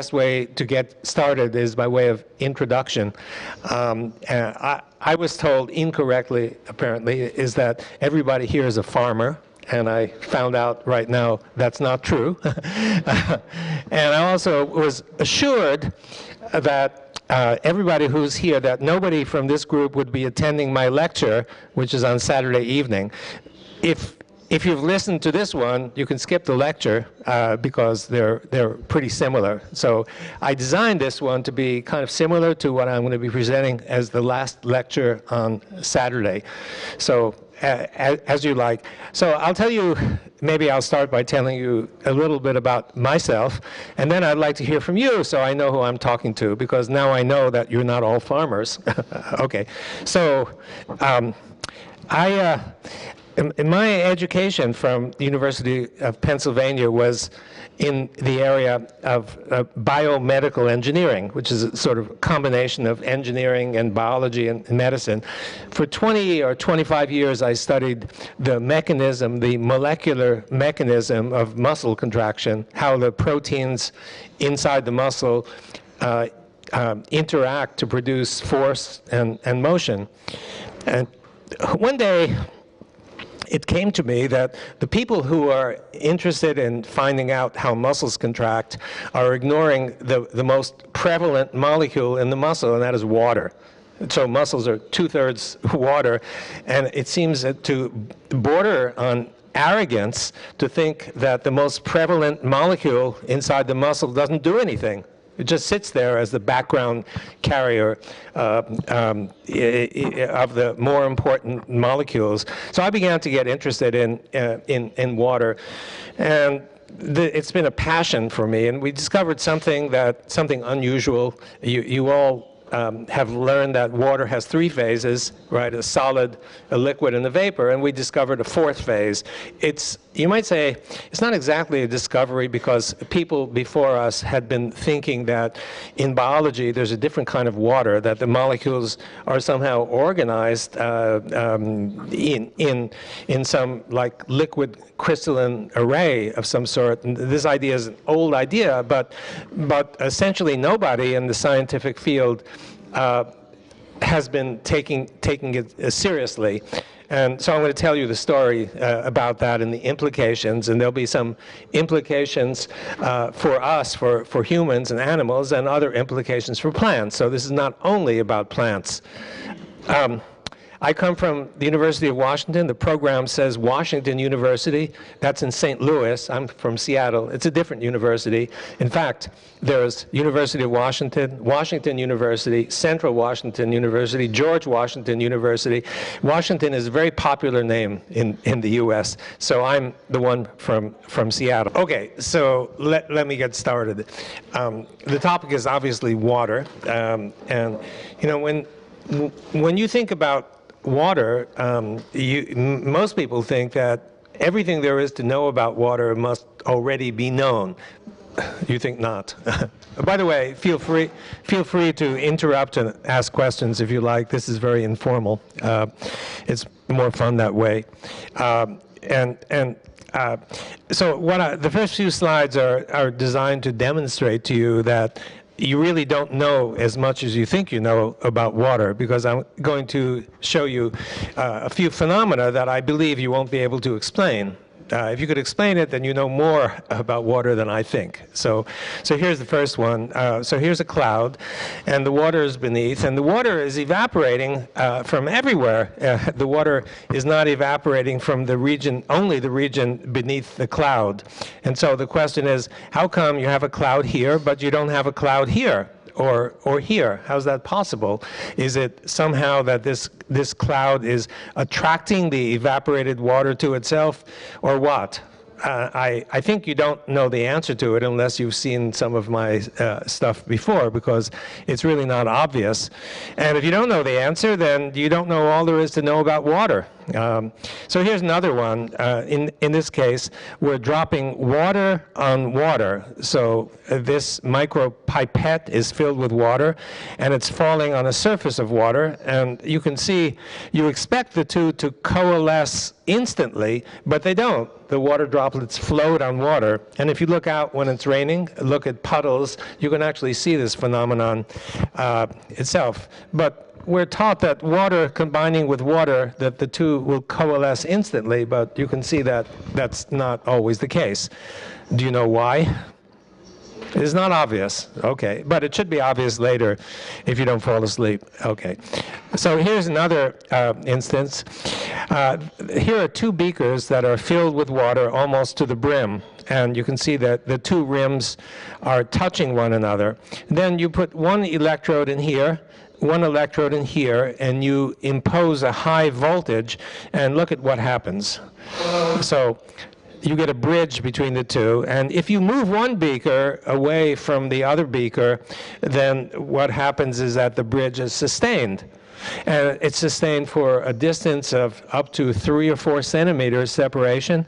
best way to get started is by way of introduction. Um, I, I was told incorrectly, apparently, is that everybody here is a farmer and I found out right now that's not true. and I also was assured that uh, everybody who's here, that nobody from this group would be attending my lecture, which is on Saturday evening. If if you've listened to this one, you can skip the lecture uh, because they're, they're pretty similar. So I designed this one to be kind of similar to what I'm going to be presenting as the last lecture on Saturday. So uh, as you like. So I'll tell you, maybe I'll start by telling you a little bit about myself, and then I'd like to hear from you so I know who I'm talking to, because now I know that you're not all farmers. okay, so um, I, uh, in, in my education from the University of Pennsylvania was in the area of uh, biomedical engineering, which is a sort of combination of engineering and biology and, and, medicine. For 20 or 25 years, I studied the mechanism, the molecular mechanism of muscle contraction, how the proteins inside the muscle uh, uh, interact to produce force and, and motion. And one day, it came to me that the people who are interested in finding out how muscles contract are ignoring the, the most prevalent molecule in the muscle, and that is water. So muscles are two-thirds water, and it seems to border on arrogance to think that the most prevalent molecule inside the muscle doesn't do anything. It just sits there as the background carrier uh, um, of the more important molecules. So I began to get interested in, uh, in, in water. And the, it's been a passion for me, and we discovered something that something unusual. You, you all um, have learned that water has three phases, right? A solid, a liquid, and a vapor, and we discovered a fourth phase. It's, you might say, it's not exactly a discovery because people before us had been thinking that in biology there's a different kind of water, that the molecules are somehow organized uh, um, in, in, in some like liquid crystalline array of some sort. And this idea is an old idea, but, but essentially nobody in the scientific field uh, has been taking, taking it uh, seriously. And so I'm going to tell you the story uh, about that and the implications, and there'll be some implications uh, for us, for, for humans and animals, and other implications for plants. So this is not only about plants. Um, I come from the University of Washington. The program says Washington University. That's in St. Louis. I'm from Seattle. It's a different university. In fact, there's University of Washington, Washington University, Central Washington University, George Washington University. Washington is a very popular name in, in the U.S., so I'm the one from, from Seattle. Okay, so let, let me get started. Um, the topic is obviously water. Um, and, you know, when, when you think about water, um, you, most people think that everything there is to know about water must already be known. You think not. By the way, feel free, feel free to interrupt and ask questions if you like. This is very informal. Uh, it's more fun that way. Um, and and uh, so what I, the first few slides are, are designed to demonstrate to you that you really don't know as much as you think you know about water because I'm going to show you uh, a few phenomena that I believe you won't be able to explain. Uh, if you could explain it, then you know more about water than I think. So, so here's the first one. Uh, so here's a cloud, and the water is beneath, and the water is evaporating uh, from everywhere. Uh, the water is not evaporating from the region, only the region beneath the cloud. And so the question is, how come you have a cloud here, but you don't have a cloud here? Or, or here? How's that possible? Is it somehow that this, this cloud is attracting the evaporated water to itself, or what? Uh, I, I think you don't know the answer to it unless you've seen some of my uh, stuff before because it's really not obvious. And if you don't know the answer, then you don't know all there is to know about water. Um, so here's another one. Uh, in, in this case, we're dropping water on water. So uh, this micro pipette is filled with water and it's falling on a surface of water. And you can see, you expect the two to coalesce instantly, but they don't the water droplets float on water. And if you look out when it's raining, look at puddles, you can actually see this phenomenon uh, itself. But we're taught that water combining with water, that the two will coalesce instantly, but you can see that that's not always the case. Do you know why? It's not obvious, okay, but it should be obvious later if you don't fall asleep, okay. So here's another uh, instance. Uh, here are two beakers that are filled with water almost to the brim, and you can see that the two rims are touching one another. Then you put one electrode in here, one electrode in here, and you impose a high voltage, and look at what happens. So you get a bridge between the two. And if you move one beaker away from the other beaker, then what happens is that the bridge is sustained. And it's sustained for a distance of up to three or four centimeters separation,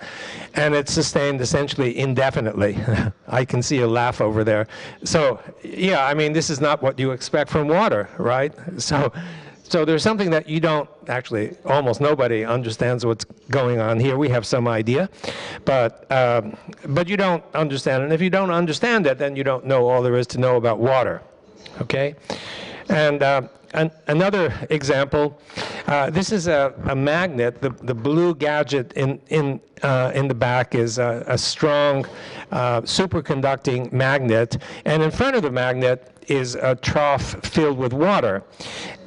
and it's sustained essentially indefinitely. I can see a laugh over there. So, yeah, I mean, this is not what you expect from water, right? So, so there's something that you don't, actually, almost nobody understands what's going on here. We have some idea, but, um, but you don't understand. And if you don't understand it, then you don't know all there is to know about water, okay? And uh, an, another example, uh, this is a, a, magnet. The, the blue gadget in, in, uh, in the back is a, a strong uh, superconducting magnet. And in front of the magnet is a trough filled with water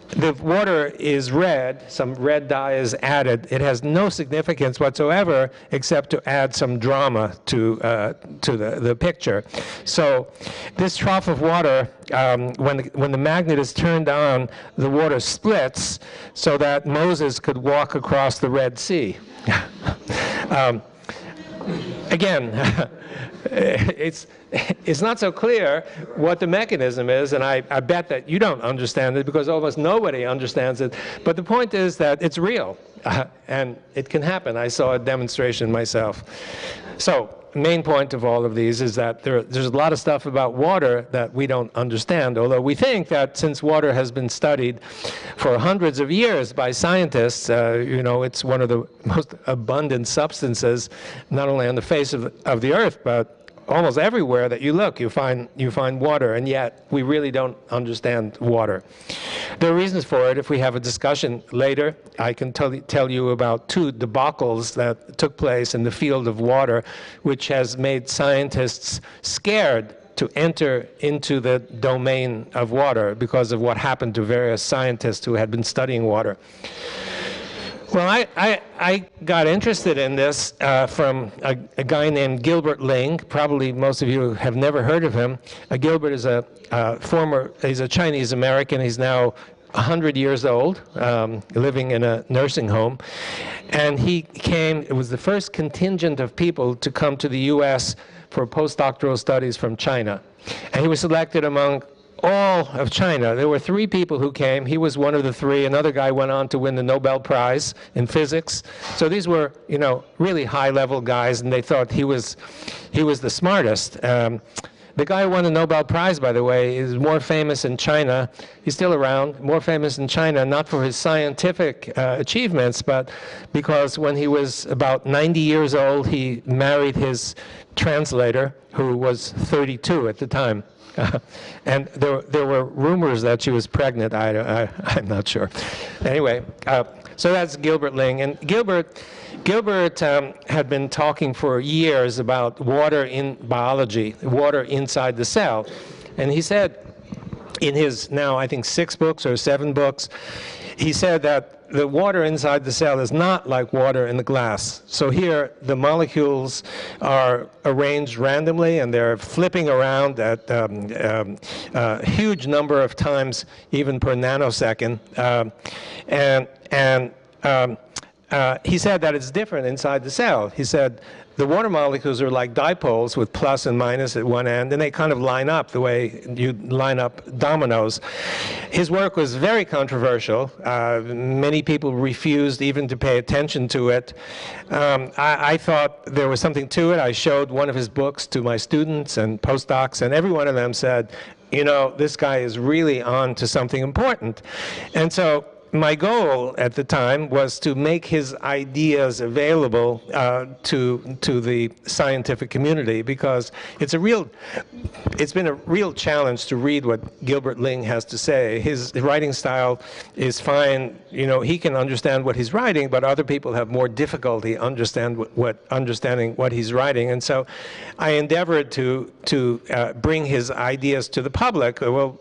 the water is red, some red dye is added. It has no significance whatsoever except to add some drama to, uh, to the, the picture. So this trough of water, um, when, the, when the magnet is turned on, the water splits so that Moses could walk across the Red Sea. um, again, it's, it's not so clear what the mechanism is, and I, I bet that you don't understand it because almost nobody understands it. But the point is that it's real, uh, and it can happen. I saw a demonstration myself. So main point of all of these is that there, there's a lot of stuff about water that we don't understand, although we think that since water has been studied for hundreds of years by scientists, uh, you know, it's one of the most abundant substances, not only on the face of, of the earth, but almost everywhere that you look, you find, you find water, and yet we really don't understand water. There are reasons for it. If we have a discussion later, I can tell, tell you about two debacles that took place in the field of water, which has made scientists scared to enter into the domain of water because of what happened to various scientists who had been studying water. Well, I, I, I, got interested in this uh, from a, a, guy named Gilbert Ling. Probably most of you have never heard of him. Uh, Gilbert is a uh, former, he's a Chinese American. He's now 100 years old, um, living in a nursing home. And he came, it was the first contingent of people to come to the US for postdoctoral studies from China. And he was selected among all of China. There were three people who came. He was one of the three. Another guy went on to win the Nobel Prize in physics. So these were, you know, really high-level guys, and they thought he was, he was the smartest. Um, the guy who won the Nobel Prize, by the way, is more famous in China. He's still around, more famous in China, not for his scientific uh, achievements, but because when he was about 90 years old, he married his translator, who was 32 at the time. and there, there were rumors that she was pregnant. I, I, am not sure. Anyway, uh, so that's Gilbert Ling. And Gilbert, Gilbert um, had been talking for years about water in biology, water inside the cell. And he said in his now, I think, six books or seven books, he said that the water inside the cell is not like water in the glass. So here, the molecules are arranged randomly and they're flipping around at um, um, a huge number of times, even per nanosecond. Um, and and um, uh, he said that it's different inside the cell. He said the water molecules are like dipoles with plus and minus at one end, and they kind of line up the way you line up dominoes. His work was very controversial. Uh, many people refused even to pay attention to it. Um, I, I, thought there was something to it. I showed one of his books to my students and postdocs, and every one of them said, you know, this guy is really on to something important. And so my goal at the time was to make his ideas available uh, to to the scientific community because it's a real it's been a real challenge to read what Gilbert Ling has to say. His writing style is fine, you know, he can understand what he's writing, but other people have more difficulty understand what, what understanding what he's writing. And so I endeavored to to uh, bring his ideas to the public, well,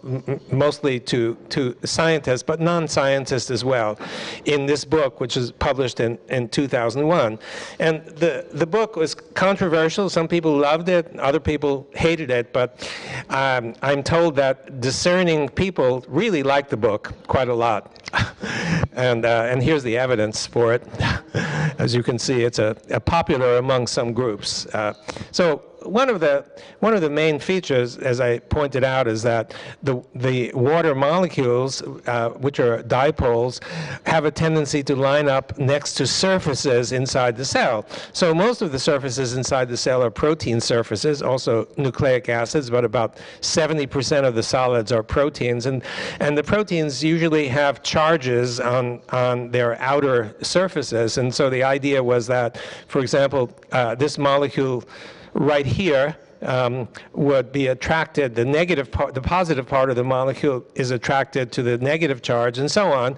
mostly to to scientists, but non-scientists as well, in this book, which was published in, in 2001. And the, the book was controversial. Some people loved it, other people hated it, but um, I'm told that discerning people really liked the book quite a lot. and, uh, and here's the evidence for it. As you can see, it's a, a popular among some groups. Uh, so one of the one of the main features, as I pointed out, is that the the water molecules, uh, which are dipoles, have a tendency to line up next to surfaces inside the cell. So most of the surfaces inside the cell are protein surfaces, also nucleic acids, but about 70% of the solids are proteins, and and the proteins usually have charges on on their outer surfaces, and so the idea was that, for example, uh, this molecule right here um, would be attracted, the negative part, the positive part of the molecule is attracted to the negative charge and so on.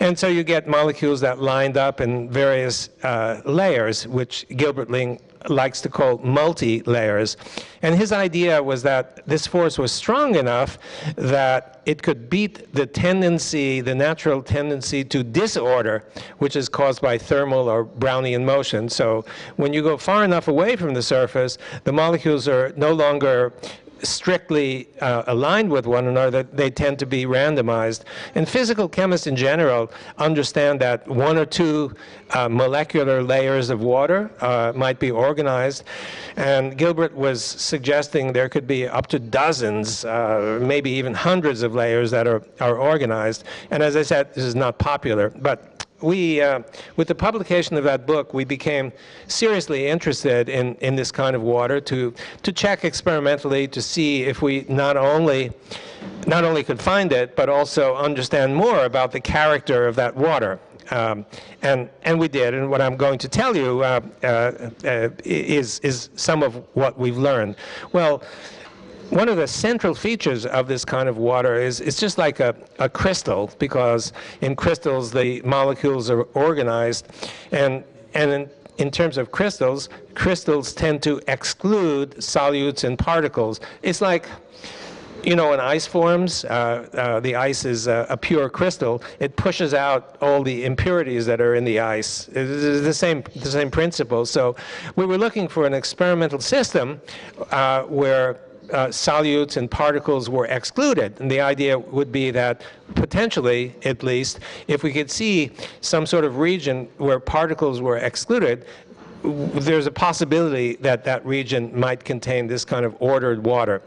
And so you get molecules that lined up in various uh, layers, which Gilbert Ling likes to call multi-layers. And his idea was that this force was strong enough that it could beat the tendency, the natural tendency to disorder, which is caused by thermal or Brownian motion. So when you go far enough away from the surface, the molecules are no longer strictly uh, aligned with one another, that they tend to be randomized. And physical chemists in general understand that one or two uh, molecular layers of water uh, might be organized. And Gilbert was suggesting there could be up to dozens, uh, maybe even hundreds of layers that are, are organized. And as I said, this is not popular, but we, uh, with the publication of that book, we became seriously interested in, in this kind of water to, to check experimentally to see if we not only, not only could find it, but also understand more about the character of that water. Um, and, and we did, and what I'm going to tell you uh, uh, uh is, is some of what we've learned. Well, one of the central features of this kind of water is it's just like a, a crystal because in crystals the molecules are organized and and in, in terms of crystals, crystals tend to exclude solutes and particles. It's like you know, when ice forms, uh, uh, the ice is a, a, pure crystal. It pushes out all the impurities that are in the ice. It's the same, the same principle. So we were looking for an experimental system uh, where uh, solutes and particles were excluded. And the idea would be that potentially, at least, if we could see some sort of region where particles were excluded, there's a possibility that that region might contain this kind of ordered water.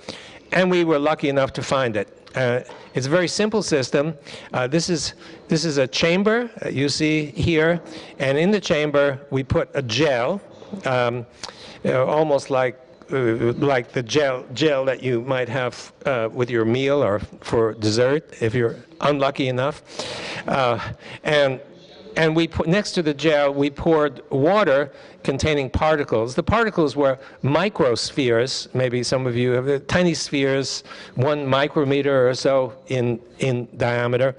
And we were lucky enough to find it. Uh, it's a very simple system. Uh, this is this is a chamber uh, you see here, and in the chamber we put a gel, um, know, almost like uh, like the gel, gel that you might have uh, with your meal or for dessert if you're unlucky enough. Uh, and and we put, next to the gel, we poured water containing particles. The particles were microspheres. Maybe some of you have tiny spheres, one micrometer or so in, in diameter,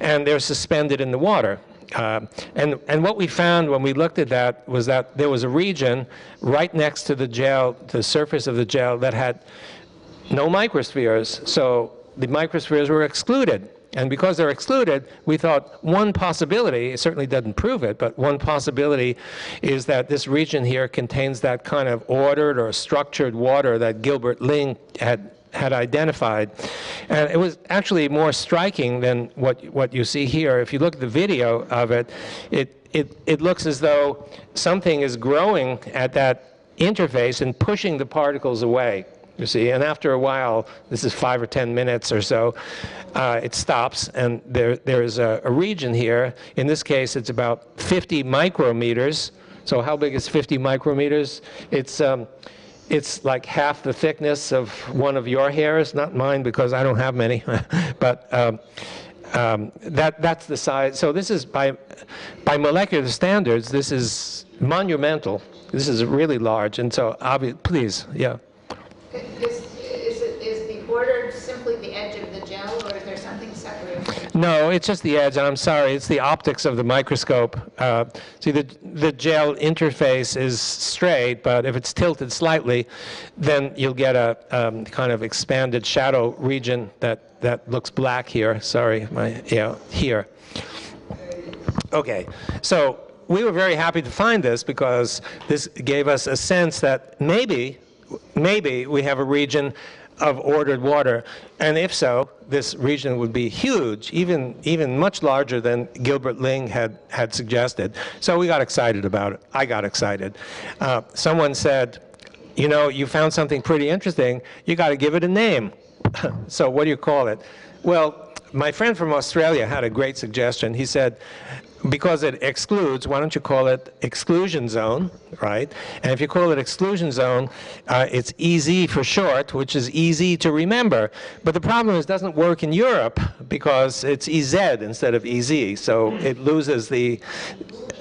and they're suspended in the water. Uh, and, and what we found when we looked at that was that there was a region right next to the gel, the surface of the gel, that had no microspheres. So the microspheres were excluded. And because they're excluded, we thought one possibility, it certainly doesn't prove it, but one possibility is that this region here contains that kind of ordered or structured water that Gilbert Ling had had identified. And it was actually more striking than what, what you see here. If you look at the video of it, it, it, it looks as though something is growing at that interface and pushing the particles away. You see, and after a while, this is five or 10 minutes or so, uh, it stops, and there, there's a, a region here. In this case, it's about 50 micrometers. So how big is 50 micrometers? It's um, it's like half the thickness of one of your hairs, not mine because I don't have many, but um, um, that, that's the size. So this is by, by molecular standards, this is monumental. This is really large. And so, please, yeah. Is, it, is the border simply the edge of the gel, or is there something separating? No, it's just the edge, and I'm sorry, it's the optics of the microscope. Uh, see, the, the gel interface is straight, but if it's tilted slightly, then you'll get a um, kind of expanded shadow region that, that looks black here. Sorry, my, yeah, here. Okay, so we were very happy to find this because this gave us a sense that maybe, maybe we have a region of ordered water. And if so, this region would be huge, even, even much larger than Gilbert Ling had, had suggested. So we got excited about it. I got excited. Uh, someone said, you know, you found something pretty interesting. You got to give it a name. so what do you call it? Well, my friend from Australia had a great suggestion. He said, because it excludes, why don't you call it exclusion zone, right? And if you call it exclusion zone, uh, it's EZ for short, which is easy to remember. But the problem is it doesn't work in Europe because it's EZ instead of EZ, so it loses the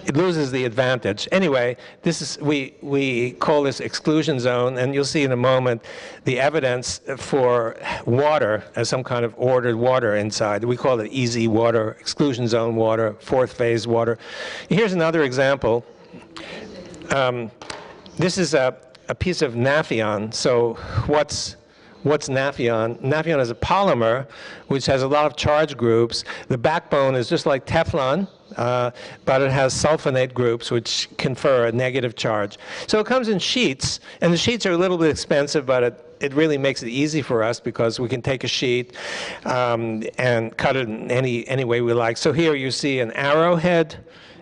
it loses the advantage. Anyway, this is we we call this exclusion zone, and you'll see in a moment the evidence for water as some kind of ordered water inside. We call it easy water, exclusion zone water, fourth phase water. Here's another example. Um, this is a, a piece of Nafion. So what's What's Nafion? Nafion is a polymer which has a lot of charge groups. The backbone is just like Teflon, uh, but it has sulfonate groups which confer a negative charge. So it comes in sheets, and the sheets are a little bit expensive, but it, it really makes it easy for us because we can take a sheet um, and cut it in any, any way we like. So here you see an arrowhead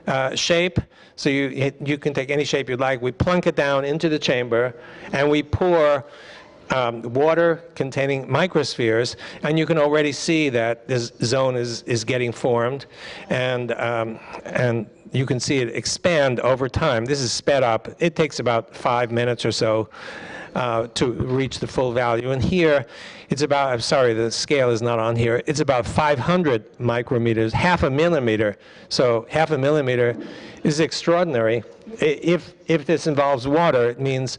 uh, shape. So you, you can take any shape you'd like. We plunk it down into the chamber, and we pour um, water containing microspheres, and you can already see that this zone is, is getting formed, and, um, and you can see it expand over time. This is sped up. It takes about five minutes or so uh, to reach the full value. And here, it's about, I'm sorry, the scale is not on here, it's about 500 micrometers, half a millimeter. So half a millimeter is extraordinary. If, if this involves water, it means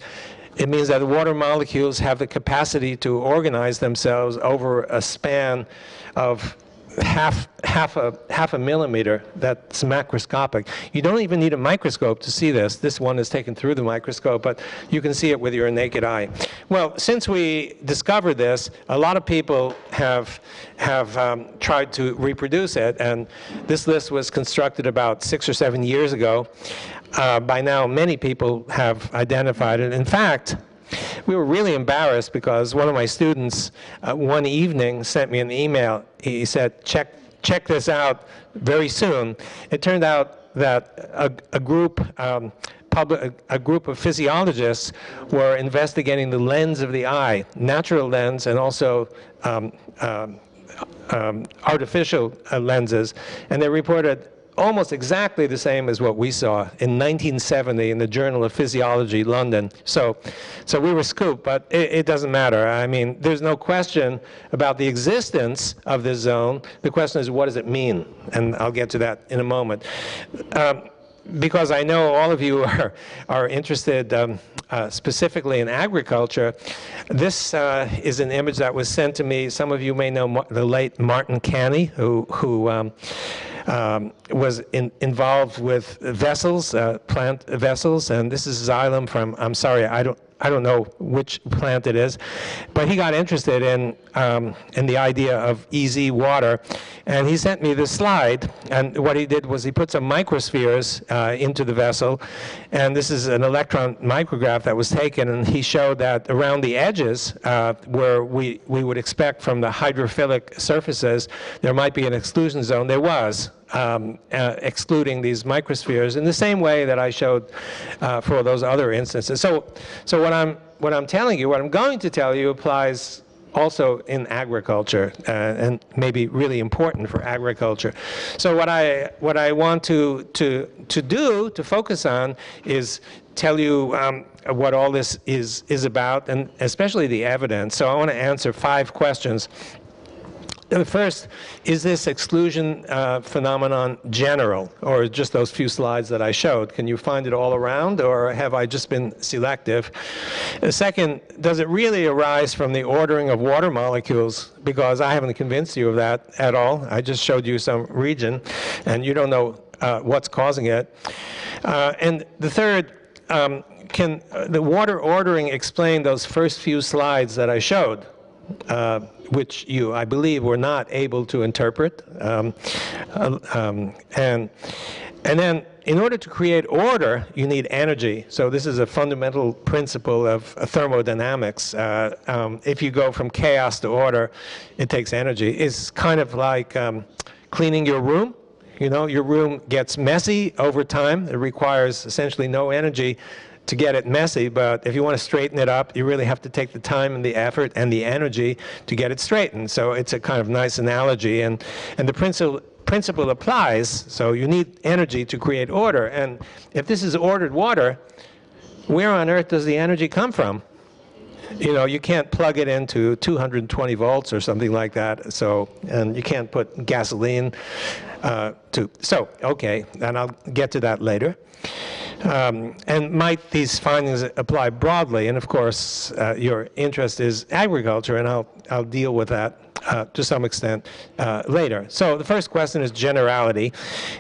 it means that water molecules have the capacity to organize themselves over a span of half, half, a, half a millimeter. That's macroscopic. You don't even need a microscope to see this. This one is taken through the microscope, but you can see it with your naked eye. Well, since we discovered this, a lot of people have, have um, tried to reproduce it, and this list was constructed about six or seven years ago. Uh, by now, many people have identified it. In fact, we were really embarrassed because one of my students uh, one evening sent me an email. He said, check, check this out very soon. It turned out that a, a group, um, public, a, group of physiologists were investigating the lens of the eye, natural lens and also um, um, um artificial uh, lenses, and they reported almost exactly the same as what we saw in 1970 in the Journal of Physiology, London. So, so we were scooped, but it, it, doesn't matter. I mean, there's no question about the existence of this zone. The question is, what does it mean? And I'll get to that in a moment. Um, because I know all of you are, are interested um, uh, specifically in agriculture, this uh, is an image that was sent to me. Some of you may know the late Martin Canny, who, who um, um, was in, involved with vessels, uh, plant vessels, and this is xylem from, I'm sorry, I don't, I don't know which plant it is, but he got interested in, um, in the idea of easy water. And he sent me this slide. And what he did was he put some microspheres uh, into the vessel. And this is an electron micrograph that was taken. And he showed that around the edges, uh, where we, we would expect from the hydrophilic surfaces, there might be an exclusion zone. There was um, uh, excluding these microspheres in the same way that I showed uh, for those other instances. So, so what I'm what I'm telling you, what I'm going to tell you, applies also in agriculture uh, and maybe really important for agriculture. So what I what I want to to to do to focus on is tell you um, what all this is is about and especially the evidence. So I want to answer five questions uh, first, is this exclusion uh, phenomenon general, or just those few slides that I showed? Can you find it all around, or have I just been selective? Uh, second, does it really arise from the ordering of water molecules? Because I haven't convinced you of that at all. I just showed you some region, and you don't know uh, what's causing it. Uh, and the third, um, can uh, the water ordering explain those first few slides that I showed? Uh, which you, I believe, were not able to interpret. Um, uh, um, and, and then, in order to create order, you need energy. So this is a fundamental principle of thermodynamics. Uh, um, if you go from chaos to order, it takes energy. It's kind of like um, cleaning your room. You know, your room gets messy over time. It requires essentially no energy to get it messy, but if you want to straighten it up, you really have to take the time and the effort and the energy to get it straightened. So it's a kind of nice analogy, and, and the principle, principle applies, so you need energy to create order. And if this is ordered water, where on earth does the energy come from? you know, you can't plug it into 220 volts or something like that. So, and you can't put gasoline uh, to. So, okay, and I'll get to that later. Um, and might these findings apply broadly? And of course, uh, your interest is agriculture, and I'll, I'll deal with that uh, to some extent uh, later. So the first question is generality.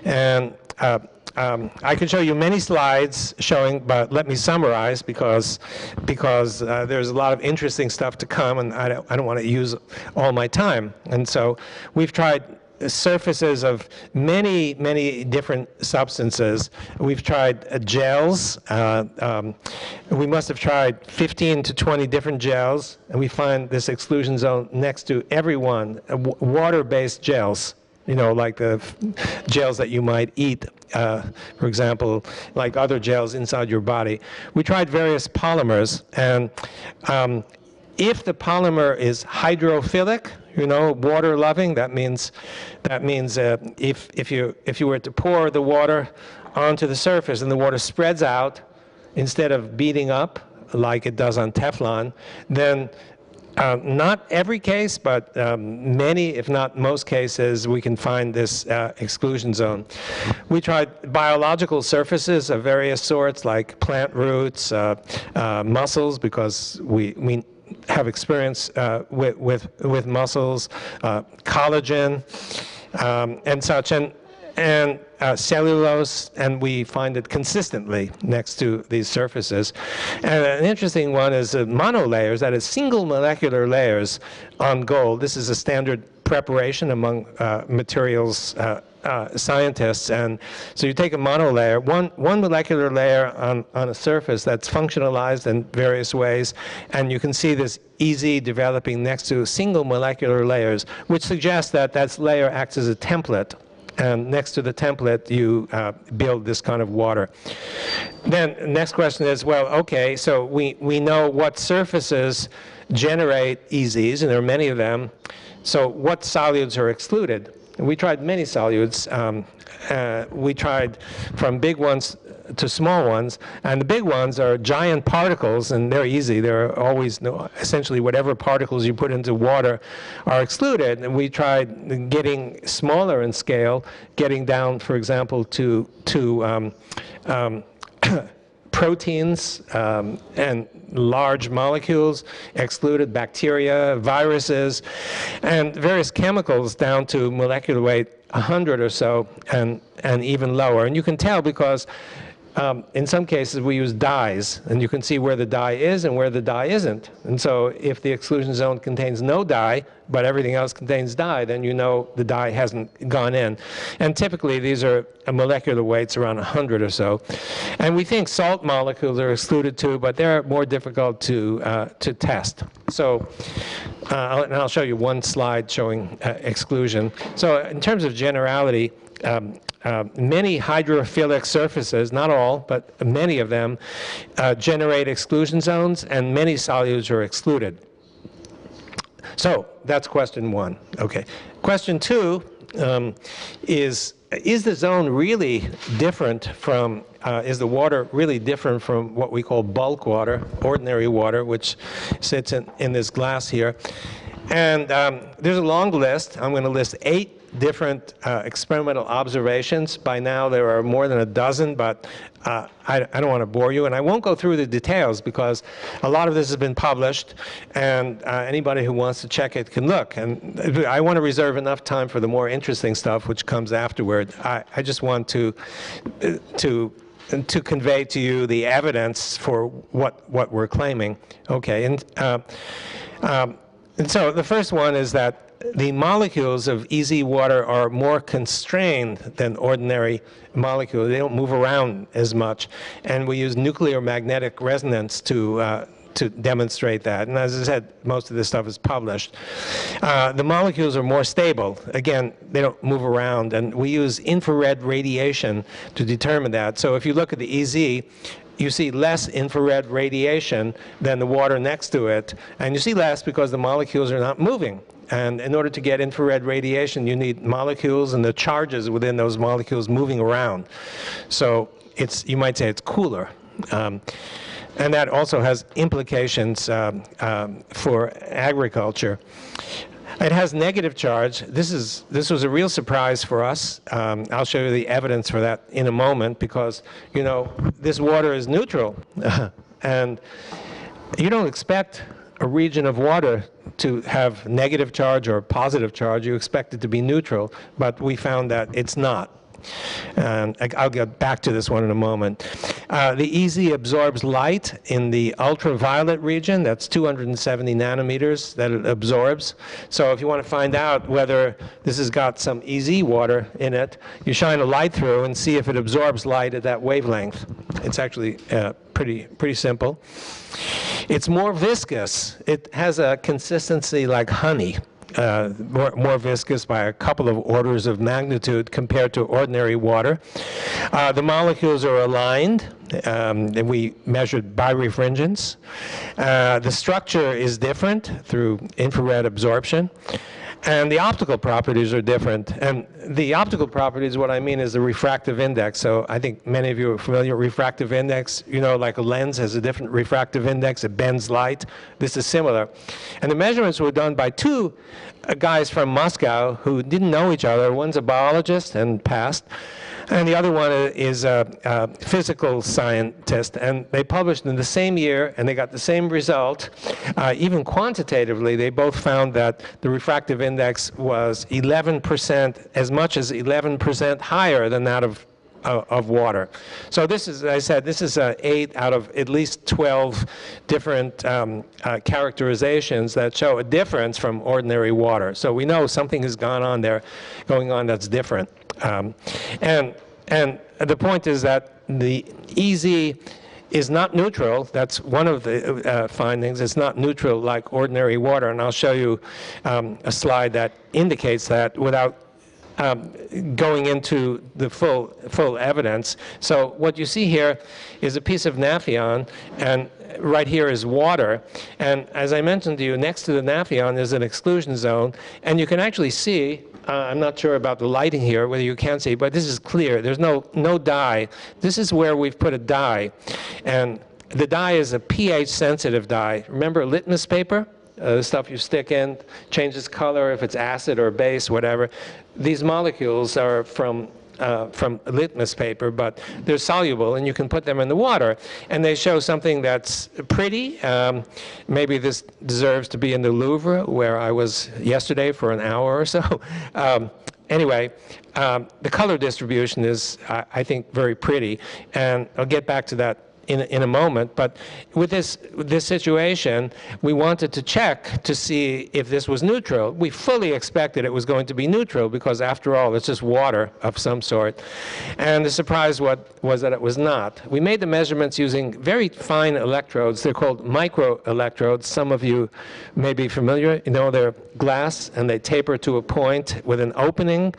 And uh, um, I can show you many slides showing, but let me summarize because, because uh, there's a lot of interesting stuff to come, and I don't, I don't want to use all my time. And so we've tried surfaces of many, many different substances. We've tried uh, gels. Uh, um, we must have tried 15 to 20 different gels, and we find this exclusion zone next to every one, uh, water-based gels you know, like the gels that you might eat, uh, for example, like other gels inside your body. We tried various polymers, and um, if the polymer is hydrophilic, you know, water loving, that means, that means uh, if, if, you, if you were to pour the water onto the surface and the water spreads out instead of beating up like it does on Teflon, then uh, not every case, but um, many, if not most cases, we can find this uh, exclusion zone. We tried biological surfaces of various sorts, like plant roots, uh, uh muscles, because we, we have experience uh, with, with, with muscles, uh, collagen, um, and such, and, and uh, cellulose, and we find it consistently next to these surfaces. And an interesting one is monolayers, that is single molecular layers on gold. This is a standard preparation among uh, materials uh, uh, scientists. And so you take a monolayer, one, one molecular layer on, on a surface that's functionalized in various ways, and you can see this easy developing next to single molecular layers, which suggests that that layer acts as a template. And next to the template, you uh, build this kind of water. Then next question is, well, okay, so we, we know what surfaces generate EZs, and there are many of them. So what solutes are excluded? we tried many solutes. Um, uh, we tried from big ones to small ones, and the big ones are giant particles, and they're easy. They're always essentially whatever particles you put into water are excluded. And we tried getting smaller in scale, getting down, for example, to to um, um, proteins um, and large molecules, excluded bacteria, viruses, and various chemicals down to molecular weight 100 or so and, and even lower. And you can tell because um, in some cases we use dyes, and you can see where the dye is and where the dye isn't. And so if the exclusion zone contains no dye, but everything else contains dye, then you know the dye hasn't gone in. And typically these are molecular weights around 100 or so. And we think salt molecules are excluded too, but they're more difficult to, uh, to test. So, uh, and I'll show you one slide showing uh, exclusion. So in terms of generality, um, uh, many hydrophilic surfaces, not all, but many of them, uh, generate exclusion zones, and many solutes are excluded. So that's question one. Okay. Question two um, is, is the zone really different from, uh, is the water really different from what we call bulk water, ordinary water, which sits in, in this glass here? And um, there's a long list. I'm going to list eight different uh, experimental observations. By now, there are more than a dozen, but uh, I, I, don't want to bore you. And I won't go through the details because a lot of this has been published, and uh, anybody who wants to check it can look. And I want to reserve enough time for the more interesting stuff, which comes afterward. I, I just want to, uh, to to convey to you the evidence for what, what we're claiming. Okay, and, uh, um, and so the first one is that the molecules of EZ water are more constrained than ordinary molecules. They don't move around as much. And we use nuclear magnetic resonance to, uh, to demonstrate that. And as I said, most of this stuff is published. Uh, the molecules are more stable. Again, they don't move around. And we use infrared radiation to determine that. So if you look at the EZ, you see less infrared radiation than the water next to it. And you see less because the molecules are not moving. And in order to get infrared radiation, you need molecules and the charges within those molecules moving around. So it's, you might say it's cooler. Um, and that also has implications um, um, for agriculture. It has negative charge. This is this was a real surprise for us. Um, I'll show you the evidence for that in a moment because you know this water is neutral, and you don't expect a region of water to have negative charge or positive charge. You expect it to be neutral, but we found that it's not. And I'll get back to this one in a moment. Uh, the EZ absorbs light in the ultraviolet region. That's 270 nanometers that it absorbs. So if you want to find out whether this has got some EZ water in it, you shine a light through and see if it absorbs light at that wavelength. It's actually uh, pretty, pretty simple. It's more viscous. It has a consistency like honey uh, more, more, viscous by a couple of orders of magnitude compared to ordinary water. Uh, the molecules are aligned. Um, and we measured birefringence. Uh, the structure is different through infrared absorption. And the optical properties are different. And the optical properties, what I mean is the refractive index. So I think many of you are familiar with refractive index. You know, like a lens has a different refractive index. It bends light. This is similar. And the measurements were done by two uh, guys from Moscow who didn't know each other. One's a biologist and passed and the other one is a, a, physical scientist. And they published in the same year, and they got the same result. Uh, even quantitatively, they both found that the refractive index was 11%, as much as 11% higher than that of uh, of water. So this is, as I said, this is uh, eight out of at least 12 different um, uh, characterizations that show a difference from ordinary water. So we know something has gone on there, going on that's different. Um, and, and the point is that the EZ is not neutral. That's one of the uh, findings. It's not neutral like ordinary water. And I'll show you um, a slide that indicates that without um, going into the full, full evidence. So what you see here is a piece of Nafion, and right here is water. And as I mentioned to you, next to the Nafion is an exclusion zone, and you can actually see uh, I'm not sure about the lighting here, whether you can see, but this is clear. There's no, no dye. This is where we've put a dye. And the dye is a pH-sensitive dye. Remember litmus paper? Uh, the stuff you stick in changes color if it's acid or base, whatever. These molecules are from uh, from litmus paper, but they're soluble and you can put them in the water. And they show something that's pretty. Um, maybe this deserves to be in the Louvre, where I was yesterday for an hour or so. Um, anyway, um, the color distribution is, I, I think, very pretty. And I'll get back to that in, in a moment, but with this, this situation, we wanted to check to see if this was neutral. We fully expected it was going to be neutral because after all, it's just water of some sort. And the surprise what, was that it was not. We made the measurements using very fine electrodes. They're called microelectrodes. Some of you may be familiar. You know, they're glass and they taper to a point with an opening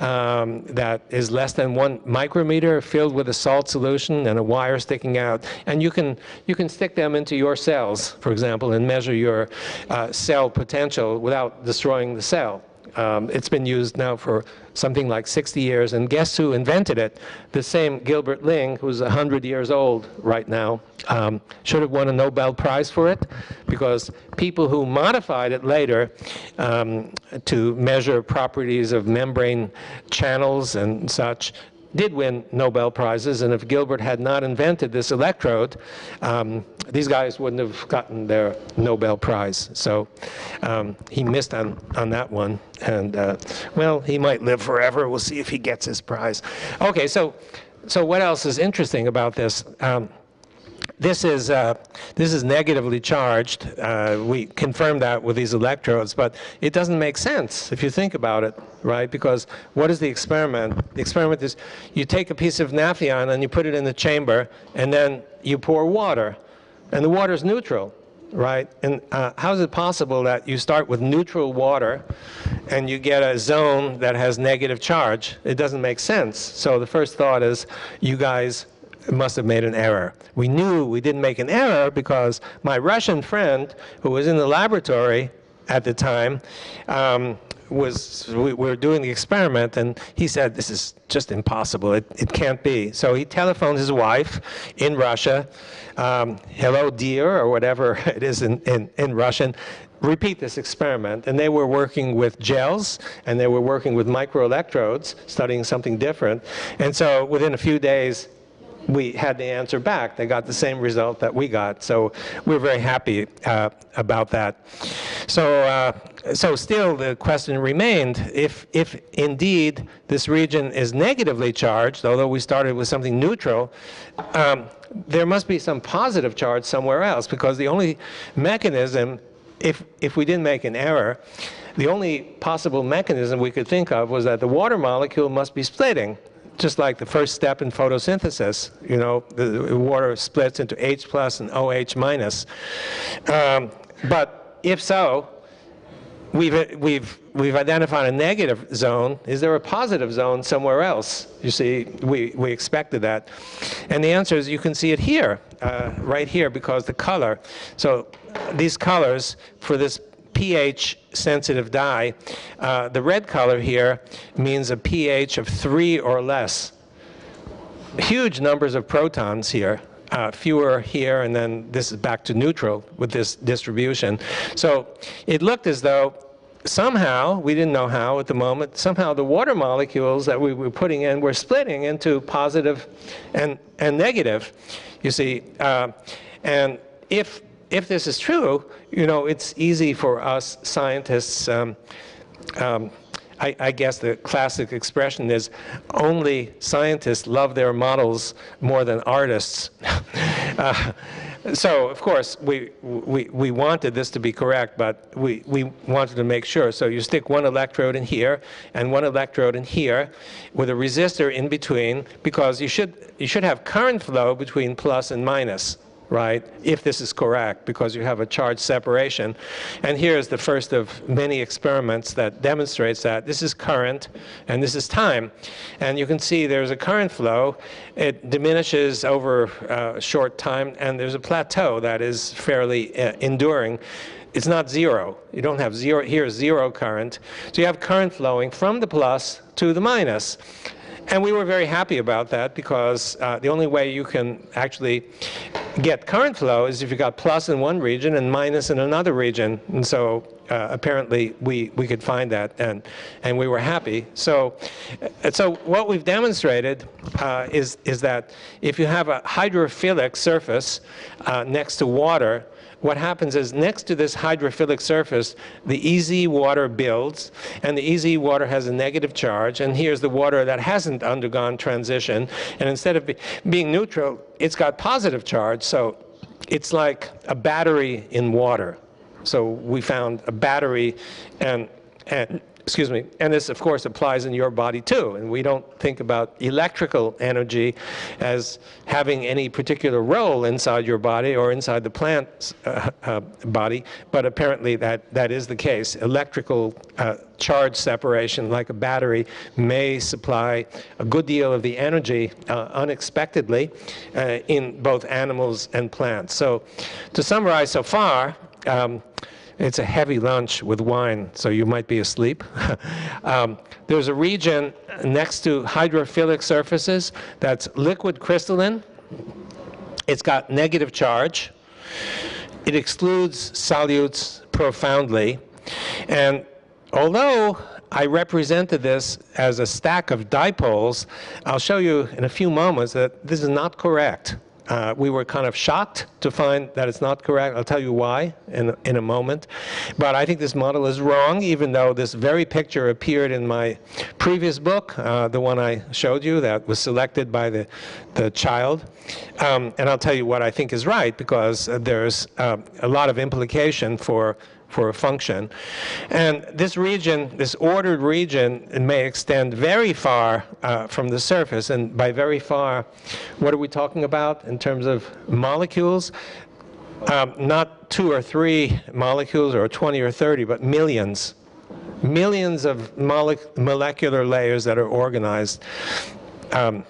um, that is less than one micrometer filled with a salt solution and a wire sticking out. And you can, you can stick them into your cells, for example, and measure your uh, cell potential without destroying the cell. Um, it's been used now for something like 60 years, and guess who invented it? The same Gilbert Ling, who's 100 years old right now, um, should have won a Nobel Prize for it, because people who modified it later um, to measure properties of membrane channels and such did win Nobel Prizes, and if Gilbert had not invented this electrode, um, these guys wouldn't have gotten their Nobel Prize. So um, he missed on, on that one, and uh, well, he might live forever. We'll see if he gets his prize. Okay, so so what else is interesting about this? Um, this is, uh, this is negatively charged. Uh, we confirmed that with these electrodes, but it doesn't make sense if you think about it, right? Because what is the experiment? The experiment is you take a piece of Nafion and you put it in the chamber, and then you pour water, and the water is neutral, right? And uh, how is it possible that you start with neutral water and you get a zone that has negative charge? It doesn't make sense. So the first thought is you guys must have made an error. We knew we didn't make an error because my Russian friend, who was in the laboratory at the time, um, was we, we, were doing the experiment, and he said, "This is just impossible. It, it can't be." So he telephoned his wife in Russia, um, "Hello, dear," or whatever it is in, in, in Russian. Repeat this experiment, and they were working with gels, and they were working with microelectrodes, studying something different. And so, within a few days, we had the answer back. They got the same result that we got. So we're very happy uh, about that. So, uh, so still the question remained, if, if indeed this region is negatively charged, although we started with something neutral, um, there must be some positive charge somewhere else because the only mechanism, if, if we didn't make an error, the only possible mechanism we could think of was that the water molecule must be splitting just like the first step in photosynthesis, you know, the water splits into H plus and OH minus. Um, but if so, we've, we've, we've identified a negative zone. Is there a positive zone somewhere else? You see, we, we expected that. And the answer is you can see it here, uh, right here, because the color. So these colors for this pH sensitive dye. Uh, the red color here means a pH of three or less. Huge numbers of protons here. Uh, fewer here, and then this is back to neutral with this distribution. So it looked as though somehow, we didn't know how at the moment, somehow the water molecules that we were putting in were splitting into positive and, and negative, you see. Uh, and if if this is true, you know, it's easy for us scientists. Um, um, I, I, guess the classic expression is only scientists love their models more than artists. uh, so, of course, we, we, we wanted this to be correct, but we, we wanted to make sure. So you stick one electrode in here and one electrode in here with a resistor in between because you should, you should have current flow between plus and minus right, if this is correct, because you have a charge separation. And here is the first of many experiments that demonstrates that. This is current, and this is time. And you can see there's a current flow. It diminishes over uh, a short time, and there's a plateau that is fairly uh, enduring. It's not zero. You don't have zero, here zero current. So you have current flowing from the plus to the minus. And we were very happy about that because uh, the only way you can actually get current flow is if you got plus in one region and minus in another region. And so uh, apparently we, we could find that and, and we were happy. So, uh, so what we've demonstrated uh, is, is that if you have a hydrophilic surface uh, next to water, what happens is next to this hydrophilic surface, the EZ water builds, and the EZ water has a negative charge, and here's the water that hasn't undergone transition, and instead of be, being neutral, it's got positive charge, so it's like a battery in water. So we found a battery and, and excuse me, and this of course applies in your body too. And we don't think about electrical energy as having any particular role inside your body or inside the plant's uh, uh, body, but apparently that, that is the case. Electrical uh, charge separation, like a battery, may supply a good deal of the energy uh, unexpectedly uh, in both animals and plants. So to summarize so far, um, it's a heavy lunch with wine, so you might be asleep. um, there's a region next to hydrophilic surfaces that's liquid crystalline. It's got negative charge. It excludes solutes profoundly. And although I represented this as a stack of dipoles, I'll show you in a few moments that this is not correct. Uh, we were kind of shocked to find that it's not correct. I'll tell you why in, in a moment. But I think this model is wrong, even though this very picture appeared in my previous book, uh, the one I showed you that was selected by the, the child. Um, and I'll tell you what I think is right, because uh, there's um, a lot of implication for for a function. And this region, this ordered region, may extend very far uh, from the surface. And by very far, what are we talking about in terms of molecules? Um, not two or three molecules or 20 or 30, but millions. Millions of mole molecular layers that are organized. Um,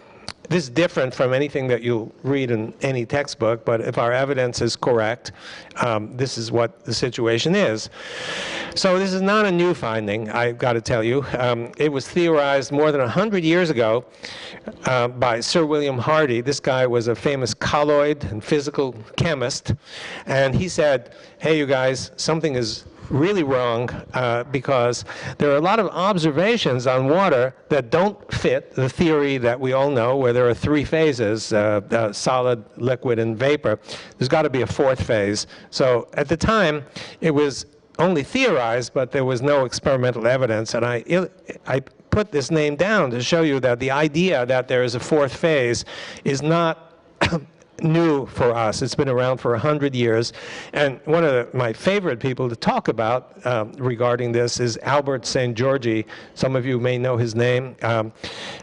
this is different from anything that you'll read in any textbook, but if our evidence is correct, um, this is what the situation is. So this is not a new finding, I've got to tell you. Um, it was theorized more than 100 years ago uh, by Sir William Hardy. This guy was a famous colloid and physical chemist, and he said, hey, you guys, something is really wrong uh, because there are a lot of observations on water that don't fit the theory that we all know where there are three phases, uh, uh, solid, liquid, and vapor. There's got to be a fourth phase. So at the time, it was only theorized, but there was no experimental evidence. And I, I put this name down to show you that the idea that there is a fourth phase is not new for us. It's been around for 100 years. And one of the, my favorite people to talk about um, regarding this is Albert Szent-Györgyi. Some of you may know his name. Um,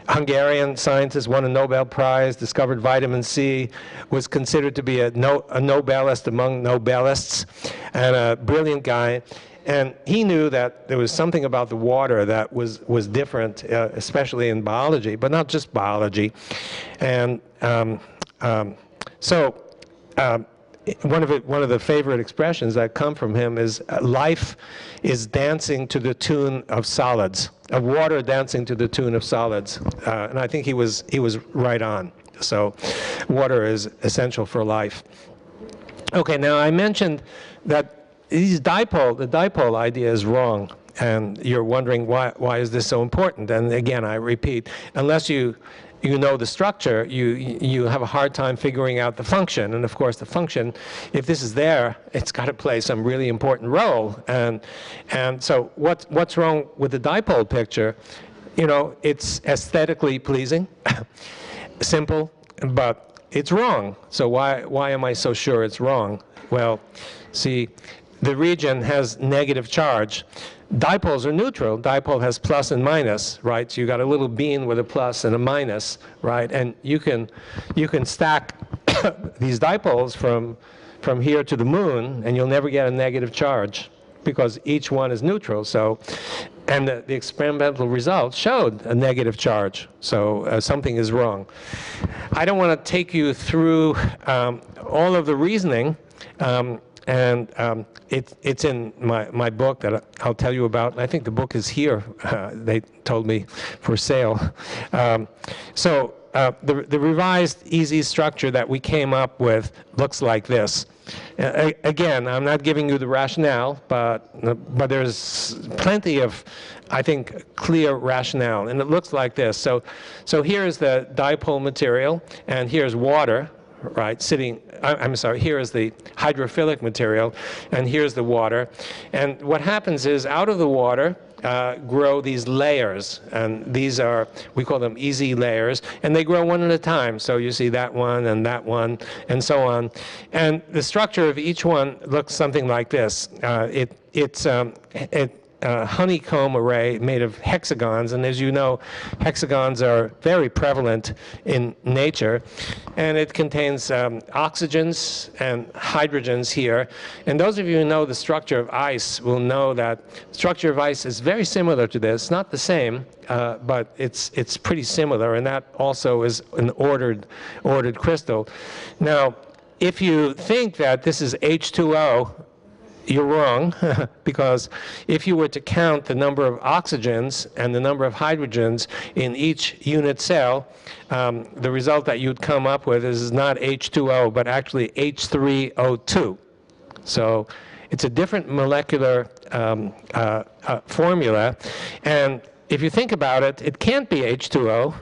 Hungarian scientist, won a Nobel Prize, discovered vitamin C, was considered to be a, no, a Nobelist among Nobelists, and a brilliant guy. And he knew that there was something about the water that was, was different, uh, especially in biology, but not just biology. And um, um, so um, one of it, one of the favorite expressions that come from him is uh, life is dancing to the tune of solids, of water dancing to the tune of solids, uh, and I think he was he was right on. So, water is essential for life. Okay, now I mentioned that these dipole, the dipole idea is wrong, and you're wondering why why is this so important? And again, I repeat, unless you you know the structure, you, you have a hard time figuring out the function. And of course, the function, if this is there, it's got to play some really important role. And, and so what, what's wrong with the dipole picture? You know, it's aesthetically pleasing, simple, but it's wrong. So why, why am I so sure it's wrong? Well, see, the region has negative charge dipoles are neutral. Dipole has plus and minus, right? So you got a little bean with a plus and a minus, right? And you can, you can stack these dipoles from, from here to the moon, and you'll never get a negative charge because each one is neutral. So, and the, the experimental results showed a negative charge. So uh, something is wrong. I don't want to take you through um, all of the reasoning. Um, and um, it, it's in my, my book that I'll tell you about. I think the book is here, uh, they told me, for sale. Um, so uh, the, the revised EZ structure that we came up with looks like this. Uh, again, I'm not giving you the rationale, but, but there's plenty of, I think, clear rationale. And it looks like this. So, so here's the dipole material, and here's water, right, sitting, I'm sorry, here is the hydrophilic material, and here's the water. And what happens is out of the water, uh, grow these layers, and these are, we call them EZ layers, and they grow one at a time. So you see that one and that one, and so on. And the structure of each one looks something like this. Uh, it, it's, um, it, uh, honeycomb array made of hexagons. And as you know, hexagons are very prevalent in nature. And it contains um, oxygens and hydrogens here. And those of you who know the structure of ice will know that structure of ice is very similar to this. Not the same, uh, but it's, it's pretty similar. And that also is an ordered, ordered crystal. Now, if you think that this is H2O you're wrong, because if you were to count the number of oxygens and the number of hydrogens in each unit cell, um, the result that you'd come up with is not H2O, but actually H3O2. So it's a different molecular um, uh, uh, formula. And if you think about it, it can't be H2O,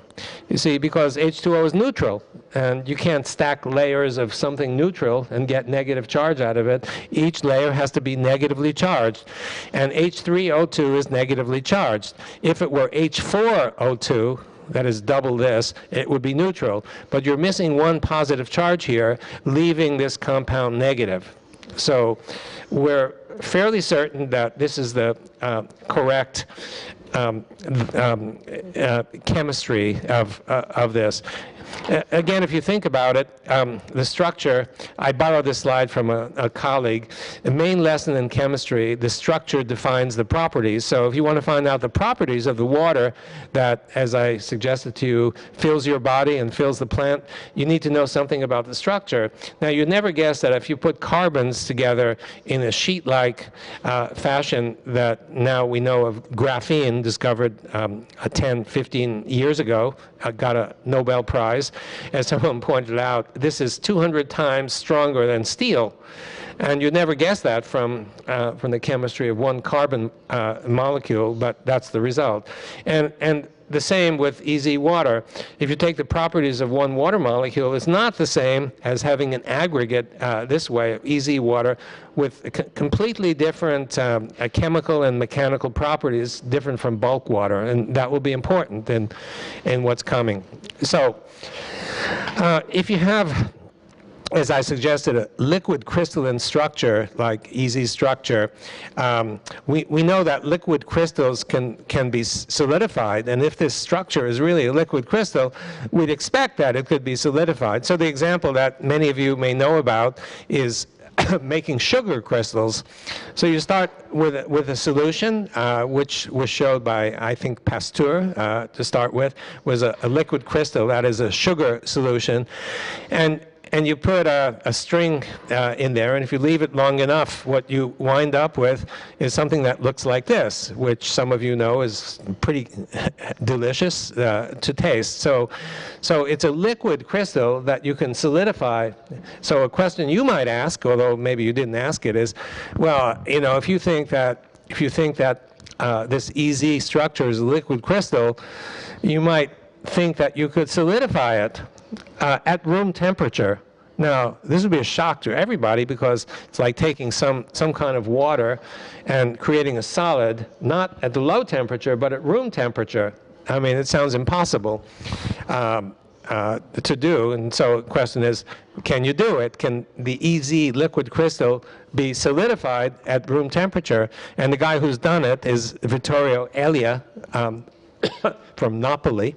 you see, because H2O is neutral. And you can't stack layers of something neutral and get negative charge out of it. Each layer has to be negatively charged. And H3O2 is negatively charged. If it were H4O2, that is double this, it would be neutral. But you're missing one positive charge here, leaving this compound negative. So we're fairly certain that this is the uh, correct um, um, uh, chemistry of, uh, of this. Uh, again, if you think about it, um, the structure, I borrowed this slide from a, a, colleague. The main lesson in chemistry, the structure defines the properties. So if you want to find out the properties of the water that, as I suggested to you, fills your body and fills the plant, you need to know something about the structure. Now, you'd never guess that if you put carbons together in a sheet-like uh, fashion that now we know of graphene, discovered um, 10, 15 years ago, uh, got a Nobel Prize. As someone pointed out, this is 200 times stronger than steel. And you'd never guess that from, uh, from the chemistry of one carbon uh, molecule, but that's the result. And, and the same with EZ water. If you take the properties of one water molecule, it's not the same as having an aggregate uh, this way of EZ water with completely different um, uh, chemical and mechanical properties different from bulk water, and that will be important in, in what's coming. So uh, if you have as I suggested, a liquid crystalline structure like EZ structure, um, we, we know that liquid crystals can, can be solidified. And if this structure is really a liquid crystal, we'd expect that it could be solidified. So the example that many of you may know about is making sugar crystals. So you start with, with a solution, uh, which was showed by, I think, Pasteur uh, to start with, was a, a, liquid crystal, that is a sugar solution. And and you put a, a string uh, in there, and if you leave it long enough, what you wind up with is something that looks like this, which some of you know is pretty delicious uh, to taste. So, so it's a liquid crystal that you can solidify. So a question you might ask, although maybe you didn't ask it, is, well, you know, if you think that if you think that uh, this EZ structure is a liquid crystal, you might think that you could solidify it uh, at room temperature. Now, this would be a shock to everybody because it's like taking some, some kind of water and creating a solid, not at the low temperature, but at room temperature. I mean, it sounds impossible um, uh, to do. And so the question is, can you do it? Can the EZ liquid crystal be solidified at room temperature? And the guy who's done it is Vittorio Elia um, from Napoli.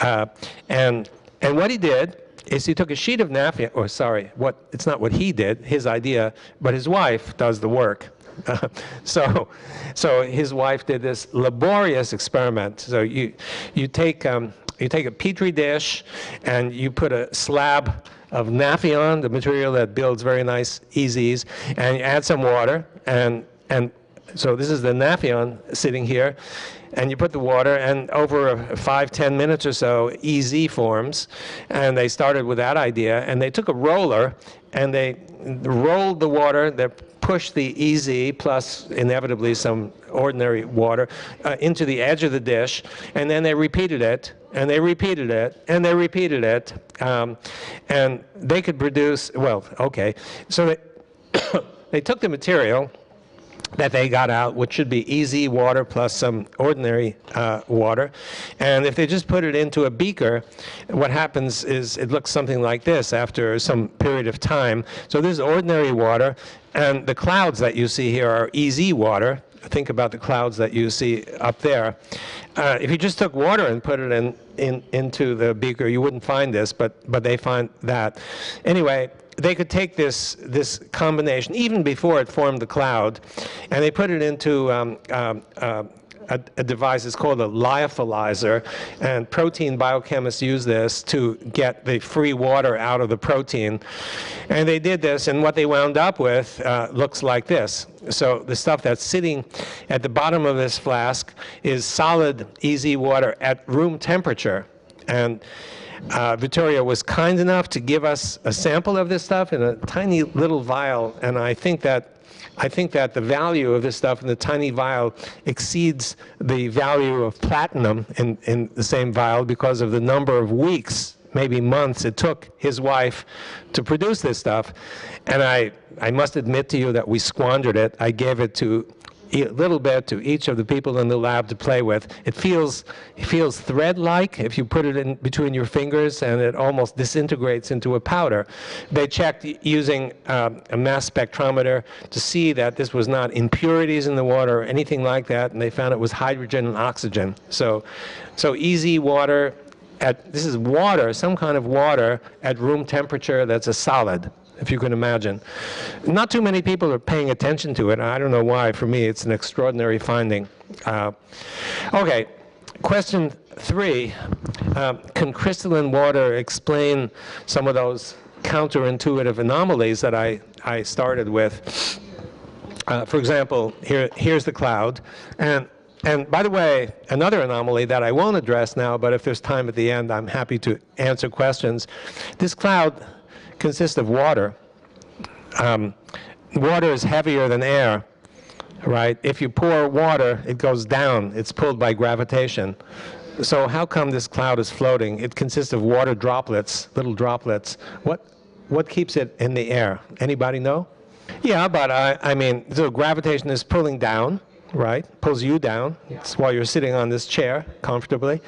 Uh, and and what he did is he took a sheet of naphthalene, or sorry, what, it's not what he did, his idea, but his wife does the work. Uh, so, so his wife did this laborious experiment. So you, you, take, um, you take a petri dish and you put a slab of Nafion, the material that builds very nice EZs, and you add some water, and, and so this is the Nafion sitting here, and you put the water, and over five, ten minutes or so, EZ forms. And they started with that idea, and they took a roller, and they rolled the water, they pushed the EZ plus inevitably some ordinary water uh, into the edge of the dish, and then they repeated it, and they repeated it, and they repeated it, um, and they could produce, well, okay, so they, they took the material, that they got out, which should be EZ water plus some ordinary uh, water. And if they just put it into a beaker, what happens is it looks something like this after some period of time. So this is ordinary water, and the clouds that you see here are EZ water. Think about the clouds that you see up there. Uh, if you just took water and put it in, in, into the beaker, you wouldn't find this, but, but they find that. Anyway, they could take this, this combination, even before it formed the cloud, and they put it into um, um, uh, a, a, device, it's called a lyophilizer, and protein biochemists use this to get the free water out of the protein. And they did this, and what they wound up with uh, looks like this. so the stuff that's sitting at the bottom of this flask is solid, EZ water at room temperature. And uh, Vittorio was kind enough to give us a sample of this stuff in a tiny little vial, and I think that I think that the value of this stuff in the tiny vial exceeds the value of platinum in, in the same vial because of the number of weeks, maybe months, it took his wife to produce this stuff. And I, I must admit to you that we squandered it. I gave it to a little bit to each of the people in the lab to play with. It feels, it feels thread-like if you put it in between your fingers, and it almost disintegrates into a powder. They checked using um, a mass spectrometer to see that this was not impurities in the water or anything like that, and they found it was hydrogen and oxygen. So, so EZ water. At, this is water, some kind of water at room temperature that's a solid if you can imagine. Not too many people are paying attention to it. I don't know why. For me, it's an extraordinary finding. Uh, okay, question three. Uh, can crystalline water explain some of those counterintuitive anomalies that I, I started with? Uh, for example, here, here's the cloud. And, and by the way, another anomaly that I won't address now, but if there's time at the end, I'm happy to answer questions. This cloud consists of water. Um, water is heavier than air, right? If you pour water, it goes down. It's pulled by gravitation. So how come this cloud is floating? It consists of water droplets, little droplets. What, what keeps it in the air? Anybody know? Yeah, but I, I mean, so gravitation is pulling down, right? Pulls you down. It's while you're sitting on this chair comfortably.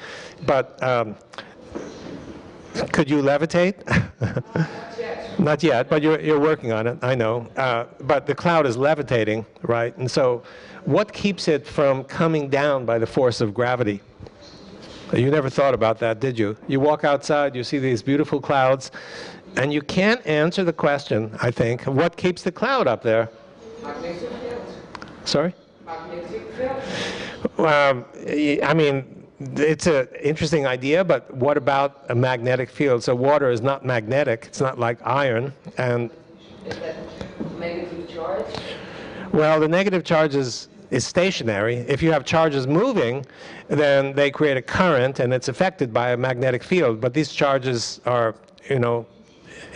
But um, could you levitate? Not yet, but you're, you're working on it, I know. Uh, but the cloud is levitating, right? And so what keeps it from coming down by the force of gravity? You never thought about that, did you? You walk outside, you see these beautiful clouds, and you can't answer the question, I think, what keeps the cloud up there? Magnetic field. Sorry? Magnetic field. Um, I mean, it's an interesting idea, but what about a magnetic field? So water is not magnetic. It's not like iron. And negative charge? well, the negative charge is, is stationary. If you have charges moving, then they create a current, and it's affected by a magnetic field. But these charges are, you know,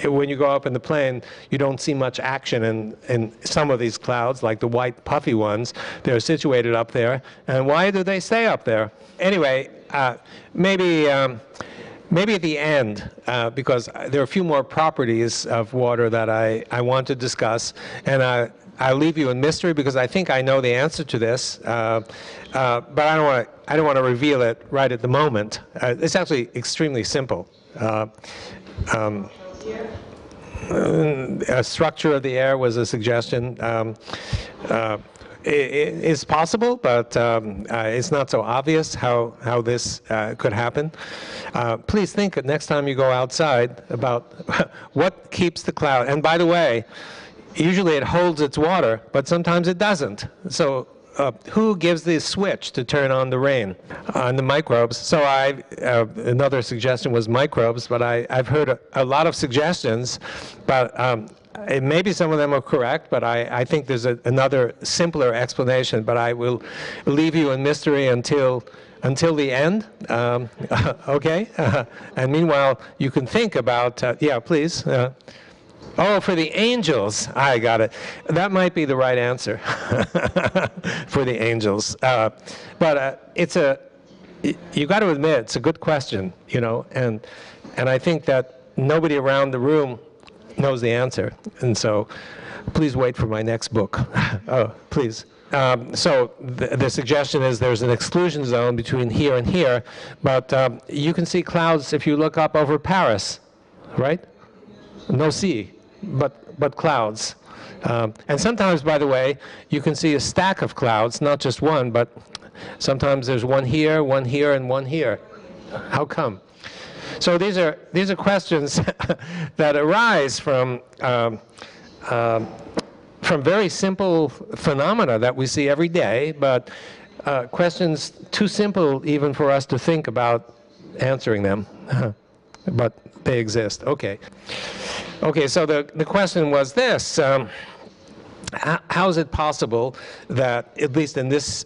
when you go up in the plane, you don't see much action in, in some of these clouds, like the white puffy ones. They're situated up there. And why do they stay up there? Anyway, uh, maybe, um, maybe at the end, uh, because there are a few more properties of water that I, I want to discuss. And I, I'll leave you in mystery because I think I know the answer to this, uh, uh, but I don't want to. I don't want to reveal it right at the moment. Uh, it's actually extremely simple. Uh, um, a structure of the air was a suggestion. Um, uh, i- i- it's possible, but um, uh, it's not so obvious how, how this uh, could happen. Uh, please think next time you go outside about what keeps the cloud. And by the way, usually it holds its water, but sometimes it doesn't. So uh, who gives the switch to turn on the rain? On the microbes. So I, uh, another suggestion was microbes, but I, I've heard a, a lot of suggestions, but um, maybe some of them are correct, but I, I think there's a, another simpler explanation, but I will leave you in mystery until until the end, um, okay? and meanwhile, you can think about, uh, yeah, please. Oh, for the angels. I got it. That might be the right answer for the angels. Uh, but uh, it's a, you got to admit, it's a good question, you know, and, and I think that nobody around the room knows the answer. And so please wait for my next book. oh, please. Um, so the, the suggestion is there's an exclusion zone between here and here, but um, you can see clouds if you look up over Paris, right? no sea, but, but clouds. Um, and sometimes, by the way, you can see a stack of clouds, not just one, but sometimes there's one here, one here, and one here. How come? So these are, these are questions that arise from, um, um, from very simple phenomena that we see every day, but uh, questions too simple even for us to think about answering them. but they exist. Okay. Okay, so the, the question was this. Um, how, how is it possible that, at least in this,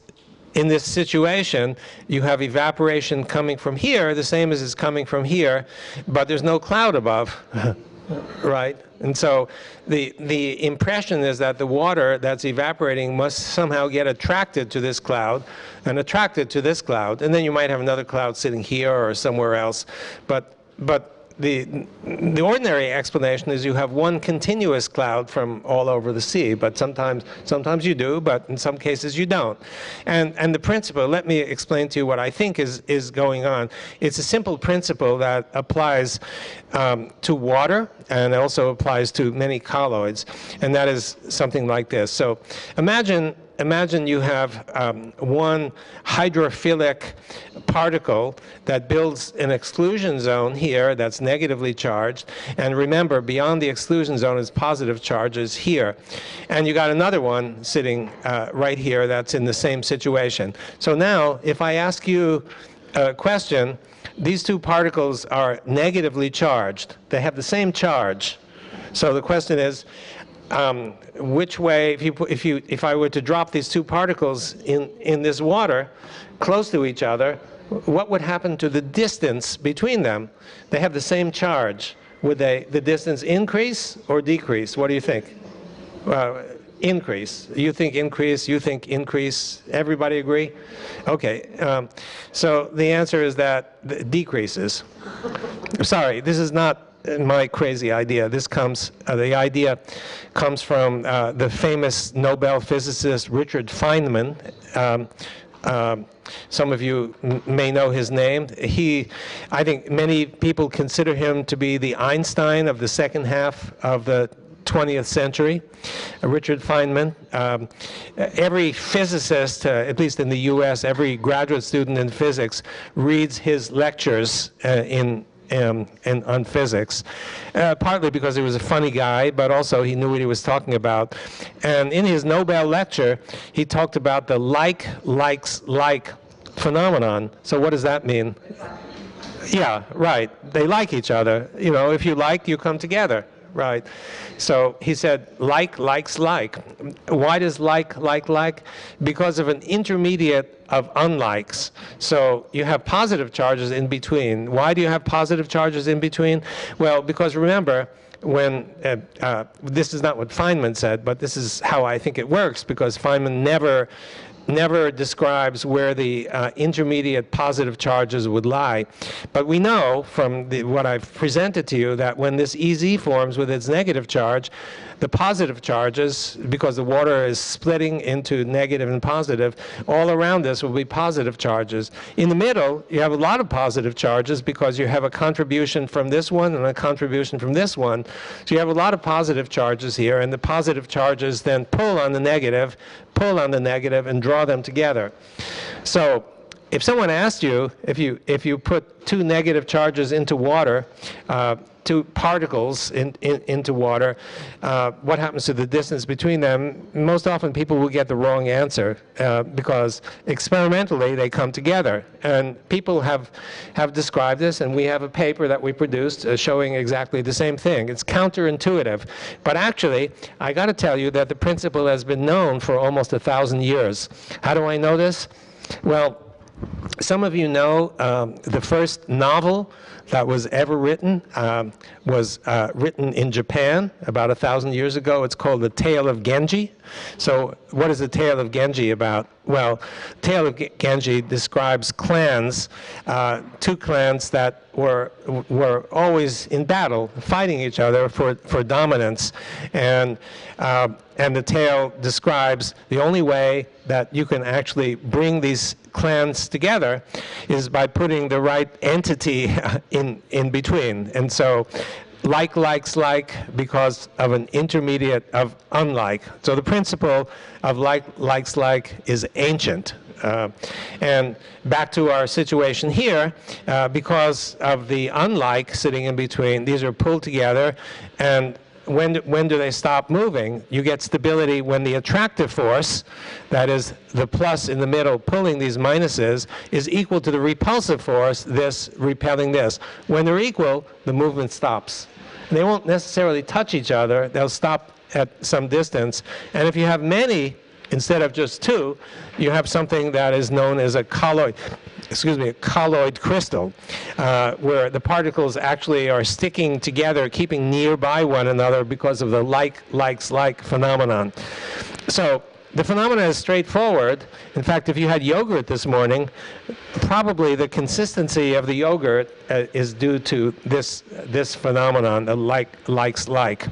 in this situation, you have evaporation coming from here, the same as is coming from here, but there's no cloud above, right? And so the, the impression is that the water that's evaporating must somehow get attracted to this cloud and attracted to this cloud. And then you might have another cloud sitting here or somewhere else. But, but the, the ordinary explanation is you have one continuous cloud from all over the sea, but sometimes, sometimes you do, but in some cases you don't. And, and the principle, let me explain to you what I think is, is going on. It's a simple principle that applies um, to water and also applies to many colloids, and that is something like this. So imagine imagine you have um, one hydrophilic particle that builds an exclusion zone here that's negatively charged. And remember, beyond the exclusion zone is positive charges here. And you got another one sitting uh, right here that's in the same situation. So now, if I ask you a question, these two particles are negatively charged. They have the same charge. So the question is, um, which way, if, you, if, you, if I were to drop these two particles in, in this water close to each other, what would happen to the distance between them? They have the same charge. Would they, the distance increase or decrease? What do you think? Uh, increase. You think increase, you think increase. Everybody agree? Okay. Um, so the answer is that th- decreases. Sorry, this is not my crazy idea. This comes, uh, the idea comes from uh, the famous Nobel physicist Richard Feynman. Um, um, some of you may know his name. He, I think many people consider him to be the Einstein of the second half of the 20th century, uh, Richard Feynman. Um, every physicist, uh, at least in the US, every graduate student in physics reads his lectures uh, in um, in, on physics, uh, partly because he was a funny guy, but also he knew what he was talking about. And in his Nobel lecture, he talked about the like likes like phenomenon. So what does that mean? Yeah, right. They like each other. You know, if you like, you come together. Right. So he said, like likes like. Why does like like like? Because of an intermediate of unlikes. So you have positive charges in between. Why do you have positive charges in between? Well, because remember, when uh, uh, this is not what Feynman said, but this is how I think it works because Feynman never never describes where the uh, intermediate positive charges would lie. But we know from the, what I've presented to you that when this EZ forms with its negative charge, the positive charges, because the water is splitting into negative and positive, all around this will be positive charges. In the middle, you have a lot of positive charges because you have a contribution from this one and a contribution from this one. So you have a lot of positive charges here, and the positive charges then pull on the negative, pull on the negative, and draw them together. So if someone asked you if you if you put two negative charges into water, uh, two particles in, in, into water, uh, what happens to the distance between them? Most often, people will get the wrong answer uh, because experimentally they come together, and people have have described this, and we have a paper that we produced uh, showing exactly the same thing. It's counterintuitive, but actually, I got to tell you that the principle has been known for almost a thousand years. How do I know this? Well, some of you know um, the first novel that was ever written um, was uh, written in Japan about a thousand years ago. It's called The Tale of Genji. So, what is the Tale of Genji about? Well, Tale of Genji describes clans, uh, two clans that were were always in battle, fighting each other for for dominance, and uh, and the tale describes the only way that you can actually bring these clans together is by putting the right entity in in between, and so like likes like because of an intermediate of unlike. So the principle of like likes like is ancient. Uh, and back to our situation here, uh, because of the unlike sitting in between, these are pulled together, and when, do- when do they stop moving? You get stability when the attractive force, that is the plus in the middle pulling these minuses, is equal to the repulsive force, this repelling this. When they're equal, the movement stops. They won't necessarily touch each other, they'll stop at some distance. And if you have many instead of just two, you have something that is known as a colloid, excuse me, a colloid crystal, uh, where the particles actually are sticking together, keeping nearby one another because of the like, likes, like phenomenon. So the phenomenon is straightforward. In fact, if you had yogurt this morning, probably the consistency of the yogurt uh, is due to this this phenomenon, the like likes like.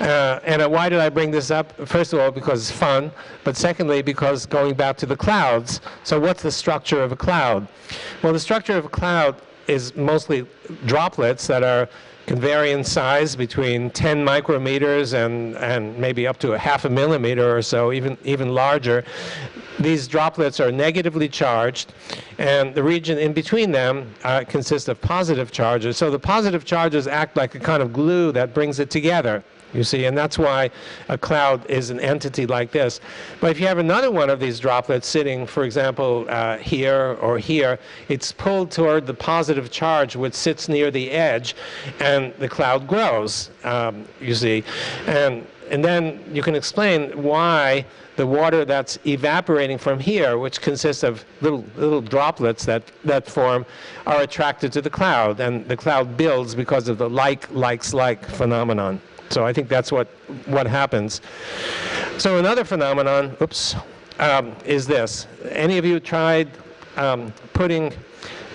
Uh, and uh, why did I bring this up? First of all, because it's fun, but secondly, because going back to the clouds. So, what's the structure of a cloud? Well, the structure of a cloud is mostly droplets that are can vary in size between 10 micrometers and, and maybe up to a half a millimeter or so, even, even larger. These droplets are negatively charged, and the region in between them uh, consists of positive charges. So the positive charges act like a kind of glue that brings it together you see, and that's why a cloud is an entity like this. But if you have another one of these droplets sitting, for example, uh, here or here, it's pulled toward the positive charge which sits near the edge, and the cloud grows, um, you see. And, and then you can explain why the water that's evaporating from here, which consists of little, little droplets that, that form, are attracted to the cloud, and the cloud builds because of the like, likes, like phenomenon. So I think that's what, what happens. So another phenomenon, oops, um, is this. Any of you tried um, putting,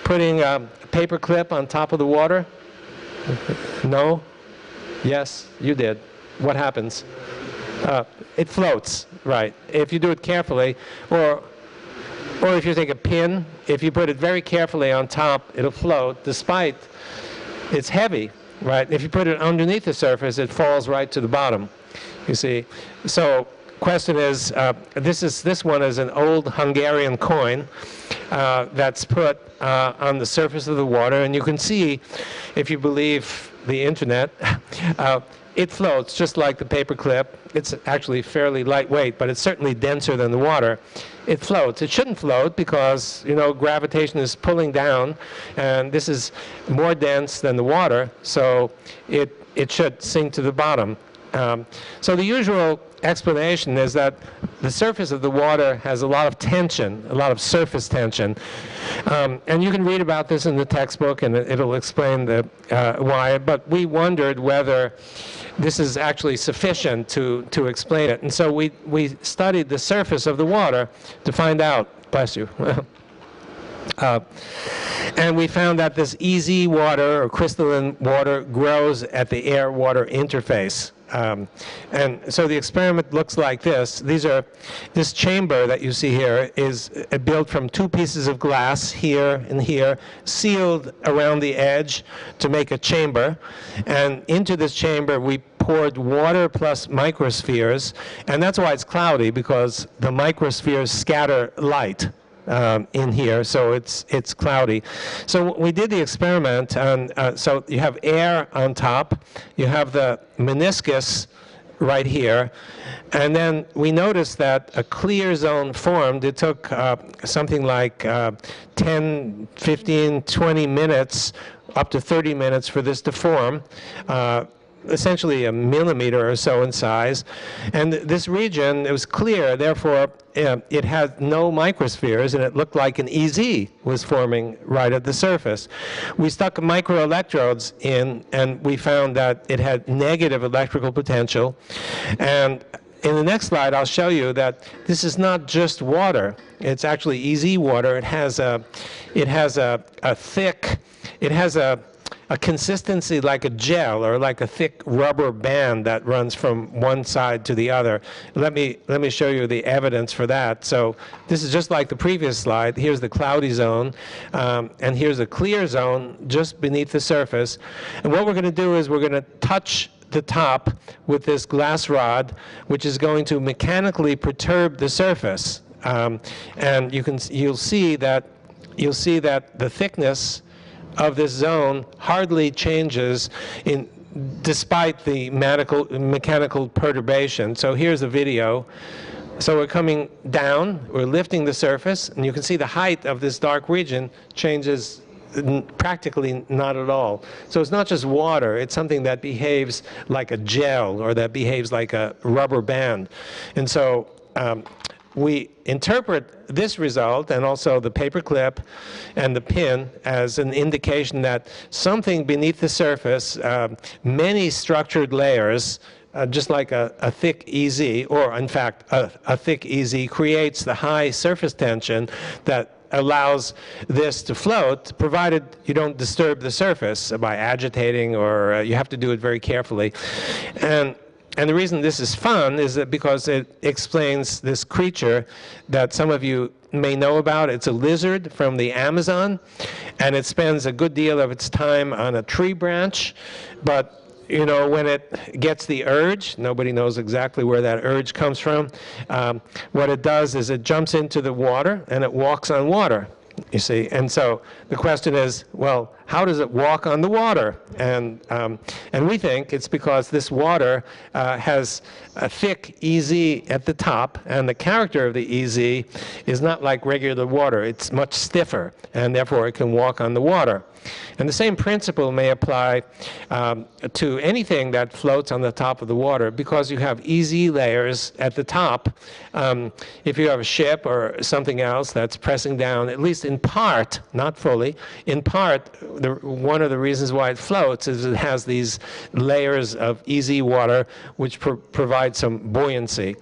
putting a paper clip on top of the water? No? Yes, you did. What happens? Uh, it floats, right, if you do it carefully. Or, or if you take a pin, if you put it very carefully on top, it'll float despite it's heavy, right? If you put it underneath the surface, it falls right to the bottom, you see. So question is, uh, this is this one is an old Hungarian coin uh, that's put uh, on the surface of the water, and you can see, if you believe the internet, uh, it floats just like the paper clip. It's actually fairly lightweight, but it's certainly denser than the water. It floats. It shouldn't float because, you know, gravitation is pulling down, and this is more dense than the water, so it, it should sink to the bottom. Um, so the usual explanation is that the surface of the water has a lot of tension, a lot of surface tension. Um, and you can read about this in the textbook, and it'll explain the, uh, why. But we wondered whether this is actually sufficient to, to explain it. And so we, we studied the surface of the water to find out. Bless you. Uh, and we found that this EZ water or crystalline water grows at the air-water interface. Um, and so the experiment looks like this. These are, this chamber that you see here is uh, built from two pieces of glass here and here, sealed around the edge to make a chamber. And into this chamber we poured water plus microspheres, and that's why it's cloudy, because the microspheres scatter light um, in here, so it's it's cloudy. So we did the experiment, and uh, so you have air on top, you have the meniscus right here, and then we noticed that a clear zone formed. It took uh, something like uh, 10, 15, 20 minutes up to 30 minutes for this to form. Uh, essentially a millimeter or so in size. And this region, it was clear, therefore uh, it had no microspheres and it looked like an EZ was forming right at the surface. We stuck microelectrodes in and we found that it had negative electrical potential. And in the next slide, I'll show you that this is not just water. It's actually EZ water. It has a, it has a, a thick, it has a, a consistency like a gel or like a thick rubber band that runs from one side to the other. Let me, let me show you the evidence for that. So this is just like the previous slide. Here's the cloudy zone, um, and here's a clear zone just beneath the surface. And what we're going to do is we're going to touch the top with this glass rod, which is going to mechanically perturb the surface. Um, and you can, you'll see that you'll see that the thickness of this zone hardly changes in despite the mechanical, mechanical perturbation. So here's a video. So we're coming down, we're lifting the surface, and you can see the height of this dark region changes practically not at all. So it's not just water, it's something that behaves like a gel or that behaves like a rubber band. And so um, we interpret this result and also the paper clip and the pin as an indication that something beneath the surface, um, many structured layers, uh, just like a, a thick EZ, or in fact, a, a thick EZ creates the high surface tension that allows this to float, provided you don't disturb the surface by agitating, or uh, you have to do it very carefully. And and the reason this is fun is that because it explains this creature that some of you may know about. It's a lizard from the Amazon, and it spends a good deal of its time on a tree branch. But you know, when it gets the urge, nobody knows exactly where that urge comes from. Um, what it does is it jumps into the water and it walks on water. You see, and so the question is, well, how does it walk on the water? And um, and we think it's because this water uh, has a thick EZ at the top, and the character of the EZ is not like regular water. It's much stiffer, and therefore it can walk on the water. And the same principle may apply um, to anything that floats on the top of the water because you have EZ layers at the top. Um, if you have a ship or something else that's pressing down, at least in part, not fully, in part, the, one of the reasons why it floats is it has these layers of EZ water which pro- provide some buoyancy.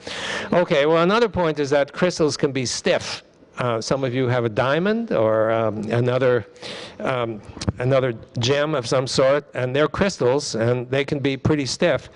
Okay, well, another point is that crystals can be stiff. Uh, some of you have a diamond or um, another um, another gem of some sort, and they're crystals, and they can be pretty stiff.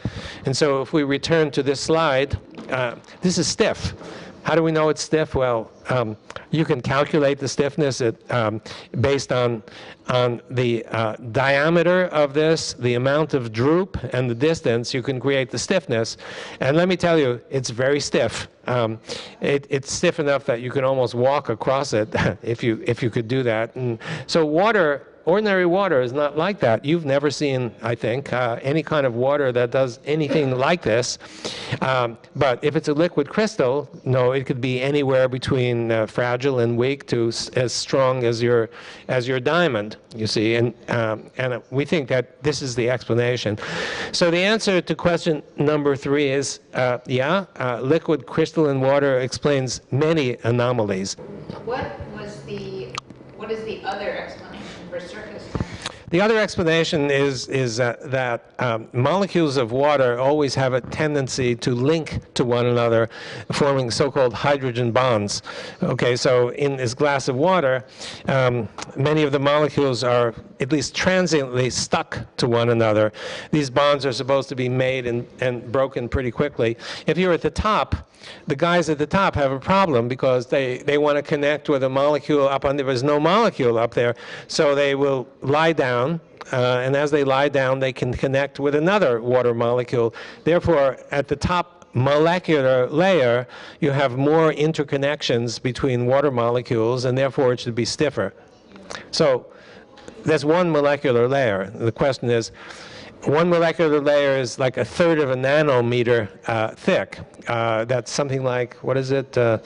And so, if we return to this slide, uh, this is stiff. How do we know it's stiff? Well, um, you can calculate the stiffness at, um, based on, on the uh, diameter of this, the amount of droop, and the distance. You can create the stiffness. And let me tell you, it's very stiff. Um, it, it's stiff enough that you can almost walk across it if you, if you could do that. And so water Ordinary water is not like that. You've never seen, I think, uh, any kind of water that does anything like this. Um, but if it's a liquid crystal, no, it could be anywhere between uh, fragile and weak to s- as strong as your as your diamond. You see, and um, and we think that this is the explanation. So the answer to question number three is uh, yeah, uh, liquid crystalline water explains many anomalies. What was the, what is the other explanation for tension? The other explanation is, is uh, that um, molecules of water always have a tendency to link to one another, forming so-called hydrogen bonds. Okay, so in this glass of water, um, many of the molecules are at least transiently stuck to one another. These bonds are supposed to be made and, and broken pretty quickly. If you're at the top, the guys at the top have a problem because they, they want to connect with a molecule up on there's no molecule up there. So they will lie down uh, and as they lie down they can connect with another water molecule. Therefore at the top molecular layer you have more interconnections between water molecules and therefore it should be stiffer. So there's one molecular layer. The question is one molecular layer is like a third of a nanometer uh, thick. Uh, that's something like, what is it? Uh,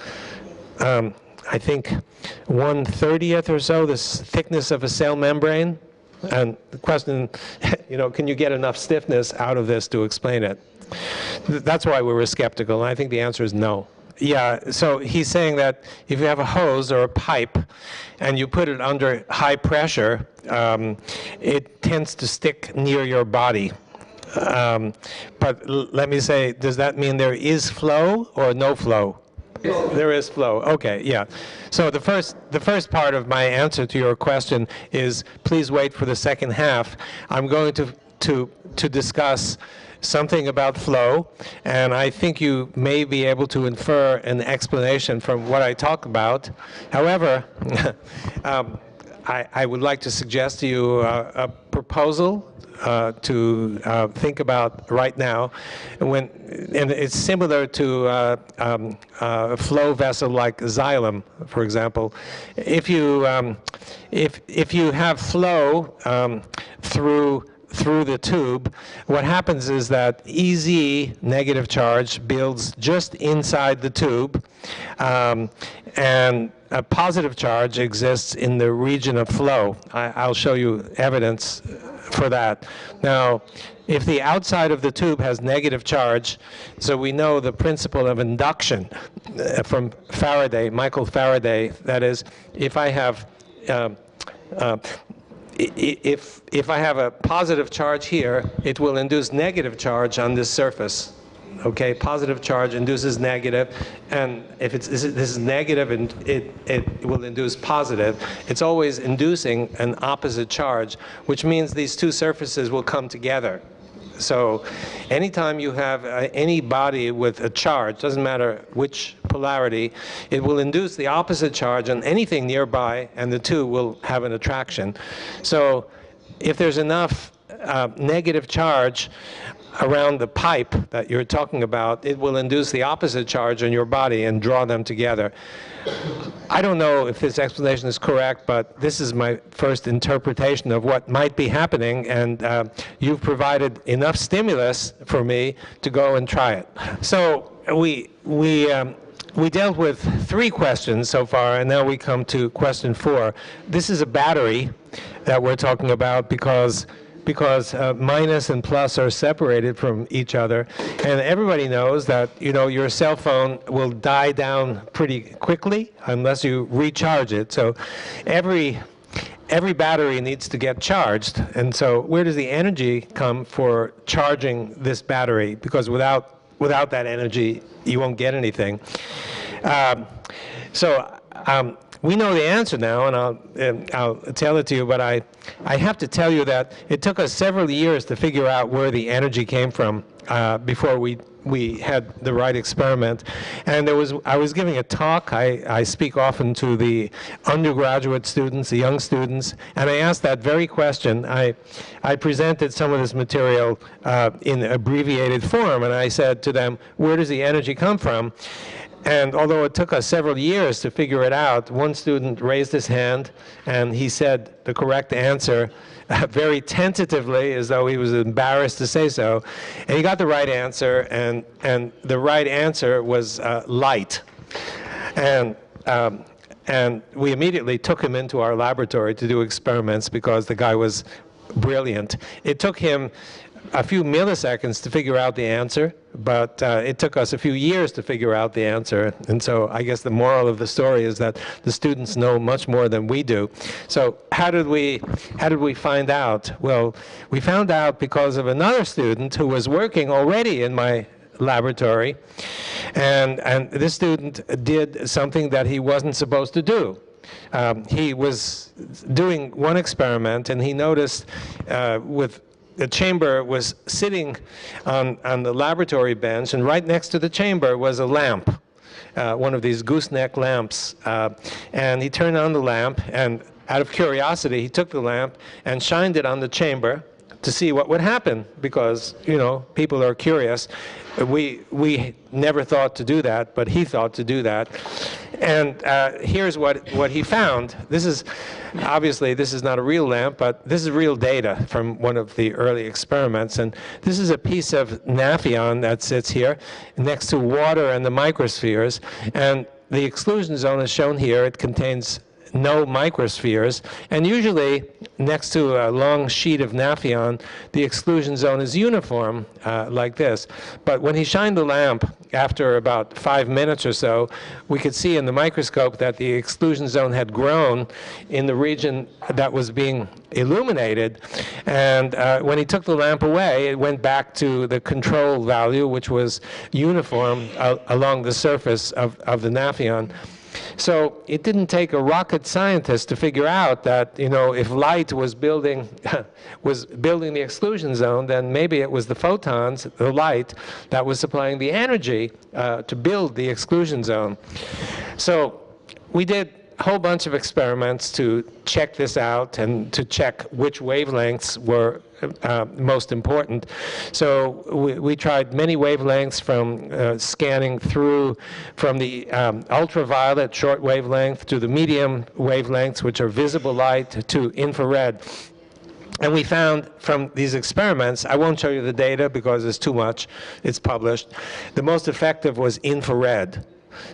um, I think one thirtieth or so, this thickness of a cell membrane. And the question, you know, can you get enough stiffness out of this to explain it? Th- That's why we were skeptical, and I think the answer is no. Yeah, so he's saying that if you have a hose or a pipe and you put it under high pressure, um, it tends to stick near your body. Um, but let me say, does that mean there is flow or no flow? There is flow. Okay, yeah. So the first, the first part of my answer to your question is please wait for the second half. I'm going to, to, to discuss something about flow, and I think you may be able to infer an explanation from what I talk about. However, um, I, I would like to suggest to you a, a proposal uh, to uh, think about right now. When, and it's similar to uh, um, a flow vessel like xylem, for example. If you, um, if, if you have flow um, through through the tube, what happens is that EZ, negative charge, builds just inside the tube, um, and a positive charge exists in the region of flow. I, I'll show you evidence for that. Now, if the outside of the tube has negative charge, so we know the principle of induction uh, from Faraday, Michael Faraday, that is, if I have um, uh, i- if, if I have a positive charge here, it will induce negative charge on this surface. Okay, positive charge induces negative, and if it's this is, negative and it, it will induce positive, it's always inducing an opposite charge, which means these two surfaces will come together. So anytime you have uh, any body with a charge, doesn't matter which polarity, it will induce the opposite charge on anything nearby, and the two will have an attraction. So if there's enough uh, negative charge around the pipe that you're talking about, it will induce the opposite charge on your body and draw them together. I don't know if this explanation is correct, but this is my first interpretation of what might be happening, and uh, you've provided enough stimulus for me to go and try it. So we we. Um, we dealt with three questions so far, and now we come to question four. This is a battery that we're talking about because because uh, minus and plus are separated from each other. And everybody knows that, you know, your cell phone will die down pretty quickly unless you recharge it. So every every battery needs to get charged. And so where does the energy come for charging this battery? Because without without that energy, you won't get anything. Um, so um, we know the answer now, and I'll, I'll tell it to you, but I, I have to tell you that it took us several years to figure out where the energy came from uh, before we, we had the right experiment. And there was, I was giving a talk. I, I speak often to the undergraduate students, the young students, and I asked that very question. I, I presented some of this material uh, in abbreviated form, and I said to them, where does the energy come from? And although it took us several years to figure it out, one student raised his hand and he said the correct answer very tentatively, as though he was embarrassed to say so. And he got the right answer, and, and the right answer was uh, light. And, um, and we immediately took him into our laboratory to do experiments because the guy was brilliant. It took him a few milliseconds to figure out the answer, but uh, it took us a few years to figure out the answer. And so I guess the moral of the story is that the students know much more than we do. So how did we, how did we find out? Well, we found out because of another student who was working already in my laboratory. And, and this student did something that he wasn't supposed to do. Um, he was doing one experiment and he noticed uh, with the chamber was sitting on, on the laboratory bench, and right next to the chamber was a lamp, uh, one of these gooseneck lamps. Uh, and he turned on the lamp, and out of curiosity, he took the lamp and shined it on the chamber to see what would happen, because, you know, people are curious. We, we never thought to do that, but he thought to do that. And uh, here's what, what he found. This is, obviously, this is not a real lamp, but this is real data from one of the early experiments. And this is a piece of Nafion that sits here next to water and the microspheres. And the exclusion zone is shown here. It contains no microspheres. And usually, next to a long sheet of Nafion, the exclusion zone is uniform, uh, like this. But when he shined the lamp, after about five minutes or so, we could see in the microscope that the exclusion zone had grown in the region that was being illuminated. And uh, when he took the lamp away, it went back to the control value, which was uniform uh, along the surface of, of the Nafion. So it didn't take a rocket scientist to figure out that you know if light was building was building the exclusion zone, then maybe it was the photons, the light, that was supplying the energy uh, to build the exclusion zone. So we did a whole bunch of experiments to check this out and to check which wavelengths were uh, most important. So we, we, tried many wavelengths from uh, scanning through from the um, ultraviolet short wavelength to the medium wavelengths, which are visible light, to infrared. And we found from these experiments, I won't show you the data because it's too much, it's published, the most effective was infrared.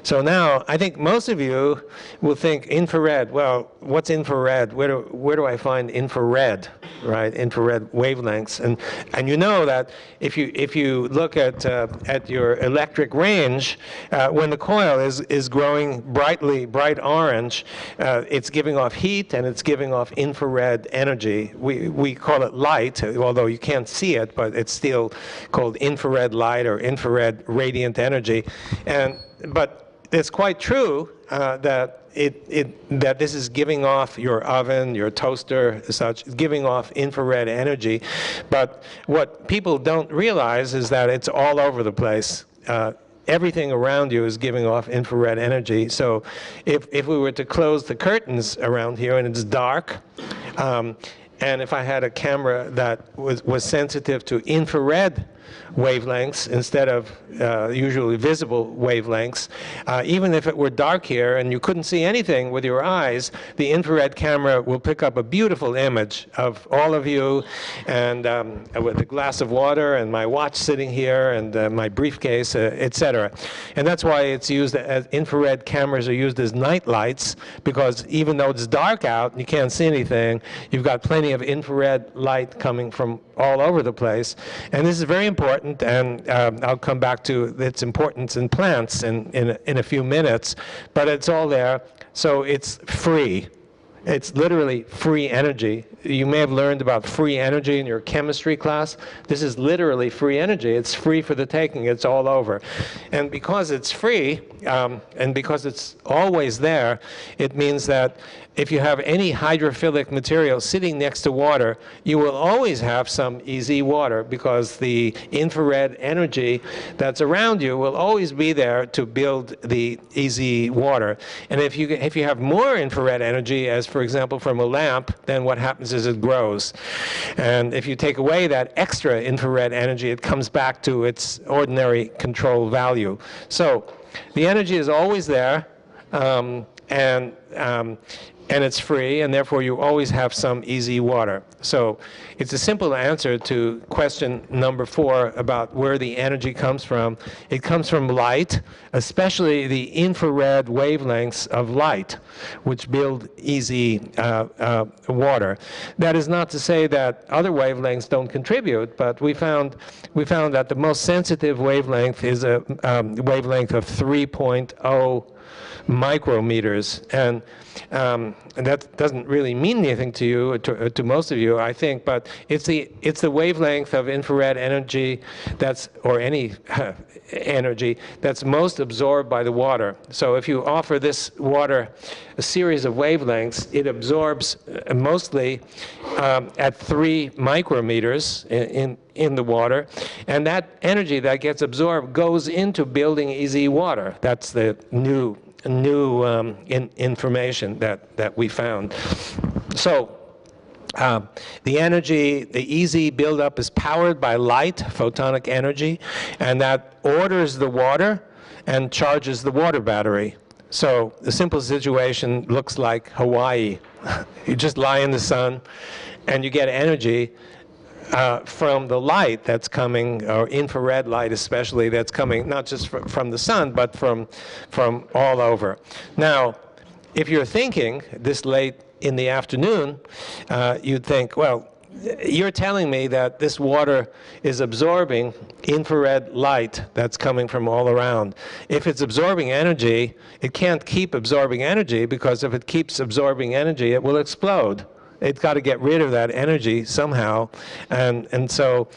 So now, I think most of you will think infrared. Well, what's infrared? Where do, where do I find infrared, right? Infrared wavelengths, and and you know that if you if you look at uh, at your electric range, uh, when the coil is is growing brightly bright orange, uh, it's giving off heat and it's giving off infrared energy. We we call it light, although you can't see it, but it's still called infrared light or infrared radiant energy, and but it's quite true uh, that it, it, that this is giving off your oven, your toaster, such, giving off infrared energy. But what people don't realize is that it's all over the place. Uh, everything around you is giving off infrared energy. So if, if we were to close the curtains around here and it's dark, um, and if I had a camera that was, was sensitive to infrared wavelengths instead of uh, usually visible wavelengths. Uh, even if it were dark here and you couldn't see anything with your eyes, the infrared camera will pick up a beautiful image of all of you and um, with a glass of water and my watch sitting here and uh, my briefcase, uh, etc. And that's why it's used as infrared cameras are used as night lights because even though it's dark out and you can't see anything, you've got plenty of infrared light coming from all over the place. And this is very important, and um, I'll come back to its importance in plants in, in, a, in a few minutes, but it's all there. So it's free. It's literally free energy. You may have learned about free energy in your chemistry class. This is literally free energy. It's free for the taking. It's all over. And because it's free, um, and because it's always there, it means that if you have any hydrophilic material sitting next to water, you will always have some EZ water because the infrared energy that's around you will always be there to build the EZ water. And if you, if you have more infrared energy, as for example from a lamp, then what happens is it grows. And if you take away that extra infrared energy, it comes back to its ordinary control value. So the energy is always there. Um, and um, and it's free, and therefore you always have some EZ water. So it's a simple answer to question number four about where the energy comes from. It comes from light, especially the infrared wavelengths of light, which build EZ uh, uh, water. That is not to say that other wavelengths don't contribute, but we found, we found that the most sensitive wavelength is a um, wavelength of 3.0 micrometers. And, um, that doesn't really mean anything to you, to, to, most of you, I think, but it's the, it's the wavelength of infrared energy that's, or any energy, that's most absorbed by the water. So if you offer this water a series of wavelengths, it absorbs uh, mostly um, at three micrometers in, in, in the water, and that energy that gets absorbed goes into building EZ water. That's the new new um, in, information that, that we found. So uh, the energy, the EZ buildup is powered by light, photonic energy, and that orders the water and charges the water battery. So the simple situation looks like Hawaii. you just lie in the sun and you get energy uh, from the light that's coming, or infrared light especially, that's coming not just fr from the sun, but from, from all over. Now, if you're thinking this late in the afternoon, uh, you'd think, well, you're telling me that this water is absorbing infrared light that's coming from all around. If it's absorbing energy, it can't keep absorbing energy because if it keeps absorbing energy, it will explode it's got to get rid of that energy somehow. And, and so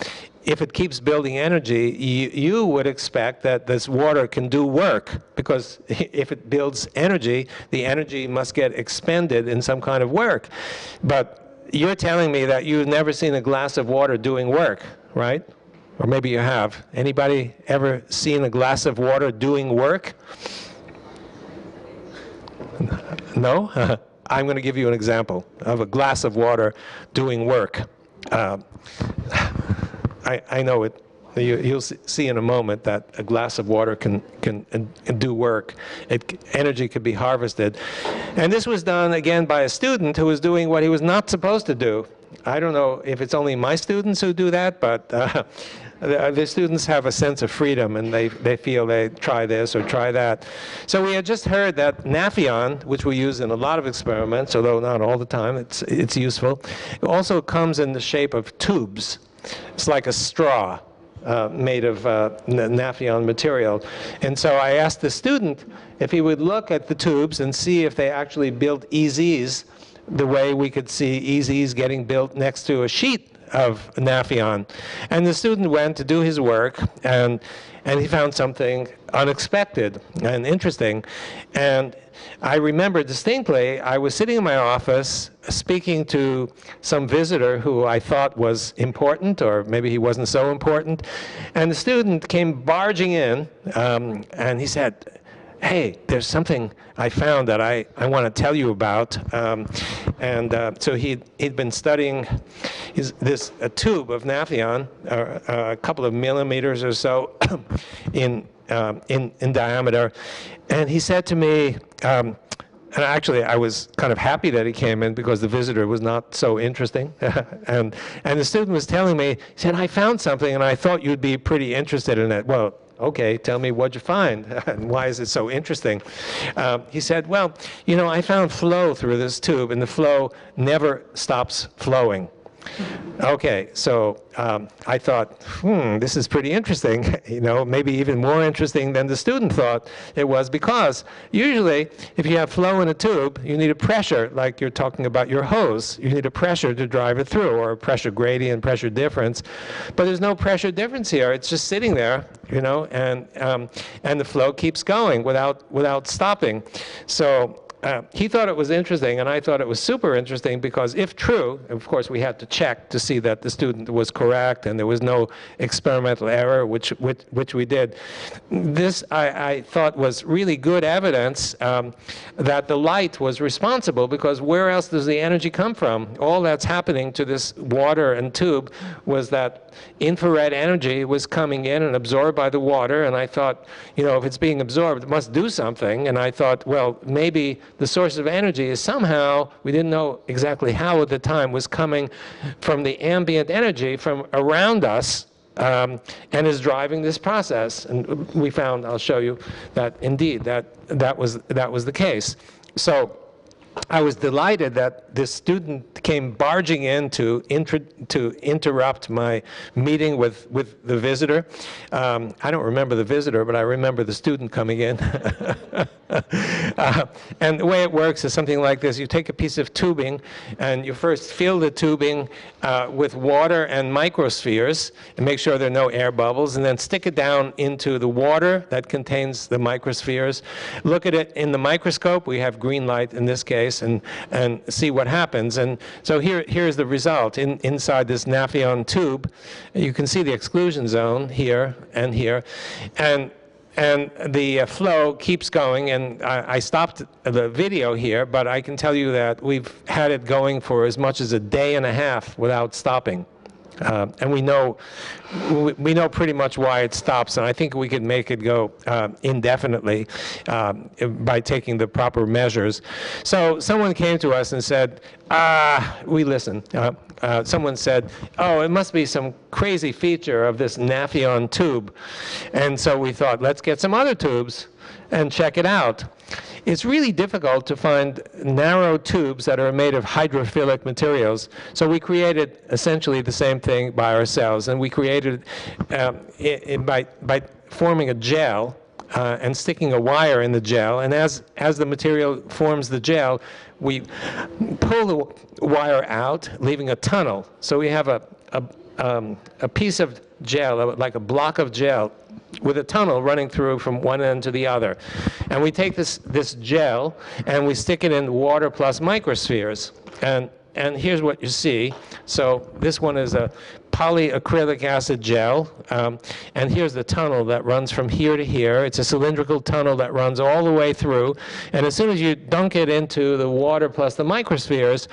if it keeps building energy, you, you, would expect that this water can do work because if it builds energy, the energy must get expended in some kind of work. But you're telling me that you've never seen a glass of water doing work, right? Or maybe you have. Anybody ever seen a glass of water doing work? No? I'm going to give you an example of a glass of water doing work. Uh, I, I, know it You, you'll see in a moment that a glass of water can, can, uh, do work. It, energy could be harvested. And this was done again by a student who was doing what he was not supposed to do. I don't know if it's only my students who do that, but uh, the, the students have a sense of freedom and they, they feel they try this or try that. So we had just heard that Nafion, which we use in a lot of experiments, although not all the time, it's, it's useful, it also comes in the shape of tubes. It's like a straw uh, made of uh, Nafion material. And so I asked the student if he would look at the tubes and see if they actually built EZs the way we could see EZs getting built next to a sheet of Nafion. And the student went to do his work, and, and he found something unexpected and interesting. And I remember distinctly, I was sitting in my office speaking to some visitor who I thought was important, or maybe he wasn't so important. And the student came barging in, um, and he said, hey, there's something I found that I, I want to tell you about. Um, and uh, so he'd, he'd been studying his, this a tube of Nafion, uh, a couple of millimeters or so in, um, in, in diameter. And he said to me, um, and actually, I was kind of happy that he came in because the visitor was not so interesting. and, and the student was telling me, he said, I found something and I thought you'd be pretty interested in it. Well, okay, tell me what'd you find and why is it so interesting? Um, he said, well, you know, I found flow through this tube and the flow never stops flowing. Okay, so um, I thought, hmm, this is pretty interesting. you know, maybe even more interesting than the student thought it was because usually if you have flow in a tube, you need a pressure, like you're talking about your hose. You need a pressure to drive it through, or a pressure gradient, pressure difference. But there's no pressure difference here. It's just sitting there, you know, and um, and the flow keeps going without without stopping. So uh, he thought it was interesting, and I thought it was super interesting because, if true, of course, we had to check to see that the student was correct and there was no experimental error, which which, which we did. This I, I thought was really good evidence um, that the light was responsible because where else does the energy come from? All that's happening to this water and tube was that infrared energy was coming in and absorbed by the water, and I thought, you know, if it's being absorbed, it must do something. And I thought, well, maybe the source of energy is somehow, we didn't know exactly how at the time, was coming from the ambient energy from around us um, and is driving this process. And we found, I'll show you, that indeed that, that, was, that was the case. So I was delighted that this student came barging in to, inter- to interrupt my meeting with, with the visitor. Um, I don't remember the visitor, but I remember the student coming in. uh, and the way it works is something like this. You take a piece of tubing and you first fill the tubing uh, with water and microspheres and make sure there are no air bubbles, and then stick it down into the water that contains the microspheres. Look at it in the microscope. We have green light in this case, and, and see what happens. And so here, here's the result. In, inside this Nafion tube, you can see the exclusion zone here and here. And and the uh, flow keeps going. And I, I stopped the video here, but I can tell you that we've had it going for as much as a day and a half without stopping. Uh, and we know we- we know pretty much why it stops, and I think we could make it go uh, indefinitely um, by taking the proper measures. So someone came to us and said, "Ah, we listen." Uh, uh, someone said, "Oh, it must be some crazy feature of this Nafion tube," and so we thought, "Let's get some other tubes and check it out." It's really difficult to find narrow tubes that are made of hydrophilic materials. So we created essentially the same thing by ourselves, and we created um, i i by by forming a gel uh, and sticking a wire in the gel. And as as the material forms the gel, we pull the wire out, leaving a tunnel. So we have a a, um, a piece of gel, like a block of gel, with a tunnel running through from one end to the other. And we take this, this gel and we stick it in water plus microspheres. And and here's what you see. So this one is a polyacrylic acid gel, um, and here's the tunnel that runs from here to here. It's a cylindrical tunnel that runs all the way through, and as soon as you dunk it into the water plus the microspheres,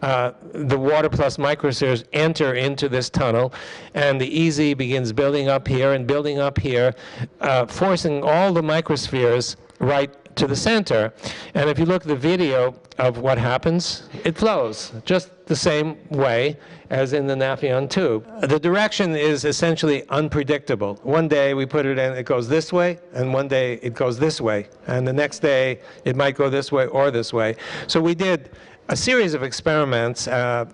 uh, the water plus microspheres enter into this tunnel, and the EZ begins building up here and building up here, uh, forcing all the microspheres right to the center. And if you look at the video of what happens, it flows just the same way as in the Nafion tube. The direction is essentially unpredictable. One day we put it in, it goes this way, and one day it goes this way. And the next day it might go this way or this way. So we did a series of experiments uh,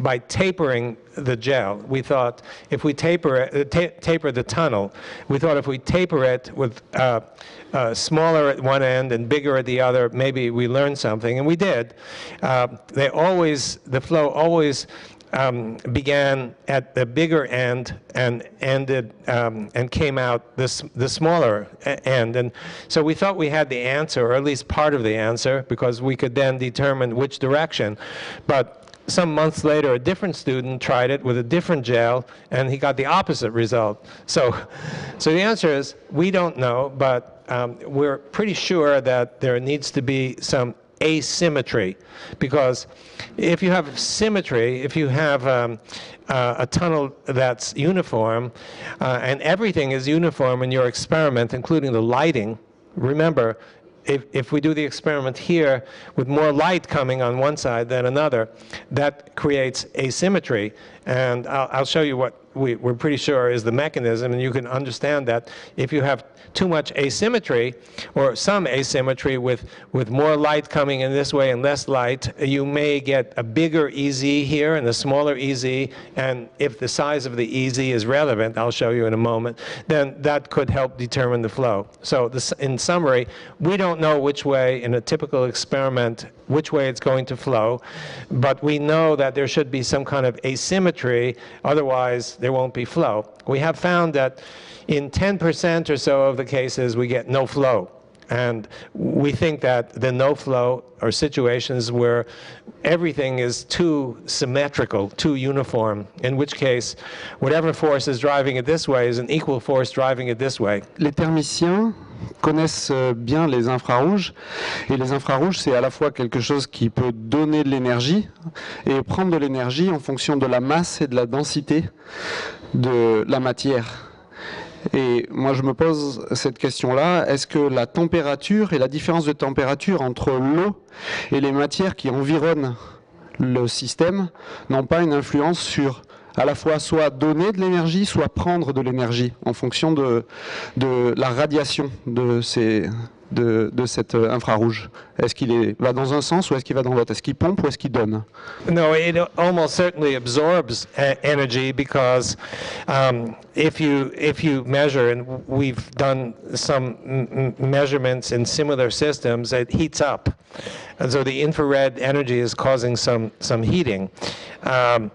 by tapering the gel. We thought if we taper it, uh, ta taper the tunnel, we thought if we taper it with uh, uh, smaller at one end and bigger at the other, maybe we learn something, and we did. Uh, they always, the flow always um, began at the bigger end and ended um, and came out this the smaller end. And so we thought we had the answer, or at least part of the answer, because we could then determine which direction. But some months later, a different student tried it with a different gel, and he got the opposite result. So, so the answer is we don't know, but um, we're pretty sure that there needs to be some asymmetry because if you have symmetry, if you have um, uh, a tunnel that's uniform uh, and everything is uniform in your experiment, including the lighting, remember, if, if we do the experiment here with more light coming on one side than another, that creates asymmetry. And I'll, I'll show you what we, we're pretty sure is the mechanism, and you can understand that if you have too much asymmetry or some asymmetry with, with more light coming in this way and less light, you may get a bigger EZ here and a smaller EZ. And if the size of the EZ is relevant, I'll show you in a moment, then that could help determine the flow. So this, in summary, we don't know which way in a typical experiment which way it's going to flow, but we know that there should be some kind of asymmetry, otherwise there won't be flow. We have found that in 10% or so of the cases, we get no flow. And we think that the no flow are situations where everything is too symmetrical, too uniform, in which case, whatever force is driving it this way is an equal force driving it this way. Les thermiciens connaissent euh, bien les infrarouges. Et les infrarouges, c'est à la fois quelque chose qui peut donner de l'énergie et prendre de l'énergie en fonction de la masse et de la densité de la matière. Et moi, je me pose cette question-là. Est-ce que la température et la différence de température entre l'eau et les matières qui environnent le système n'ont pas une influence sur à la fois soit donner de l'énergie, soit prendre de l'énergie en fonction de, la radiation de ces, de, cet infrarouge? Est-ce qu'il va dans un sens ou est-ce qu'il va dans l'autre Est-ce qu'il pompe ou est-ce qu'il donne No, it almost certainly absorbs uh, energy because um, if you if you measure, and we've done some measurements in similar systems, it heats up, and so the infrared energy is causing some some heating. Um,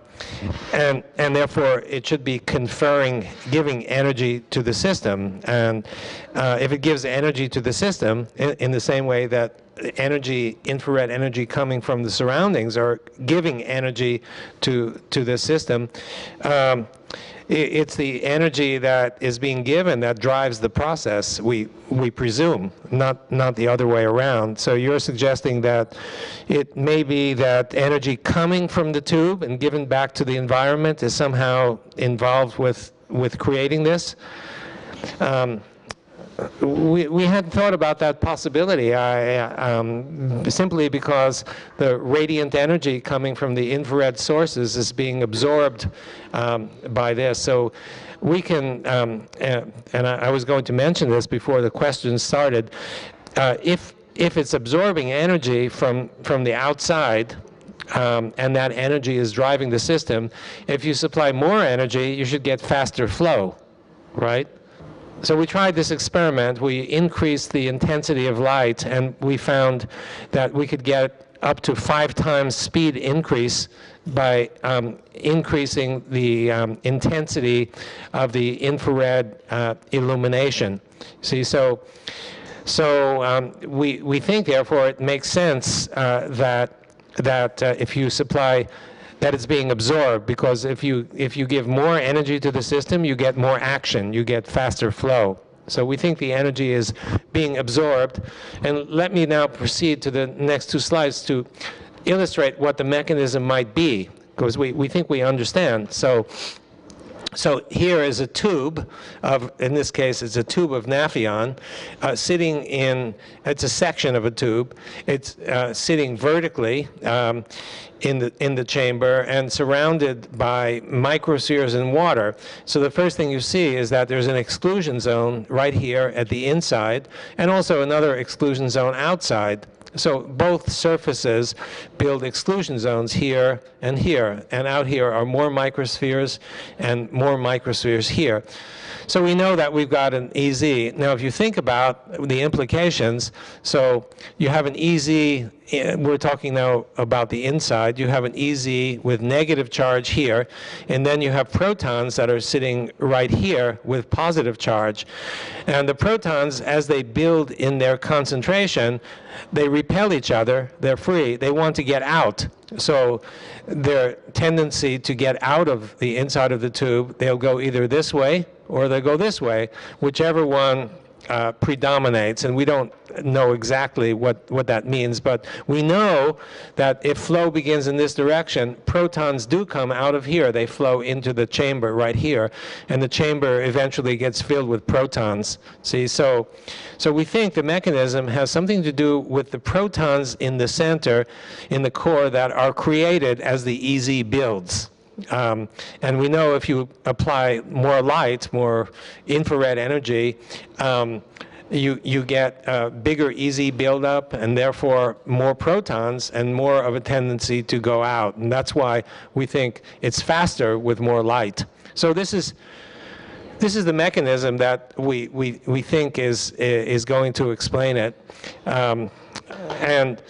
and and therefore it should be conferring, giving energy to the system. And uh, if it gives energy to the system, in, in, the same way that energy, infrared energy coming from the surroundings, are giving energy to to the system. Um, it's the energy that is being given that drives the process, we, we presume, not, not the other way around. So you're suggesting that it may be that energy coming from the tube and given back to the environment is somehow involved with, with creating this? Um, we, we hadn't thought about that possibility I, um, simply because the radiant energy coming from the infrared sources is being absorbed um, by this. So we can, um, and, I, I, was going to mention this before the question started, uh, if, if it's absorbing energy from, from the outside, um, and that energy is driving the system, if you supply more energy, you should get faster flow, right? So we tried this experiment. We increased the intensity of light, and we found that we could get up to five times speed increase by um, increasing the um, intensity of the infrared uh, illumination. See, so so um, we we think therefore it makes sense uh, that that uh, if you supply that it's being absorbed because if you if you give more energy to the system you get more action you get faster flow. So we think the energy is being absorbed. And let me now proceed to the next two slides to illustrate what the mechanism might be because we, we think we understand. So so here is a tube of, in this case, it's a tube of Nafion uh, sitting in, it's a section of a tube. It's uh, sitting vertically um, in, the, in the chamber and surrounded by microspheres in water. So the first thing you see is that there's an exclusion zone right here at the inside and also another exclusion zone outside. So both surfaces build exclusion zones here and here. And out here are more microspheres and more microspheres here. So we know that we've got an EZ. Now, if you think about the implications, so you have an EZ, eh, we're talking now about the inside, you have an EZ with negative charge here, and then you have protons that are sitting right here with positive charge. And the protons, as they build in their concentration, they repel each other, they're free, they want to get out. So their tendency to get out of the inside of the tube, they'll go either this way or they go this way, whichever one uh, predominates, and we don't know exactly what, what that means, but we know that if flow begins in this direction, protons do come out of here. They flow into the chamber right here, and the chamber eventually gets filled with protons. See, so, so we think the mechanism has something to do with the protons in the center, in the core, that are created as the EZ builds. Um, and we know if you apply more light, more infrared energy, um, you, you get bigger EZ buildup and therefore more protons and more of a tendency to go out. And that's why we think it's faster with more light. So this is, this is the mechanism that we, we, we think is, is going to explain it. Um, and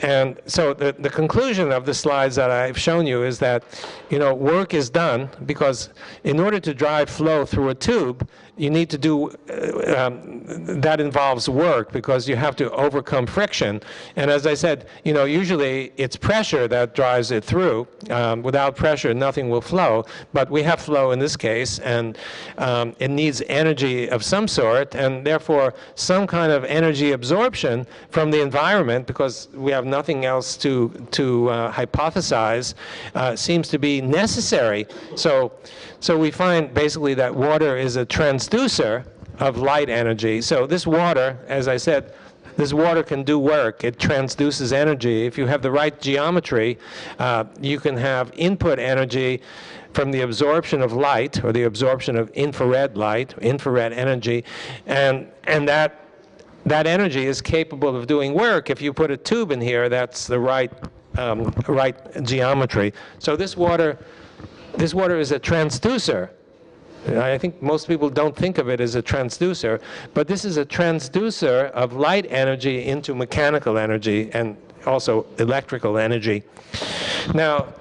and so the, the conclusion of the slides that I've shown you is that, you know, work is done because in order to drive flow through a tube, you need to do, uh, um, that involves work because you have to overcome friction. And as I said, you know, usually it's pressure that drives it through. Um, without pressure, nothing will flow. But we have flow in this case, and um, it needs energy of some sort, and therefore some kind of energy absorption from the environment because we have nothing else to, to uh, hypothesize uh, seems to be necessary. So, so we find basically that water is a transducer of light energy. So this water, as I said, this water can do work. It transduces energy. If you have the right geometry, uh, you can have input energy from the absorption of light or the absorption of infrared light, infrared energy, and, and that that energy is capable of doing work. If you put a tube in here, that's the right, um, right geometry. So this water, this water is a transducer. I think most people don't think of it as a transducer, but this is a transducer of light energy into mechanical energy and also electrical energy. Now,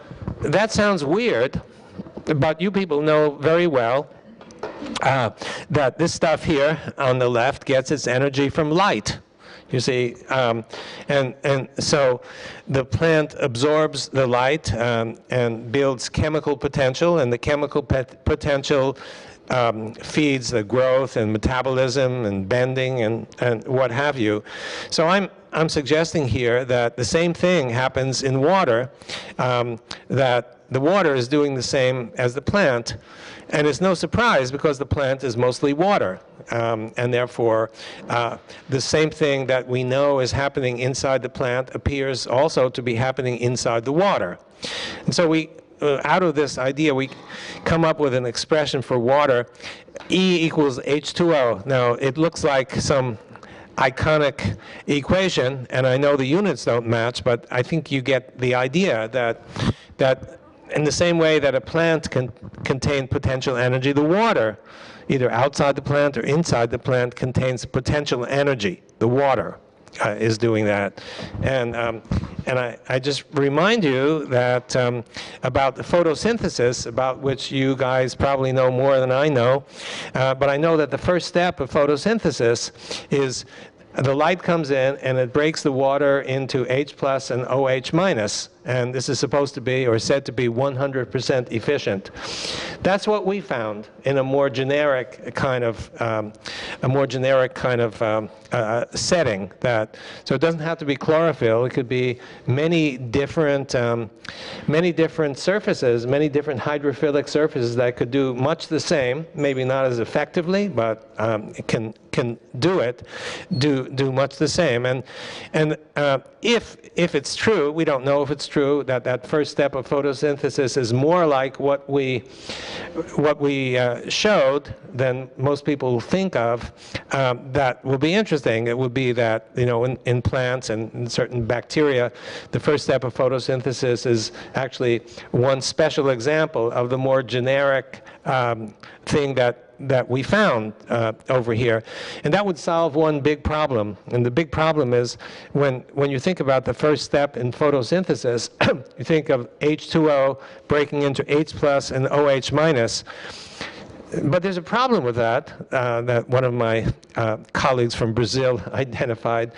that sounds weird, but you people know very well uh, that this stuff here on the left gets its energy from light. You see, um, and and so the plant absorbs the light um, and builds chemical potential, and the chemical potential um, feeds the growth and metabolism and bending and and what have you. So I'm I'm suggesting here that the same thing happens in water, um, that the water is doing the same as the plant. And it's no surprise because the plant is mostly water. Um, and therefore, uh, the same thing that we know is happening inside the plant appears also to be happening inside the water. And so we, uh, out of this idea, we come up with an expression for water, E equals H2O. Now, it looks like some iconic equation, and I know the units don't match, but I think you get the idea that, that in the same way that a plant can contain potential energy, the water, either outside the plant or inside the plant, contains potential energy. The water uh, is doing that. And, um, and I, I, just remind you that um, about the photosynthesis, about which you guys probably know more than I know, uh, but I know that the first step of photosynthesis is the light comes in and it breaks the water into H plus and OH minus, and this is supposed to be or said to be 100% efficient. That's what we found in a more generic kind of um, a more generic kind of um, uh, setting. That so it doesn't have to be chlorophyll. It could be many different um, many different surfaces, many different hydrophilic surfaces that could do much the same, maybe not as effectively, but um, can can do it, do do much the same. And and uh, if if it's true, we don't know if it's true that that first step of photosynthesis is more like what we what we uh, showed than most people think of. Um, that will be interesting. It would be that you know in, in plants and in certain bacteria, the first step of photosynthesis is actually one special example of the more generic um, thing that that we found uh, over here. And that would solve one big problem. And the big problem is when, when you think about the first step in photosynthesis, you think of H2O breaking into H plus and OH minus. But there's a problem with that, uh, that one of my uh, colleagues from Brazil identified.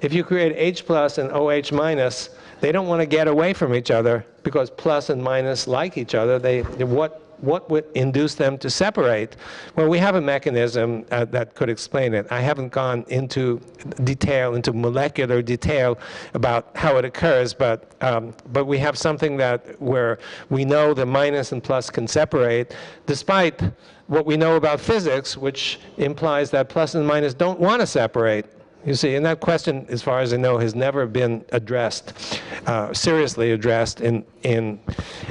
If you create H plus and OH minus, they don't want to get away from each other because plus and minus like each other. They, what what would induce them to separate? Well, we have a mechanism uh, that could explain it. I haven't gone into detail, into molecular detail about how it occurs, but, um, but we have something that where we know the minus and plus can separate, despite what we know about physics, which implies that plus and minus don't want to separate. You see, and that question, as far as I know, has never been addressed, uh, seriously addressed in in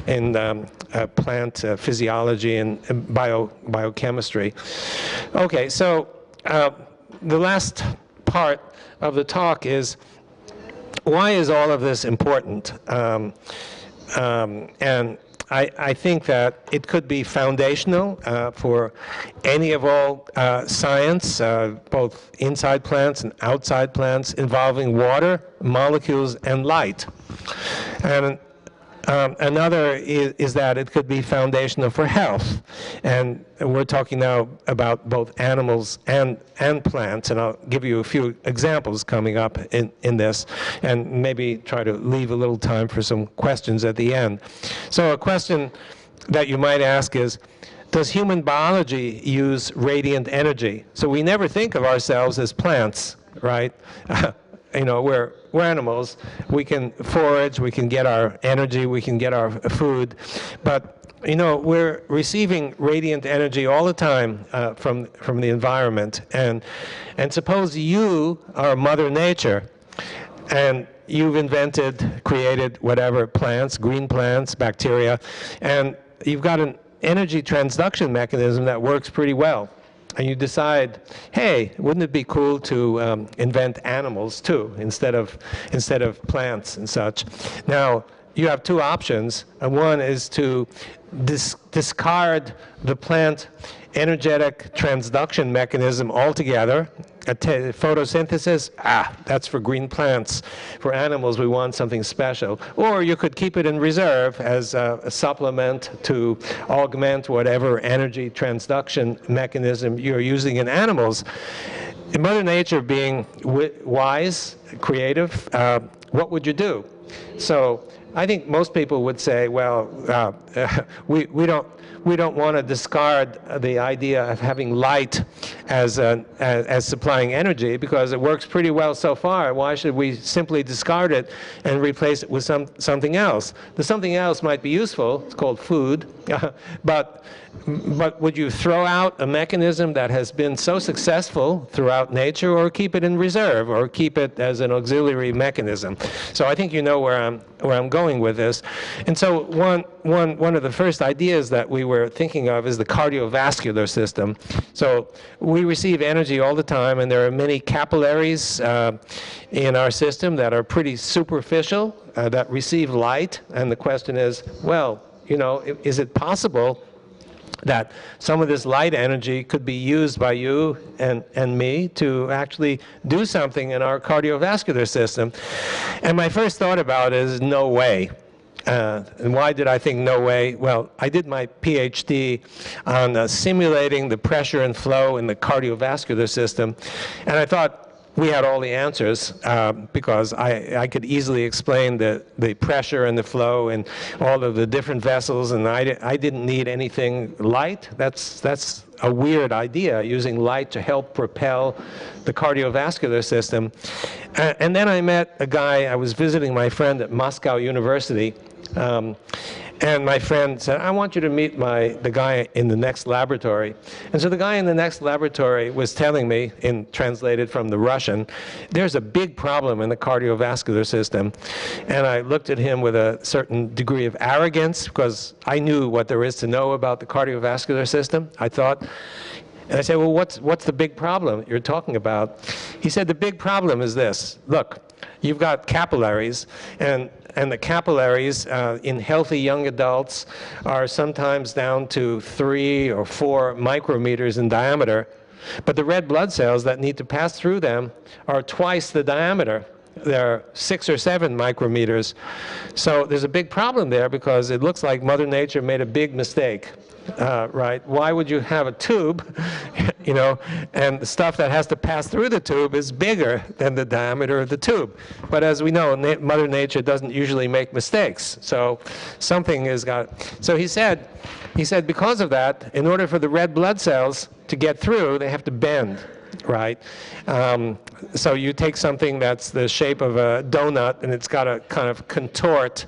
in um, uh, plant uh, physiology and bio biochemistry. Okay, so uh, the last part of the talk is why is all of this important? Um, um, and I, I, think that it could be foundational uh, for any of all uh, science, uh, both inside plants and outside plants, involving water, molecules, and light. And um, another is, is, that it could be foundational for health. And we're talking now about both animals and, and plants, and I'll give you a few examples coming up in, in this, and maybe try to leave a little time for some questions at the end. So a question that you might ask is, does human biology use radiant energy? So we never think of ourselves as plants, right? you know, we're, we're animals. We can forage, we can get our energy, we can get our food. But, you know, we're receiving radiant energy all the time uh, from, from the environment. And, and suppose you are Mother Nature and you've invented, created whatever plants, green plants, bacteria, and you've got an energy transduction mechanism that works pretty well and you decide, hey, wouldn't it be cool to um, invent animals too instead of instead of plants and such? Now you have two options, and one is to dis discard the plant energetic transduction mechanism altogether. Photosynthesis, ah, that's for green plants. For animals, we want something special. Or you could keep it in reserve as a, a supplement to augment whatever energy transduction mechanism you're using in animals. In Mother Nature being wise, creative, uh, what would you do? So I think most people would say, well, uh, we, we don't, we don't want to discard the idea of having light as, as, as, supplying energy because it works pretty well so far. Why should we simply discard it and replace it with some, something else? The something else might be useful. It's called food. but but would you throw out a mechanism that has been so successful throughout nature or keep it in reserve or keep it as an auxiliary mechanism? So I think you know where I'm, where I'm going with this. And so one, one, one of the first ideas that we were thinking of is the cardiovascular system. So we receive energy all the time and there are many capillaries uh, in our system that are pretty superficial, uh, that receive light. And the question is, well, you know, is it possible that some of this light energy could be used by you and, and me to actually do something in our cardiovascular system. And my first thought about it is no way. Uh, and why did I think no way? Well, I did my PhD on uh, simulating the pressure and flow in the cardiovascular system, and I thought we had all the answers uh, because I, I could easily explain the, the pressure and the flow and all of the different vessels, and I, I didn't need anything light. That's, that's a weird idea, using light to help propel the cardiovascular system. A- and then I met a guy, I was visiting my friend at Moscow University. Um, and my friend said, I want you to meet my, the guy in the next laboratory. And so the guy in the next laboratory was telling me, in translated from the Russian, there's a big problem in the cardiovascular system. And I looked at him with a certain degree of arrogance because I knew what there is to know about the cardiovascular system. I thought, and I said, well, what's, what's the big problem you're talking about? He said, the big problem is this. Look, you've got capillaries, and, and the capillaries uh, in healthy young adults are sometimes down to three or four micrometers in diameter. But the red blood cells that need to pass through them are twice the diameter. They're six or seven micrometers. So there's a big problem there because it looks like Mother Nature made a big mistake uh, right? Why would you have a tube, you know, and the stuff that has to pass through the tube is bigger than the diameter of the tube? But as we know, na Mother Nature doesn't usually make mistakes. So something has got. So he said, he said because of that, in order for the red blood cells to get through, they have to bend right? Um, so you take something that's the shape of a donut and it's got to kind of contort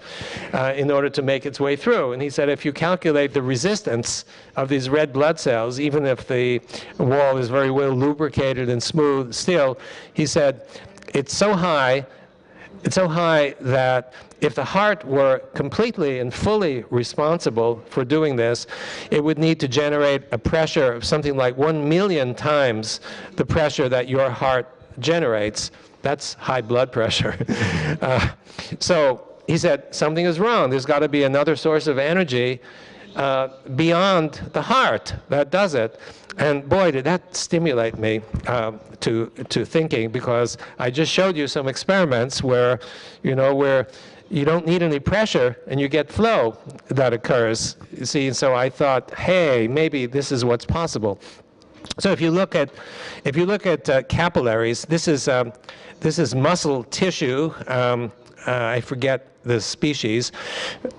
uh, in order to make its way through. And he said if you calculate the resistance of these red blood cells, even if the wall is very well lubricated and smooth still, he said it's so high it's so high that if the heart were completely and fully responsible for doing this, it would need to generate a pressure of something like one million times the pressure that your heart generates. That's high blood pressure. uh, so he said, something is wrong. There's got to be another source of energy uh, beyond the heart that does it. And boy, did that stimulate me um, to, to thinking because I just showed you some experiments where, you know, where you don't need any pressure and you get flow that occurs. You see, and so I thought, hey, maybe this is what's possible. So if you look at, if you look at uh, capillaries, this is, um, this is muscle tissue. Um, uh, I forget the species.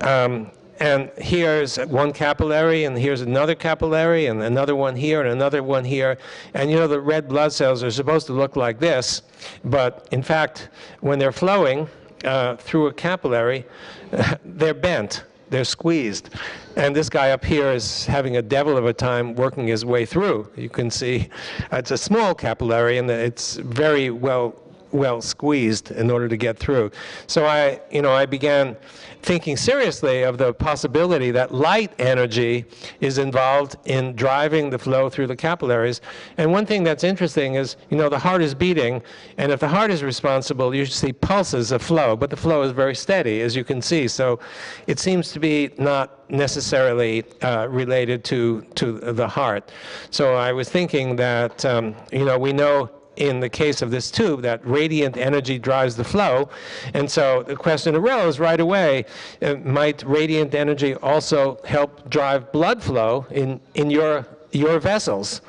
Um, and here's one capillary, and here's another capillary, and another one here, and another one here. And you know, the red blood cells are supposed to look like this, but in fact, when they're flowing uh, through a capillary, they're bent, they're squeezed. And this guy up here is having a devil of a time working his way through. You can see it's a small capillary, and it's very well well squeezed in order to get through. So I, you know, I began thinking seriously of the possibility that light energy is involved in driving the flow through the capillaries. And one thing that's interesting is, you know, the heart is beating, and if the heart is responsible, you see pulses of flow, but the flow is very steady, as you can see. So it seems to be not necessarily uh, related to, to the heart. So I was thinking that, um, you know, we know in the case of this tube that radiant energy drives the flow. And so the question arose right away, uh, might radiant energy also help drive blood flow in, in your, your vessels?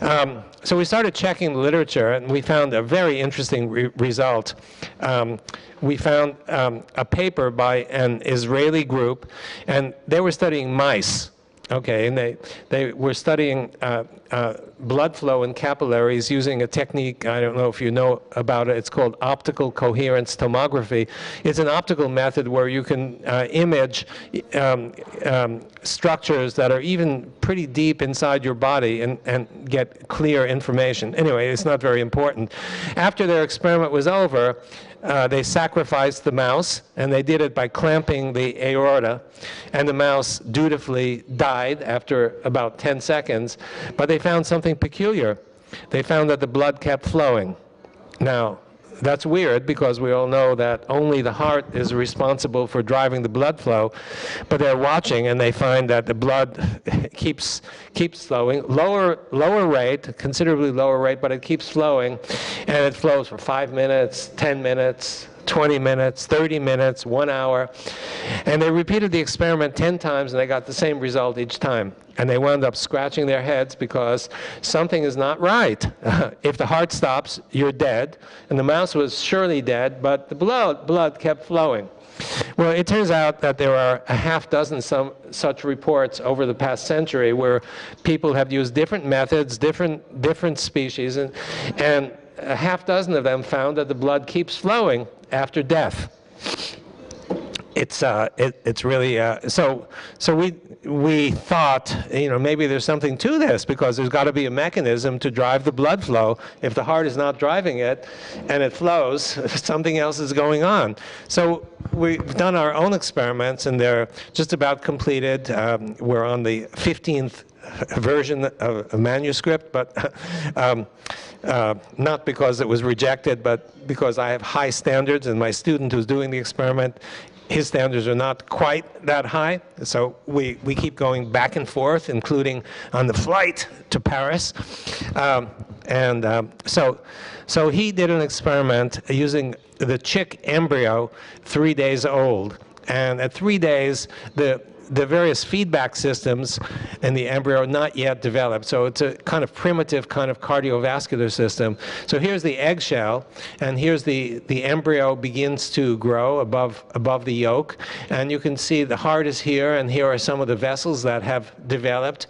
Um, so we started checking the literature and we found a very interesting re result. Um, we found um, a paper by an Israeli group and they were studying mice. Okay, and they, they were studying uh, uh, blood flow in capillaries using a technique, I don't know if you know about it, it's called optical coherence tomography. It's an optical method where you can uh, image um, um, structures that are even pretty deep inside your body and, and get clear information. Anyway, it's not very important. After their experiment was over, uh, they sacrificed the mouse, and they did it by clamping the aorta, and the mouse dutifully died after about 10 seconds. But they found something peculiar. They found that the blood kept flowing. Now, that's weird because we all know that only the heart is responsible for driving the blood flow, but they're watching and they find that the blood keeps keeps flowing, lower lower rate, considerably lower rate, but it keeps flowing, and it flows for five minutes, ten minutes, 20 minutes, 30 minutes, one hour. And they repeated the experiment 10 times and they got the same result each time. And they wound up scratching their heads because something is not right. if the heart stops, you're dead. And the mouse was surely dead, but the blood, blood kept flowing. Well, it turns out that there are a half dozen some, such reports over the past century where people have used different methods, different, different species, and, and a half dozen of them found that the blood keeps flowing after death. It's, uh, it, it's really, uh, so, so we, we thought, you know, maybe there's something to this because there's got to be a mechanism to drive the blood flow. If the heart is not driving it and it flows, something else is going on. So we've done our own experiments and they're just about completed. Um, we're on the 15th version of a manuscript, but um, uh, not because it was rejected, but because I have high standards and my student who's doing the experiment his standards are not quite that high, so we, we keep going back and forth, including on the flight to Paris. Um, and um, so, so he did an experiment using the chick embryo, three days old. And at three days, the the various feedback systems in the embryo are not yet developed. So it's a kind of primitive kind of cardiovascular system. So here's the eggshell, and here's the, the embryo begins to grow above, above the yolk. And you can see the heart is here, and here are some of the vessels that have developed.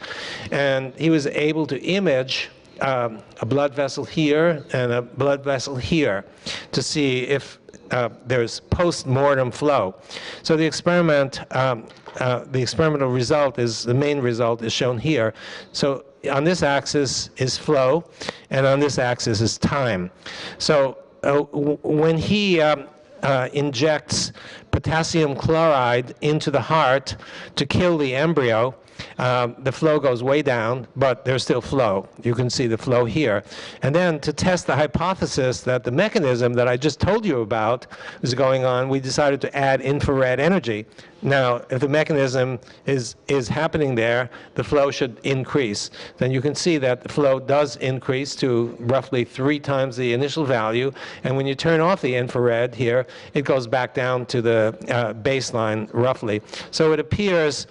And he was able to image um, a blood vessel here and a blood vessel here to see if uh, there's post-mortem flow. So the experiment um, uh, the experimental result is, the main result is shown here. So on this axis is flow, and on this axis is time. So uh, when he um, uh, injects potassium chloride into the heart to kill the embryo, um, the flow goes way down, but there's still flow. You can see the flow here. And then to test the hypothesis that the mechanism that I just told you about is going on, we decided to add infrared energy. Now, if the mechanism is, is happening there, the flow should increase. Then you can see that the flow does increase to roughly three times the initial value. And when you turn off the infrared here, it goes back down to the uh, baseline roughly. So it appears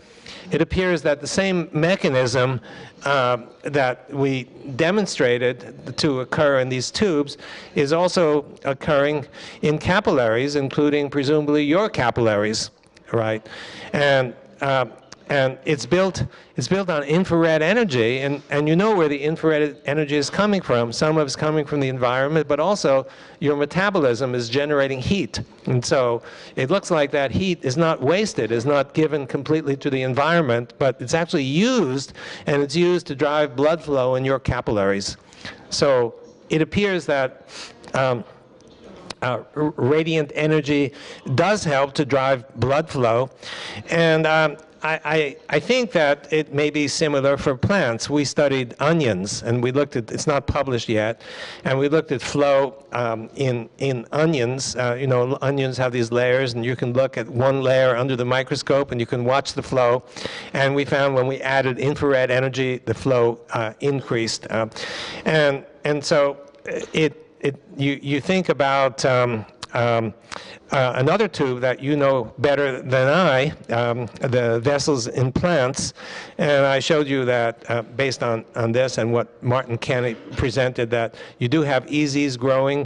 it appears that the same mechanism uh, that we demonstrated to occur in these tubes is also occurring in capillaries, including presumably your capillaries, right? And uh, and it's built it's built on infrared energy. And and you know where the infrared energy is coming from. Some of it's coming from the environment but also your metabolism is generating heat. And so it looks like that heat is not wasted is not given completely to the environment but it's actually used and it's used to drive blood flow in your capillaries. So it appears that um, uh, radiant energy does help to drive blood flow. And um, I, I, think that it may be similar for plants. We studied onions, and we looked at, it's not published yet, and we looked at flow um, in, in onions. Uh, you know, onions have these layers, and you can look at one layer under the microscope, and you can watch the flow. And we found when we added infrared energy, the flow uh, increased. Uh, and, and so it, it, you, you think about um, um, uh, another tube that you know better than I, um, the vessels in plants, and I showed you that uh, based on, on this and what Martin Kenny presented that you do have EZs growing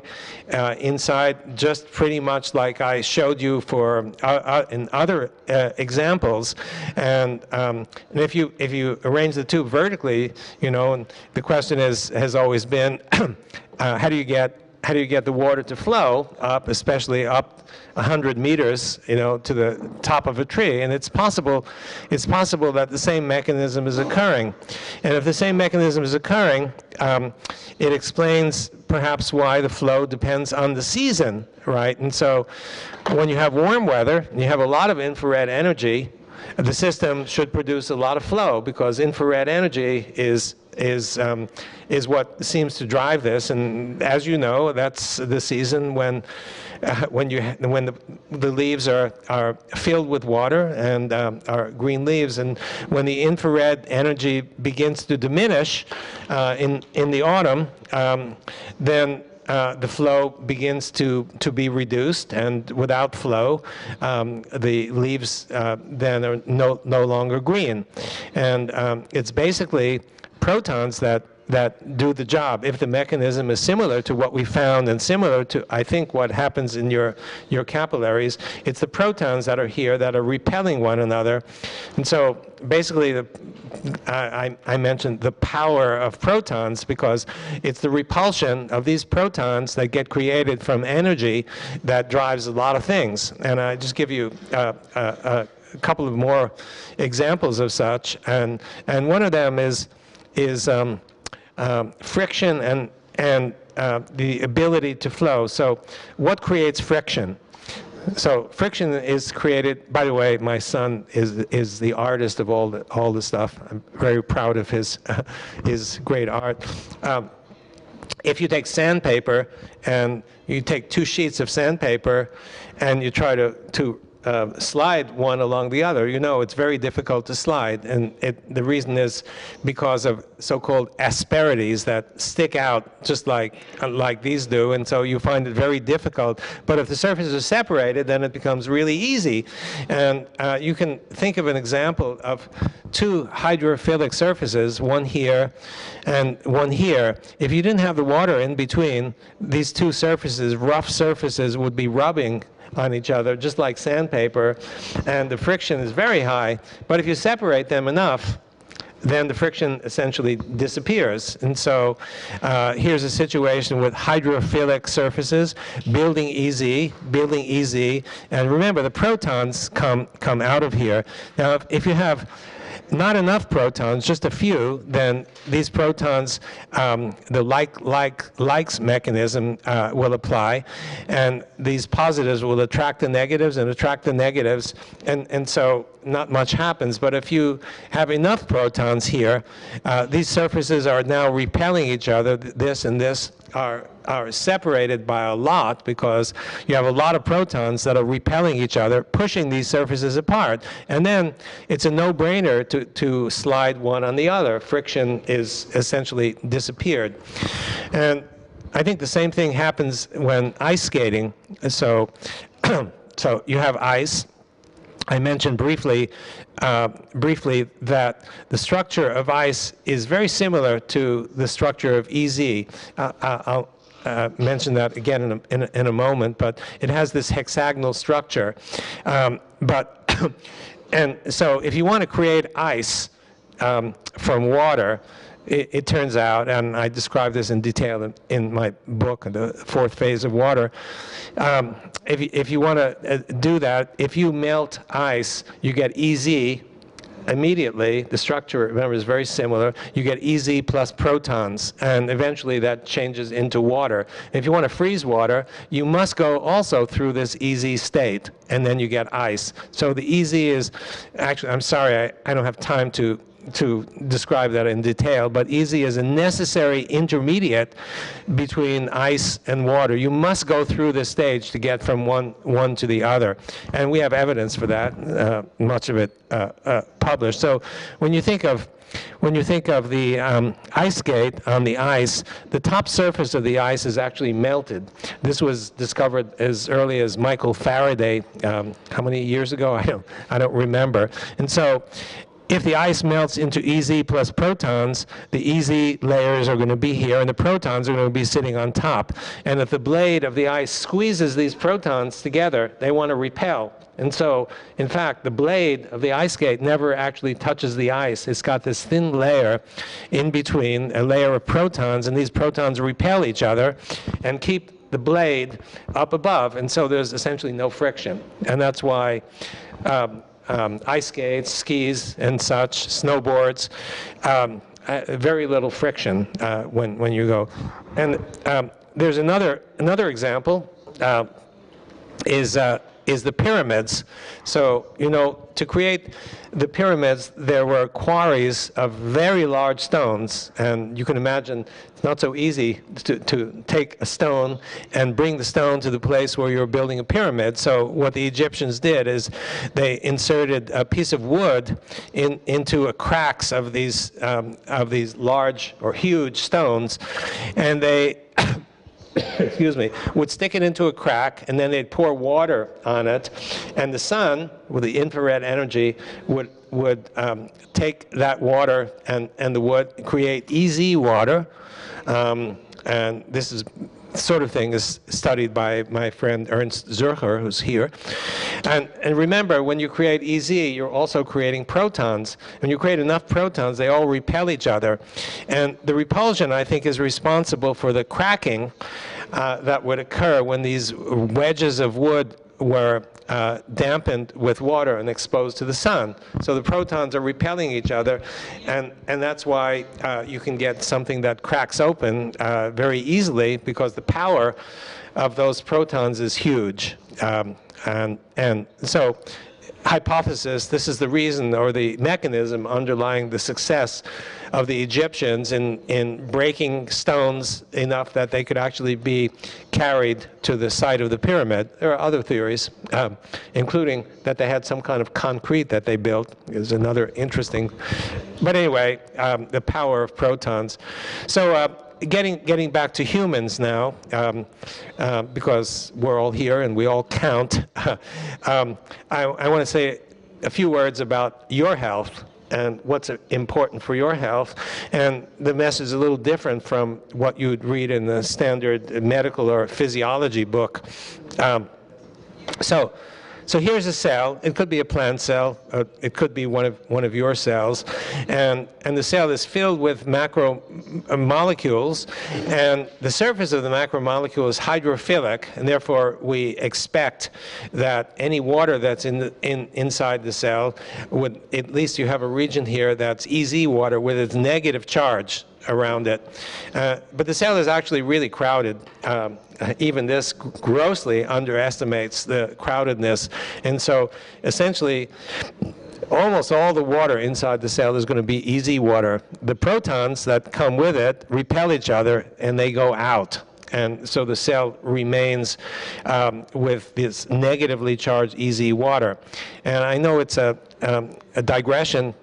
uh, inside just pretty much like I showed you for uh, uh, in other uh, examples. And, um, and if you if you arrange the tube vertically you know and the question is has always been how do you get how do you get the water to flow up, especially up 100 meters, you know, to the top of a tree? And it's possible, it's possible that the same mechanism is occurring. And if the same mechanism is occurring, um, it explains perhaps why the flow depends on the season, right? And so when you have warm weather, you have a lot of infrared energy, the system should produce a lot of flow because infrared energy is is um, is what seems to drive this. And as you know, that's the season when uh, when you when the the leaves are are filled with water and um, are green leaves, and when the infrared energy begins to diminish uh, in in the autumn, um, then uh, the flow begins to, to be reduced, and without flow, um, the leaves uh, then are no, no longer green. And um, it's basically protons that that do the job. If the mechanism is similar to what we found and similar to, I think, what happens in your, your capillaries, it's the protons that are here that are repelling one another. And so basically, the, I, I mentioned the power of protons because it's the repulsion of these protons that get created from energy that drives a lot of things. And I just give you uh, a, a couple of more examples of such. And, and one of them is, is um, um, friction and, and uh, the ability to flow. So what creates friction? So friction is created, by the way, my son is, is the artist of all the, all the stuff. I'm very proud of his, uh, his great art. Um, if you take sandpaper and you take two sheets of sandpaper and you try to, to uh, slide one along the other, you know it's very difficult to slide. And it, the reason is because of so-called asperities that stick out just like, like these do. And so you find it very difficult. But if the surfaces are separated, then it becomes really easy. And uh, you can think of an example of two hydrophilic surfaces, one here and one here. If you didn't have the water in between, these two surfaces, rough surfaces, would be rubbing on each other, just like sandpaper, and the friction is very high. But if you separate them enough, then the friction essentially disappears. And so uh, here's a situation with hydrophilic surfaces, building EZ, building EZ. and remember the protons come, come out of here. Now if, if you have not enough protons, just a few, then these protons, um, the like, like, likes mechanism uh, will apply, and these positives will attract the negatives and attract the negatives, and, and so not much happens. But if you have enough protons here, uh, these surfaces are now repelling each other, this and this, are, are separated by a lot because you have a lot of protons that are repelling each other, pushing these surfaces apart. And then it's a no-brainer to, to slide one on the other. Friction is essentially disappeared. And I think the same thing happens when ice skating. So, so you have ice, I mentioned briefly, uh, briefly that the structure of ice is very similar to the structure of EZ. Uh, I'll uh, mention that again in a, in, a, in a, moment, but it has this hexagonal structure. Um, but and so if you want to create ice um, from water, it, it, turns out, and I describe this in detail in, in my book, The Fourth Phase of Water, um, if, you, if you want to uh, do that, if you melt ice, you get EZ immediately. The structure, remember, is very similar. You get EZ plus protons, and eventually that changes into water. If you want to freeze water, you must go also through this EZ state, and then you get ice. So the EZ is, actually, I'm sorry, I, I don't have time to to describe that in detail, but EZ is a necessary intermediate between ice and water. You must go through this stage to get from one, one to the other. And we have evidence for that, uh, much of it uh, uh, published. So when you think of when you think of the um, ice skate on the ice, the top surface of the ice is actually melted. This was discovered as early as Michael Faraday, um, how many years ago? I don't, I don't remember. And so if the ice melts into EZ plus protons, the EZ layers are going to be here and the protons are going to be sitting on top. And if the blade of the ice squeezes these protons together, they want to repel. And so, in fact, the blade of the ice skate never actually touches the ice. It's got this thin layer in between, a layer of protons, and these protons repel each other and keep the blade up above. And so there's essentially no friction. And that's why um, um, ice skates, skis, and such, snowboards. Um, uh, very little friction uh, when when you go. And um, there's another another example uh, is uh, is the pyramids. So, you know, to create the pyramids, there were quarries of very large stones, and you can imagine it's not so easy to, to take a stone and bring the stone to the place where you're building a pyramid. So what the Egyptians did is they inserted a piece of wood in, into a cracks of these, um, of these large or huge stones, and they excuse me, would stick it into a crack, and then they'd pour water on it, and the sun, with the infrared energy, would would um, take that water and, and the wood, create EZ water, um, and this is sort of thing is studied by my friend Ernst Zürcher, who's here. And, and remember, when you create EZ, you're also creating protons. When you create enough protons, they all repel each other. And the repulsion, I think, is responsible for the cracking uh, that would occur when these wedges of wood were uh, dampened with water and exposed to the sun. So the protons are repelling each other, and, and that's why uh, you can get something that cracks open uh, very easily because the power of those protons is huge. Um, and, and so hypothesis, this is the reason or the mechanism underlying the success of the Egyptians in, in breaking stones enough that they could actually be carried to the site of the pyramid. There are other theories, um, including that they had some kind of concrete that they built, is another interesting. But anyway, um, the power of protons. So uh, getting, getting back to humans now, um, uh, because we're all here and we all count, um, I, I want to say a few words about your health and what's important for your health. And the message is a little different from what you'd read in the standard medical or physiology book. Um, so so here's a cell. It could be a plant cell. Uh, it could be one of, one of your cells. And, and the cell is filled with macromolecules. And the surface of the macromolecule is hydrophilic. And therefore, we expect that any water that's in the, in, inside the cell would, at least you have a region here that's EZ water with its negative charge around it. Uh, but the cell is actually really crowded. Um, even this grossly underestimates the crowdedness. And so essentially, almost all the water inside the cell is going to be EZ water. The protons that come with it repel each other and they go out. And so the cell remains um, with this negatively charged EZ water. And I know it's a, um, a digression,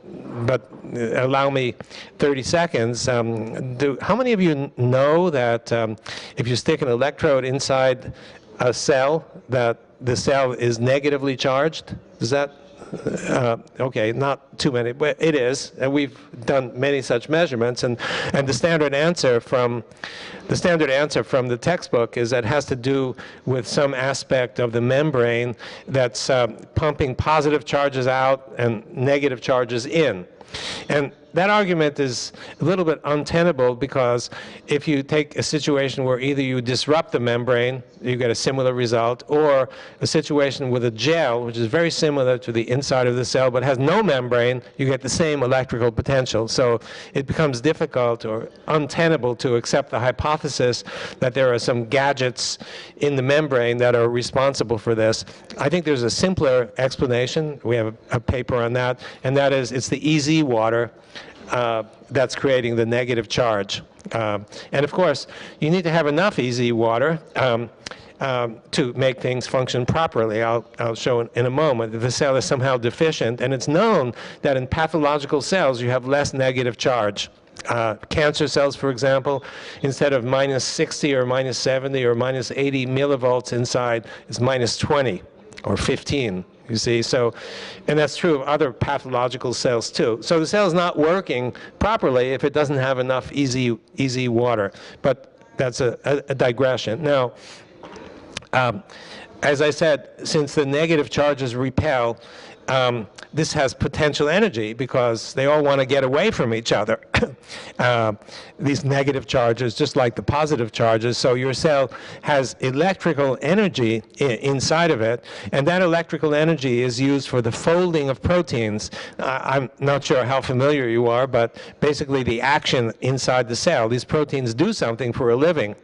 but allow me 30 seconds. Um, do, how many of you know that um, if you stick an electrode inside a cell, that the cell is negatively charged? Is that uh, okay, not too many, but it is, and we've done many such measurements. And, and the standard answer from the standard answer from the textbook is that it has to do with some aspect of the membrane that's uh, pumping positive charges out and negative charges in. And that argument is a little bit untenable because if you take a situation where either you disrupt the membrane, you get a similar result, or a situation with a gel, which is very similar to the inside of the cell but has no membrane, you get the same electrical potential. So it becomes difficult or untenable to accept the hypothesis that there are some gadgets in the membrane that are responsible for this. I think there's a simpler explanation. We have a, a paper on that, and that is it's the EZ water uh, that's creating the negative charge. Um, and of course, you need to have enough EZ water um, um, to make things function properly. I'll, I'll show in, in a moment that the cell is somehow deficient, and it's known that in pathological cells you have less negative charge. Uh, cancer cells, for example, instead of minus 60 or minus 70 or minus 80 millivolts inside, it's minus 20 or 15 you see. So, and that's true of other pathological cells too. So the cell is not working properly if it doesn't have enough easy, EZ water. But that's a, a, a digression. Now, um, as I said, since the negative charges repel, um, this has potential energy because they all want to get away from each other. uh, these negative charges, just like the positive charges. So your cell has electrical energy inside of it, and that electrical energy is used for the folding of proteins. Uh, I'm not sure how familiar you are, but basically the action inside the cell. These proteins do something for a living.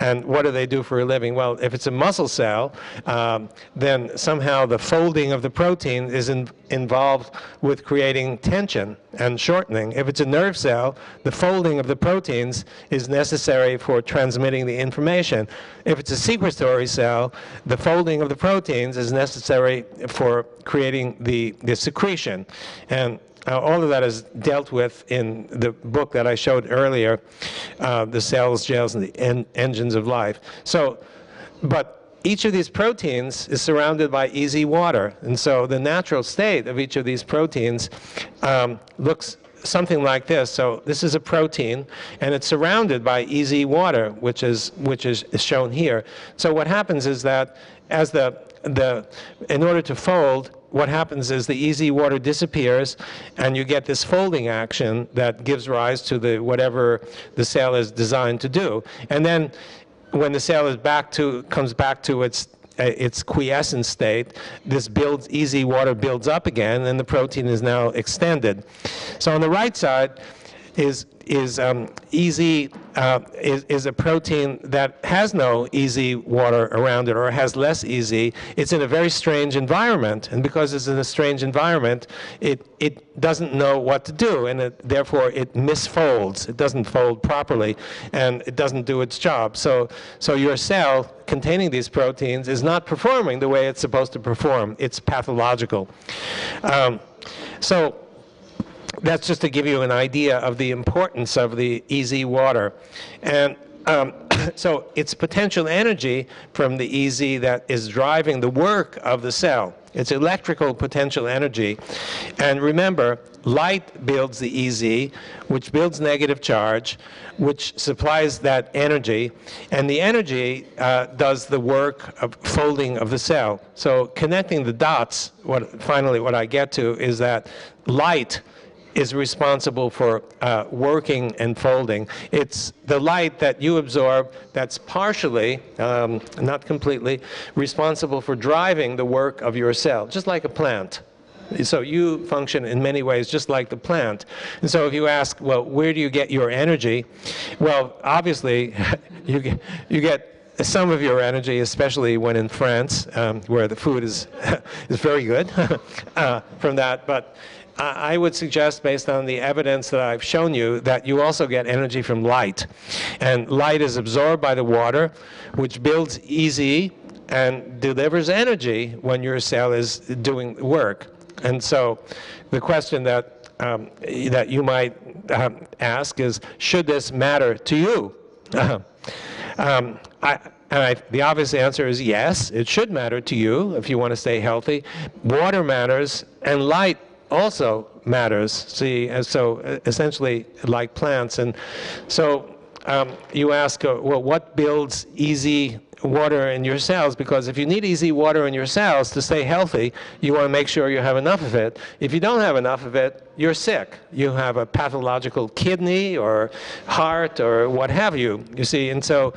And what do they do for a living? Well, if it's a muscle cell, um, then somehow the folding of the protein is in, involved with creating tension and shortening. If it's a nerve cell, the folding of the proteins is necessary for transmitting the information. If it's a secretory cell, the folding of the proteins is necessary for creating the, the secretion. And uh, all of that is dealt with in the book that I showed earlier, uh, The Cells, Gels, and the en- Engines of Life. So, but each of these proteins is surrounded by EZ water. And so the natural state of each of these proteins um, looks something like this. So this is a protein, and it's surrounded by EZ water, which is which is shown here. So what happens is that as the the in order to fold, what happens is the EZ water disappears, and you get this folding action that gives rise to the whatever the cell is designed to do. And then when the cell is back to comes back to its uh, its quiescent state, this builds EZ water builds up again, and the protein is now extended. So on the right side is is um, EZ uh, is, is a protein that has no EZ water around it or has less EZ. It's in a very strange environment, and because it's in a strange environment, it it doesn't know what to do, and it, therefore it misfolds. It doesn't fold properly, and it doesn't do its job. So so your cell containing these proteins is not performing the way it's supposed to perform. It's pathological. Um, so that's just to give you an idea of the importance of the EZ water. And um, so it's potential energy from the EZ that is driving the work of the cell. It's electrical potential energy. And remember, light builds the EZ, which builds negative charge, which supplies that energy. And the energy uh, does the work of folding of the cell. So connecting the dots, what, finally what I get to is that light is responsible for uh, working and folding. It's the light that you absorb that's partially, um, not completely, responsible for driving the work of your cell, just like a plant. So you function in many ways just like the plant. And so if you ask, well, where do you get your energy? Well, obviously, you get, you get some of your energy, especially when in France, um, where the food is, is very good uh, from that. But I would suggest, based on the evidence that I've shown you, that you also get energy from light. And light is absorbed by the water, which builds EZ and delivers energy when your cell is doing work. And so the question that, um, that you might um, ask is, should this matter to you? um, I, and I, the obvious answer is yes, it should matter to you if you want to stay healthy. Water matters, and light also matters. See, and so essentially like plants. And so um, you ask, uh, well, what builds EZ water in your cells? Because if you need EZ water in your cells to stay healthy, you want to make sure you have enough of it. If you don't have enough of it, you're sick. You have a pathological kidney or heart or what have you. You see, and so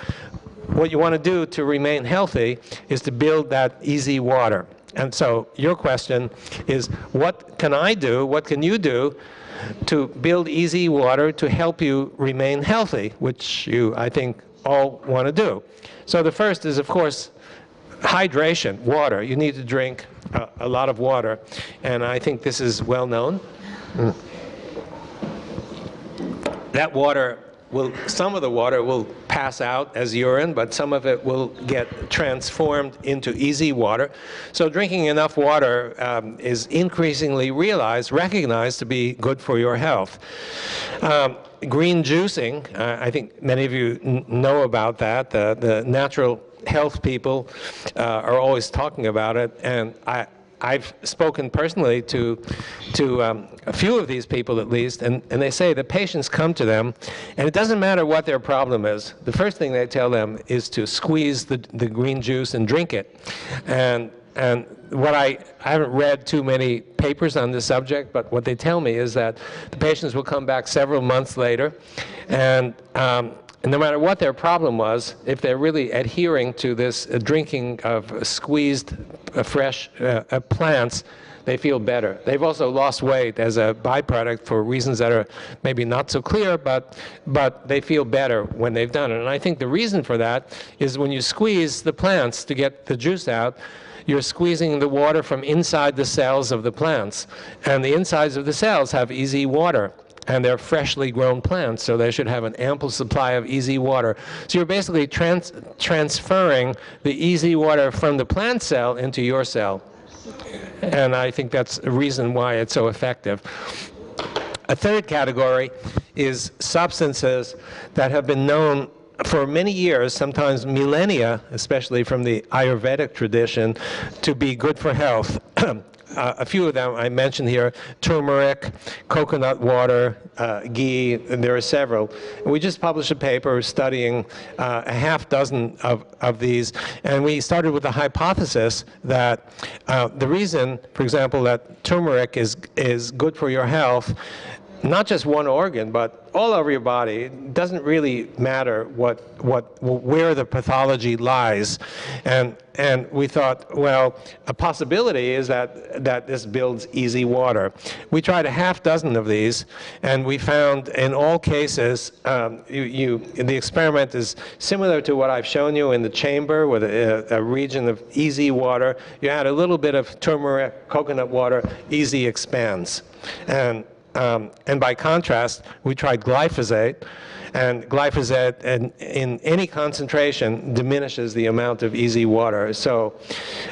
what you want to do to remain healthy is to build that EZ water. And so your question is, what can I do, what can you do to build EZ water to help you remain healthy, which you, I think, all want to do. So the first is, of course, hydration, water. You need to drink a, a lot of water, and I think this is well known. Mm. That water will, some of the water will pass out as urine, but some of it will get transformed into EZ water. So drinking enough water um, is increasingly realized, recognized to be good for your health. Um, green juicing, uh, I think many of you know about that. The, the natural health people uh, are always talking about it, and I, I've spoken personally to, to um, a few of these people at least, and, and they say the patients come to them, and it doesn't matter what their problem is. The first thing they tell them is to squeeze the, the green juice and drink it. And, and what I, I haven't read too many papers on this subject, but what they tell me is that the patients will come back several months later, and um, and no matter what their problem was, if they're really adhering to this uh, drinking of squeezed uh, fresh uh, plants, they feel better. They've also lost weight as a byproduct for reasons that are maybe not so clear, but, but they feel better when they've done it. And I think the reason for that is when you squeeze the plants to get the juice out, you're squeezing the water from inside the cells of the plants. And the insides of the cells have EZ water and they're freshly grown plants, so they should have an ample supply of EZ water. So you're basically trans transferring the EZ water from the plant cell into your cell. And I think that's a reason why it's so effective. a third category is substances that have been known for many years, sometimes millennia, especially from the Ayurvedic tradition, to be good for health. Uh, a few of them I mentioned here, turmeric, coconut water, uh, ghee, and there are several. We just published a paper studying uh, a half dozen of, of these, and we started with the hypothesis that uh, the reason, for example, that turmeric is, is good for your health not just one organ, but all over your body. It doesn't really matter what, what, where the pathology lies. And, and we thought, well, a possibility is that, that this builds EZ water. We tried a half dozen of these, and we found in all cases, um, you, you, the experiment is similar to what I've shown you in the chamber with a, a region of EZ water. You add a little bit of turmeric, coconut water, EZ expands. And um, and by contrast, we tried glyphosate, and glyphosate in, in, any concentration diminishes the amount of EZ water. So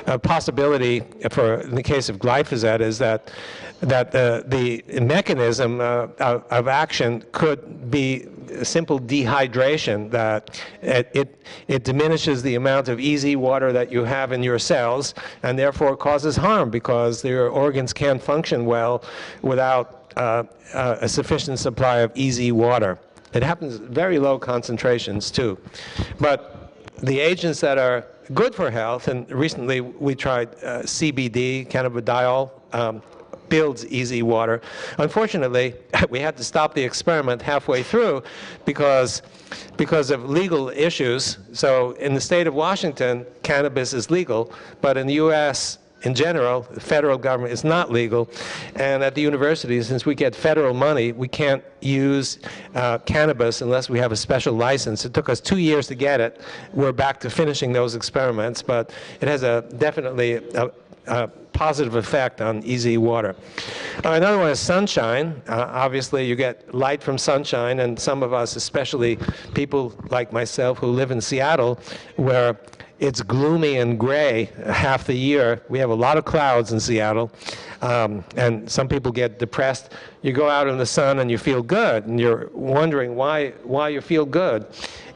a possibility for, in the case of glyphosate is that, that the, the mechanism uh, of, of action could be simple dehydration that it, it, it, diminishes the amount of EZ water that you have in your cells and therefore causes harm because your organs can't function well without uh, uh, a sufficient supply of EZ water. It happens at very low concentrations too. But the agents that are good for health, and recently we tried uh, CBD, cannabidiol, um, builds EZ water. Unfortunately, we had to stop the experiment halfway through because, because of legal issues. So in the state of Washington, cannabis is legal, but in the U.S., in general, the federal government is not legal. And at the university, since we get federal money, we can't use uh, cannabis unless we have a special license. It took us two years to get it. We're back to finishing those experiments, but it has a definitely a, a positive effect on EZ water. Uh, another one is sunshine. Uh, obviously, you get light from sunshine, and some of us, especially people like myself who live in Seattle, where it's gloomy and gray half the year. We have a lot of clouds in Seattle, um, and some people get depressed. You go out in the sun and you feel good, and you're wondering why why you feel good.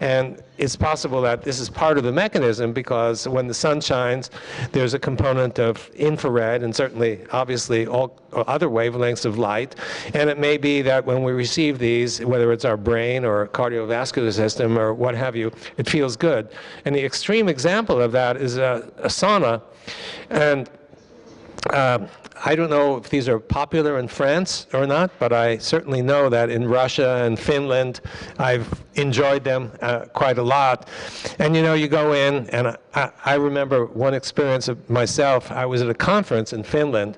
And it's possible that this is part of the mechanism because when the sun shines, there's a component of infrared and certainly, obviously, all other wavelengths of light. And it may be that when we receive these, whether it's our brain or cardiovascular system or what have you, it feels good. And the extreme example of that is a, a sauna. And uh, I don't know if these are popular in France or not, but I certainly know that in Russia and Finland, I've enjoyed them uh, quite a lot. And you know, you go in, and I, I, remember one experience of myself. I was at a conference in Finland,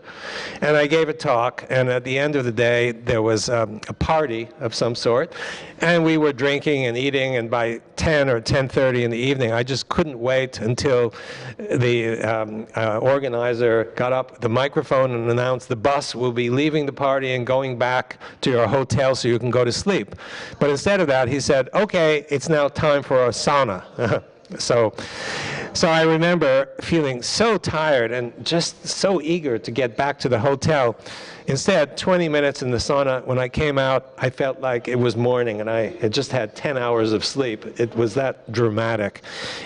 and I gave a talk, and at the end of the day, there was um, a party of some sort, and we were drinking and eating, and by 10 or 10.30 in the evening, I just couldn't wait until the um, uh, organizer got up the microphone and announced the bus will be leaving the party and going back to your hotel so you can go to sleep. But instead of that, he said, okay, it's now time for a sauna. so, so I remember feeling so tired and just so eager to get back to the hotel. Instead, 20 minutes in the sauna, when I came out, I felt like it was morning and I had just had 10 hours of sleep. It was that dramatic.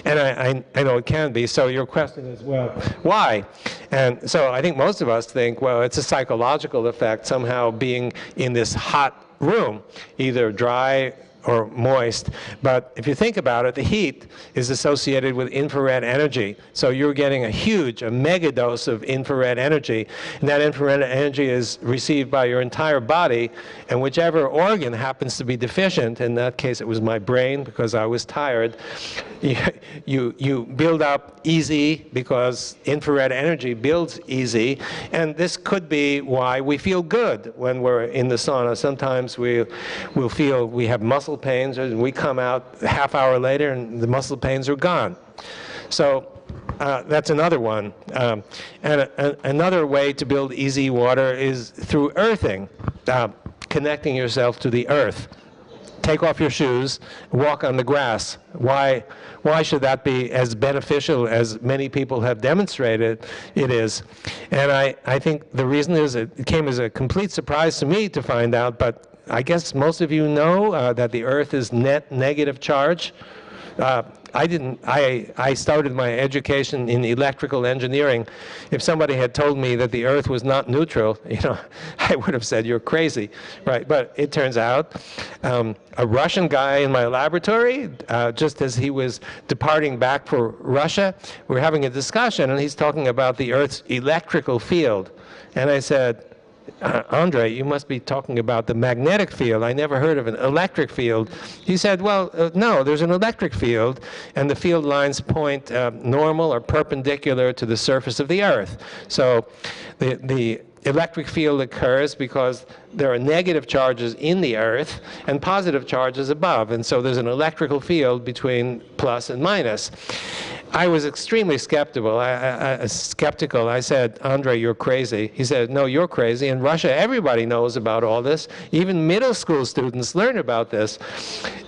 And I, I, I know it can be. So your question is, well, why? And so I think most of us think, well, it's a psychological effect, somehow being in this hot room, either dry or moist. But if you think about it, the heat is associated with infrared energy. So you're getting a huge, a mega dose of infrared energy. And that infrared energy is received by your entire body. And whichever organ happens to be deficient, in that case it was my brain because I was tired, you, you, build up EZ because infrared energy builds EZ. And this could be why we feel good when we're in the sauna. Sometimes we, we'll feel we have muscle pains, and we come out half hour later and the muscle pains are gone. So uh, that's another one. Um, and a, a, another way to build EZ water is through earthing, uh, connecting yourself to the earth. take off your shoes, walk on the grass. Why, why should that be as beneficial as many people have demonstrated it is? And I, I think the reason is it came as a complete surprise to me to find out, but I guess most of you know uh, that the Earth is net negative charge. Uh, I didn't. I I started my education in electrical engineering. If somebody had told me that the Earth was not neutral, you know, I would have said you're crazy, right? But it turns out, um, a Russian guy in my laboratory, uh, just as he was departing back for Russia, we're having a discussion, and he's talking about the Earth's electrical field, and I said uh, Andre, you must be talking about the magnetic field. I never heard of an electric field. He said, well, uh, no, there's an electric field, and the field lines point uh, normal or perpendicular to the surface of the Earth. So the, the electric field occurs because there are negative charges in the Earth and positive charges above. And so there's an electrical field between plus and minus. I was extremely skeptical. I, I, I, uh, skeptical. I said, Andre, you're crazy. He said, No, you're crazy. In Russia, everybody knows about all this. Even middle school students learn about this.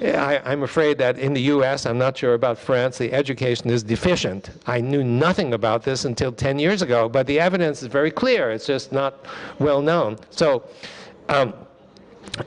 I, I'm afraid that in the U.S., I'm not sure about France, the education is deficient. I knew nothing about this until 10 years ago, but the evidence is very clear. It's just not well known. So, um,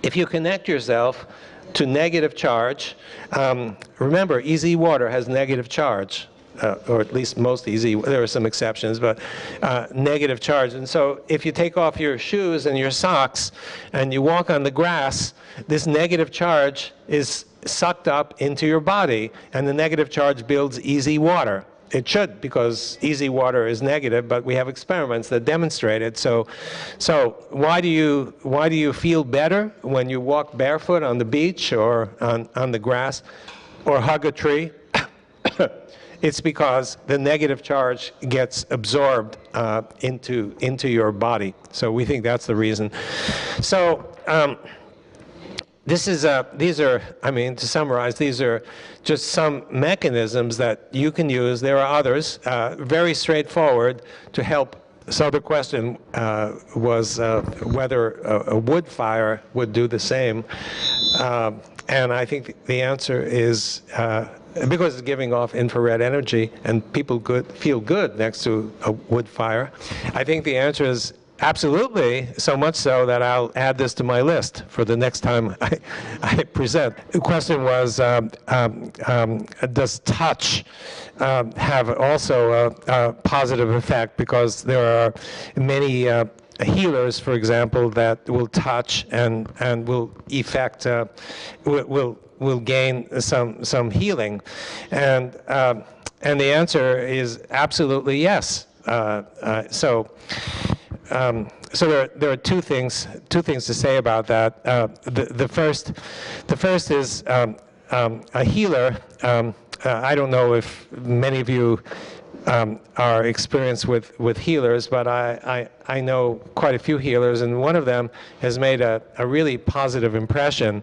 if you connect yourself to negative charge, um, remember, EZ water has negative charge uh, or at least most EZ. There are some exceptions, but uh, negative charge. And so if you take off your shoes and your socks and you walk on the grass, this negative charge is sucked up into your body, and the negative charge builds EZ water. It should because EZ water is negative, but we have experiments that demonstrate it. So, so why do you why do you feel better when you walk barefoot on the beach or on, on the grass, or hug a tree? it's because the negative charge gets absorbed uh, into, into your body. So we think that's the reason. So um, this is, uh, these are, I mean, to summarize, these are just some mechanisms that you can use. There are others, uh, very straightforward to help. So the question uh, was uh, whether a, a, wood fire would do the same. Um, and I think the answer is uh, because it's giving off infrared energy and people good, feel good next to a wood fire. I think the answer is absolutely, so much so that I'll add this to my list for the next time I, I present. The question was, um, um, um, does touch um, have also a, a, positive effect? Because there are many uh, healers, for example, that will touch and, and will effect, uh, will, will gain some, some healing? And, uh, and the answer is absolutely yes. Uh, uh, so, um, so there, there are two things, two things to say about that. Uh, the, the, first, the first is um, um, a healer. Um, uh, I don't know if many of you um, are experienced with, with healers, but I, I, I, know quite a few healers, and one of them has made a, a really positive impression.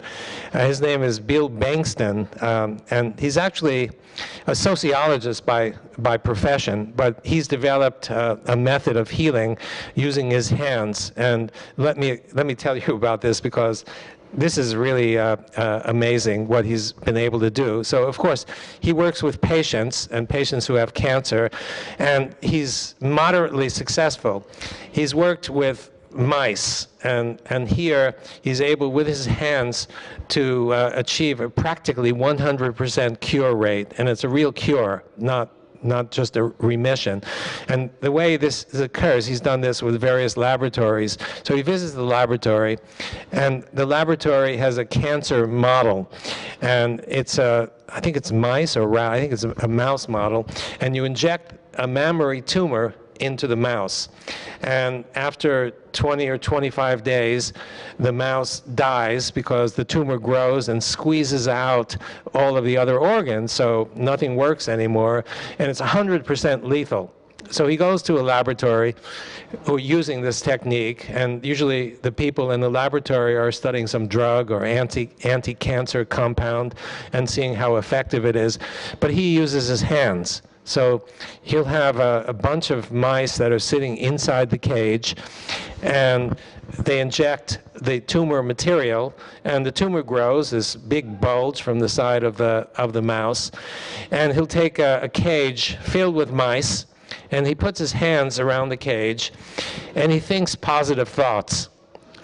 Uh, his name is Bill Bengston, um, and he's actually a sociologist by, by profession, but he's developed uh, a method of healing using his hands. And let me, let me tell you about this because this is really uh, uh, amazing what he's been able to do. So, of course, he works with patients and patients who have cancer, and he's moderately successful. He's worked with mice, and, and here he's able, with his hands, to uh, achieve a practically 100% cure rate, and it's a real cure, not not just a remission. And the way this occurs, he's done this with various laboratories. So he visits the laboratory, and the laboratory has a cancer model, and it's a, I think it's mice or rat, I think it's a, a mouse model, and you inject a mammary tumor into the mouse. And after 20 or 25 days, the mouse dies because the tumor grows and squeezes out all of the other organs, so nothing works anymore, and it's 100% lethal. So he goes to a laboratory who are using this technique, and usually the people in the laboratory are studying some drug or anti, anti-cancer compound and seeing how effective it is. But he uses his hands So he'll have a, a bunch of mice that are sitting inside the cage, and they inject the tumor material, and the tumor grows, this big bulge from the side of the, of the mouse. And he'll take a, a cage filled with mice, and he puts his hands around the cage, and he thinks positive thoughts.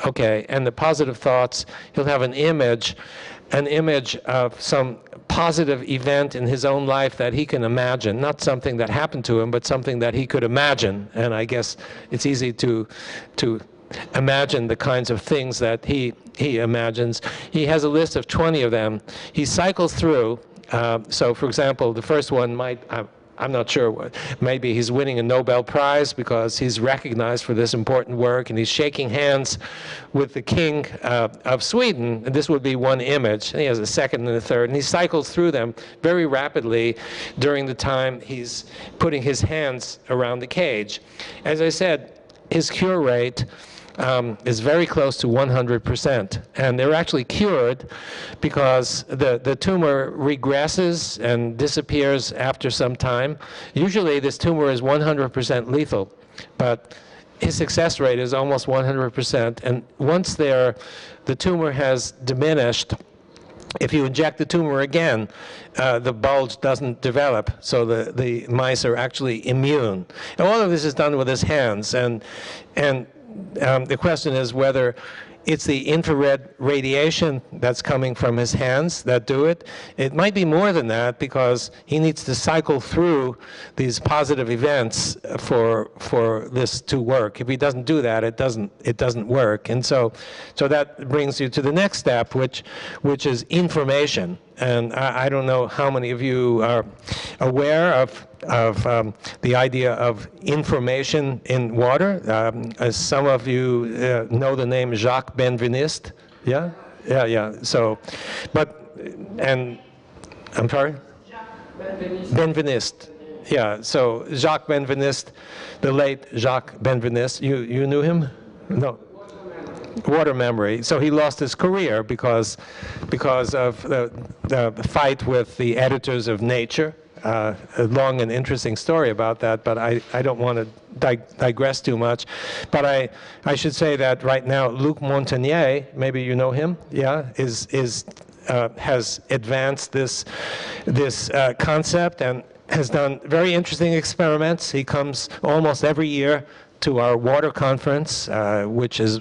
Okay, and the positive thoughts, he'll have an image, an image of some positive event in his own life that he can imagine, not something that happened to him, but something that he could imagine. And I guess it's easy to, to imagine the kinds of things that he, he imagines. He has a list of 20 of them. He cycles through. Uh, so, for example, the first one might, uh, I'm not sure. What, maybe he's winning a Nobel Prize because he's recognized for this important work, and he's shaking hands with the king uh, of Sweden. And this would be one image. And he has a second and a third, and he cycles through them very rapidly during the time he's putting his hands around the cage. As I said, his cure rate um, is very close to 100%. And they're actually cured because the, the tumor regresses and disappears after some time. Usually, this tumor is 100% lethal, but his success rate is almost 100%. And once there, the tumor has diminished, if you inject the tumor again, uh, the bulge doesn't develop, so the, the mice are actually immune. And all of this is done with his hands, and, and um, the question is whether it's the infrared radiation that's coming from his hands that do it. It might be more than that because he needs to cycle through these positive events for for this to work. If he doesn't do that, it doesn't it doesn't work. And so so that brings you to the next step, which which is information. And I, I don't know how many of you are aware of of um, the idea of information in water. Um, as some of you uh, know the name Jacques Benveniste, yeah, yeah, yeah. So, but and I'm sorry, Benveniste. Yeah. So Jacques Benveniste, the late Jacques Benveniste. You you knew him? No water memory. So he lost his career because, because of the, the fight with the editors of Nature. Uh, a long and interesting story about that, but I, I don't want to dig digress too much. But I, I should say that right now, Luc Montagnier, maybe you know him, yeah, is, is, uh, has advanced this, this uh, concept and has done very interesting experiments. He comes almost every year to our water conference, uh, which is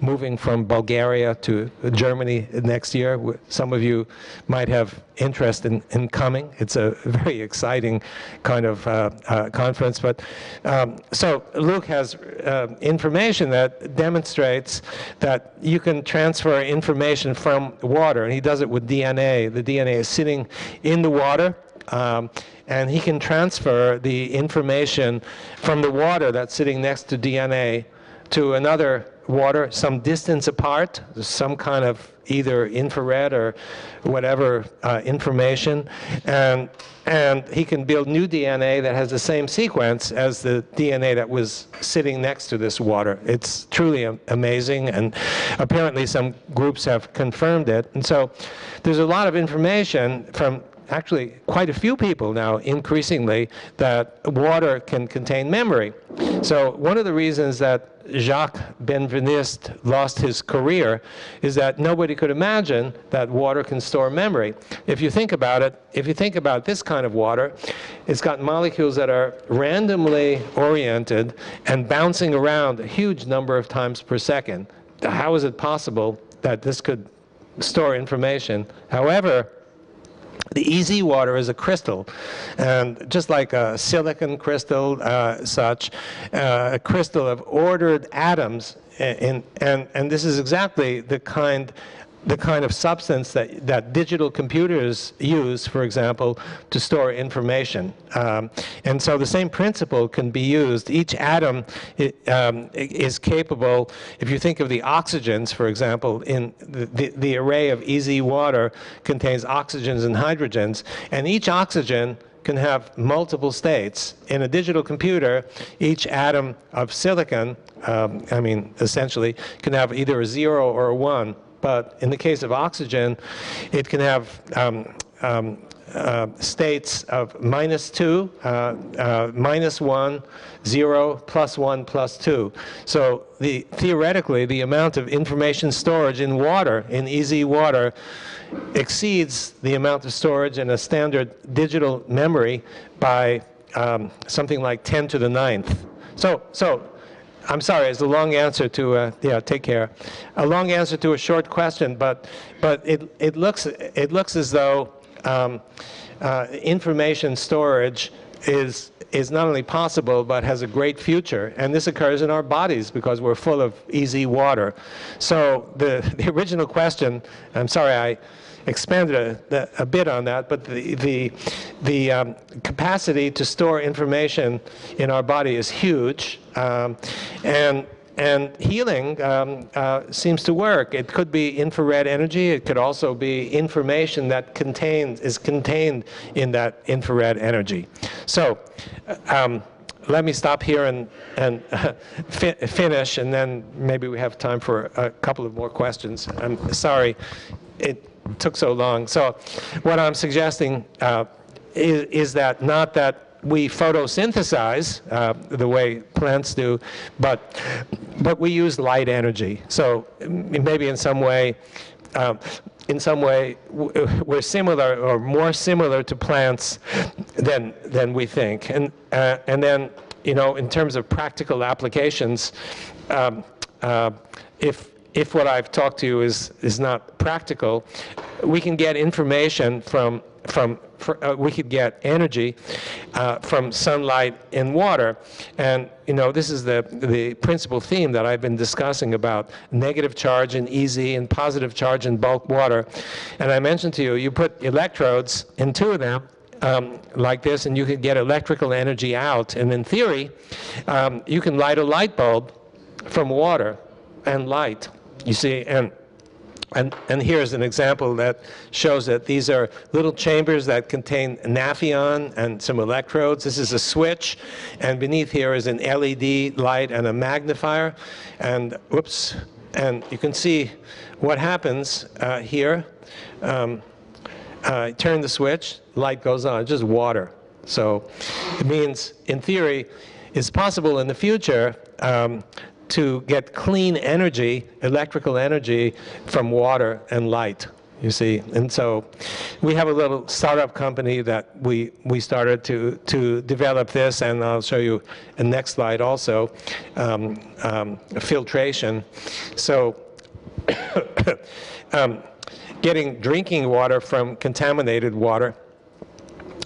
moving from Bulgaria to Germany next year. Some of you might have interest in, in coming. It's a very exciting kind of uh, uh, conference. But um, so Luc has uh, information that demonstrates that you can transfer information from water, and he does it with DNA. The DNA is sitting in the water. Um, and he can transfer the information from the water that's sitting next to DNA to another water some distance apart, some kind of either infrared or whatever uh, information, and and he can build new DNA that has the same sequence as the DNA that was sitting next to this water. It's truly amazing, and apparently some groups have confirmed it. And so there's a lot of information from actually quite a few people now increasingly that water can contain memory. So one of the reasons that Jacques Benveniste lost his career is that nobody could imagine that water can store memory. If you think about it, if you think about this kind of water, it's got molecules that are randomly oriented and bouncing around a huge number of times per second. How is it possible that this could store information? However, the EZ water is a crystal, and just like a silicon crystal, uh, such, uh, a crystal of ordered atoms, in, and, and this is exactly the kind the kind of substance that, that digital computers use, for example, to store information. Um, and so the same principle can be used. Each atom um, is capable, if you think of the oxygens, for example, in the, the, the array of EZ water contains oxygens and hydrogens, and each oxygen can have multiple states. In a digital computer, each atom of silicon, um, I mean, essentially, can have either a zero or a one but in the case of oxygen, it can have um, um, uh, states of minus 2, uh, uh, minus 1, 0, plus 1, plus 2. So the, theoretically, the amount of information storage in water, in EZ water, exceeds the amount of storage in a standard digital memory by um, something like 10 to the ninth. So, so I'm sorry, it's a long answer to, uh, yeah, take care. A long answer to a short question, but, but it, it, looks, it looks as though um, uh, information storage is, is not only possible, but has a great future. And this occurs in our bodies because we're full of EZ water. So the, the original question, I'm sorry, I expanded a, a bit on that, but the, the, the um, capacity to store information in our body is huge. Um, and and healing um, uh, seems to work. It could be infrared energy. It could also be information that contains is contained in that infrared energy. So. Um, let me stop here and, and fi finish, and then maybe we have time for a couple of more questions. I'm sorry it took so long. So what I'm suggesting uh, is, is that not that we photosynthesize uh, the way plants do, but, but we use light energy. So maybe in some way, um, in some way, we're similar or more similar to plants than, than we think. And, uh, and then, you know, in terms of practical applications, um, uh, if, if what I've talked to you is, is not practical, we can get information from from for, uh, we could get energy uh, from sunlight and water. And you know, this is the the principal theme that I've been discussing about negative charge in EZ and positive charge in bulk water. And I mentioned to you, you put electrodes in two of them. Um, like this, and you could get electrical energy out. And in theory, um, you can light a light bulb from water and light. You see, and and, and, here's an example that shows that these are little chambers that contain Nafion and some electrodes. This is a switch, and beneath here is an LED light and a magnifier. And whoops, and you can see what happens uh, here. Um, uh, turn the switch, light goes on, just water. So it means, in theory, it's possible in the future um, to get clean energy, electrical energy, from water and light. You see, and so we have a little startup company that we we started to to develop this, and I'll show you a next slide also, um, um, filtration. So. um, getting drinking water from contaminated water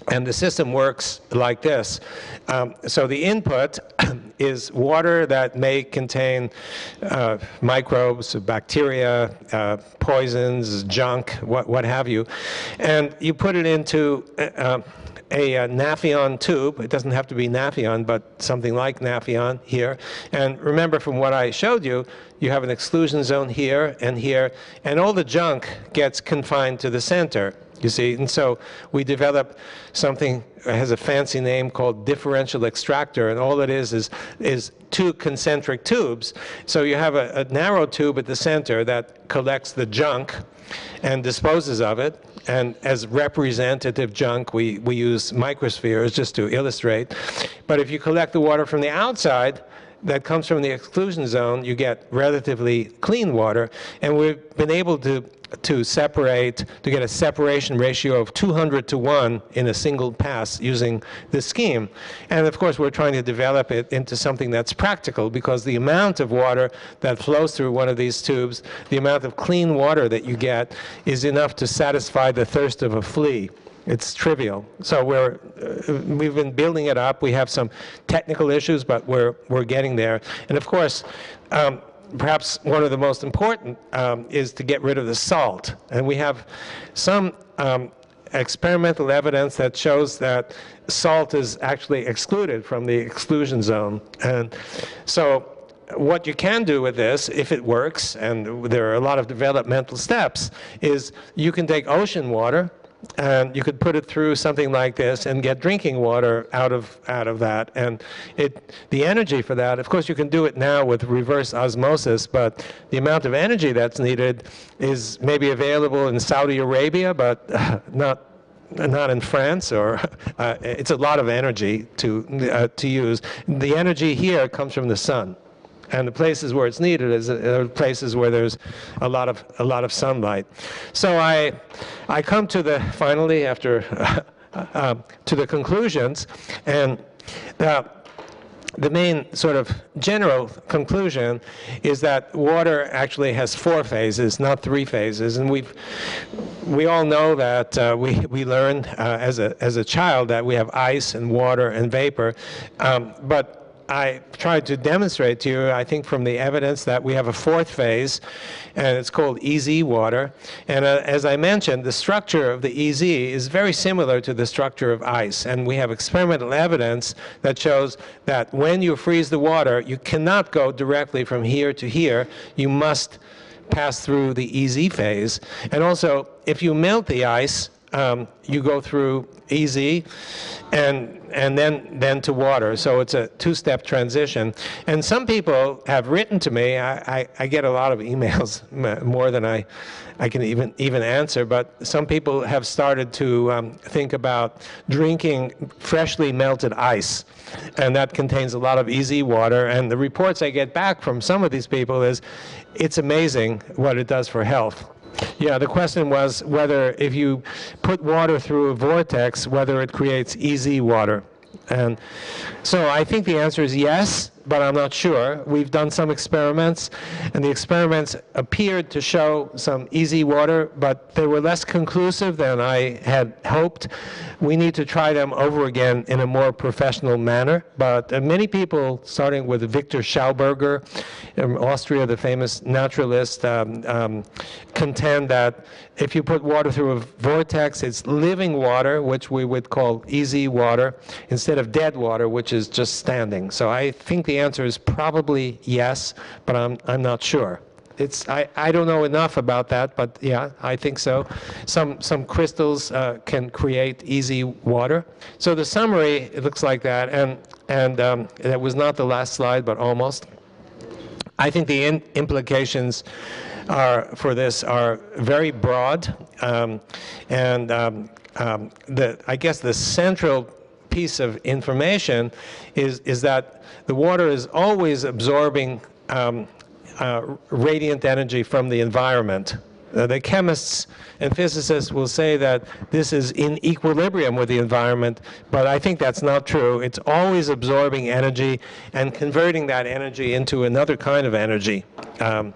and the system works like this. Um, so the input is water that may contain uh, microbes, bacteria, uh, poisons, junk, what, what have you. And you put it into uh, a, a Nafion tube. It doesn't have to be Nafion, but something like Nafion here. And remember from what I showed you, you have an exclusion zone here and here, and all the junk gets confined to the center. You see, and so we develop something that has a fancy name called differential extractor, and all it is is is two concentric tubes. So you have a, a narrow tube at the center that collects the junk and disposes of it. And as representative junk, we, we use microspheres just to illustrate. But if you collect the water from the outside, that comes from the exclusion zone, you get relatively clean water. And we've been able to to separate, to get a separation ratio of 200 to 1 in a single pass using this scheme. And of course, we're trying to develop it into something that's practical because the amount of water that flows through one of these tubes, the amount of clean water that you get, is enough to satisfy the thirst of a flea. It's trivial. So we're, uh, we've been building it up. We have some technical issues, but we're, we're getting there. And of course, um, perhaps one of the most important um, is to get rid of the salt. And we have some um, experimental evidence that shows that salt is actually excluded from the exclusion zone. And so what you can do with this, if it works, and there are a lot of developmental steps, is you can take ocean water and you could put it through something like this and get drinking water out of out of that and it the energy for that of course you can do it now with reverse osmosis but the amount of energy that's needed is maybe available in Saudi Arabia but not not in France, or uh, it's a lot of energy to uh, to use. The energy here comes from the sun, and the places where it's needed is places where there's a lot of a lot of sunlight. So I I come to the finally after uh, to the conclusions, and. Uh, the main sort of general conclusion is that water actually has four phases, not three phases, and we've we all know that uh, we we learn uh, as a as a child that we have ice and water and vapor, um, but I tried to demonstrate to you, I think from the evidence, that we have a fourth phase, and it's called EZ water. And uh, as I mentioned, the structure of the EZ is very similar to the structure of ice. And we have experimental evidence that shows that when you freeze the water, you cannot go directly from here to here. You must pass through the EZ phase. And also, if you melt the ice, um, you go through EZ and and then then to water. So it's a two-step transition. And some people have written to me. I, I, I get a lot of emails, more than I I can even even answer. But some people have started to um, think about drinking freshly melted ice, and that contains a lot of EZ water. And the reports I get back from some of these people is, it's amazing what it does for health. Yeah, the question was whether if you put water through a vortex, whether it creates EZ water. And so I think the answer is yes, but I'm not sure. We've done some experiments, and the experiments appeared to show some EZ water, but they were less conclusive than I had hoped. We need to try them over again in a more professional manner. But uh, many people, starting with Viktor Schauberger in Austria, the famous naturalist, um, um, contend that if you put water through a vortex, it's living water, which we would call EZ water, instead of dead water, which is just standing. So I think the answer is probably yes, but I'm, I'm not sure. It's, I, I don't know enough about that, but yeah, I think so. Some, some crystals uh, can create EZ water. So the summary, it looks like that, and, and um, that was not the last slide, but almost. I think the implications are, for this are very broad, um, and um, um, the, I guess the central piece of information is, is that the water is always absorbing um, uh, radiant energy from the environment. Uh, the chemists and physicists will say that this is in equilibrium with the environment, but I think that's not true. It's always absorbing energy and converting that energy into another kind of energy. Um,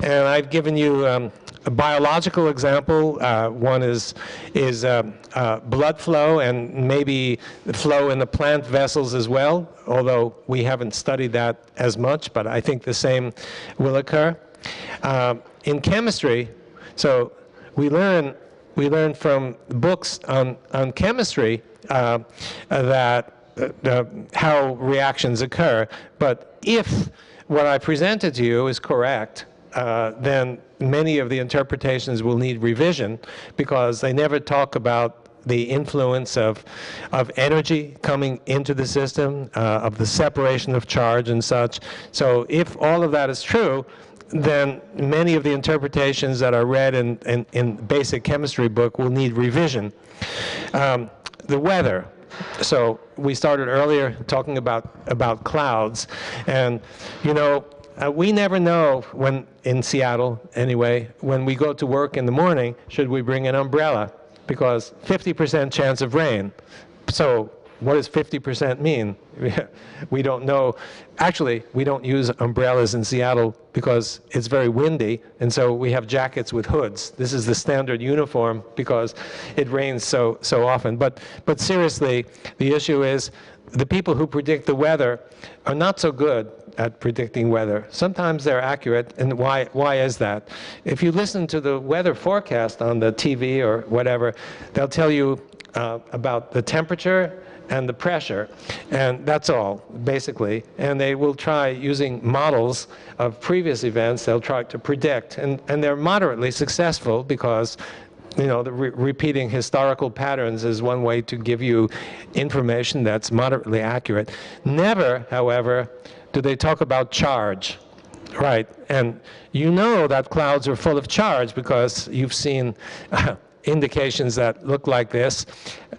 and I've given you um, a biological example. Uh, one is, is uh, uh, blood flow and maybe the flow in the plant vessels as well, although we haven't studied that as much, but I think the same will occur. Uh, in chemistry, so we learn, we learn from books on, on chemistry uh, that uh, how reactions occur, but if what I presented to you is correct, uh, then many of the interpretations will need revision because they never talk about the influence of, of energy coming into the system, uh, of the separation of charge and such. So if all of that is true, then many of the interpretations that are read in, in, in basic chemistry book will need revision. Um, the weather. So we started earlier talking about, about clouds. And, you know, uh, we never know when, in Seattle anyway, when we go to work in the morning, should we bring an umbrella? Because 50% chance of rain. So what does 50% mean? we don't know. Actually, we don't use umbrellas in Seattle because it's very windy, and so we have jackets with hoods. This is the standard uniform because it rains so, so often. But, but seriously, the issue is the people who predict the weather are not so good at predicting weather. Sometimes they're accurate, and why, why is that? If you listen to the weather forecast on the TV or whatever, they'll tell you uh, about the temperature and the pressure, and that's all, basically. And they will try using models of previous events, they'll try to predict, and, and they're moderately successful because you know, the re repeating historical patterns is one way to give you information that's moderately accurate. Never, however, do they talk about charge. Right, and you know that clouds are full of charge because you've seen indications that look like this.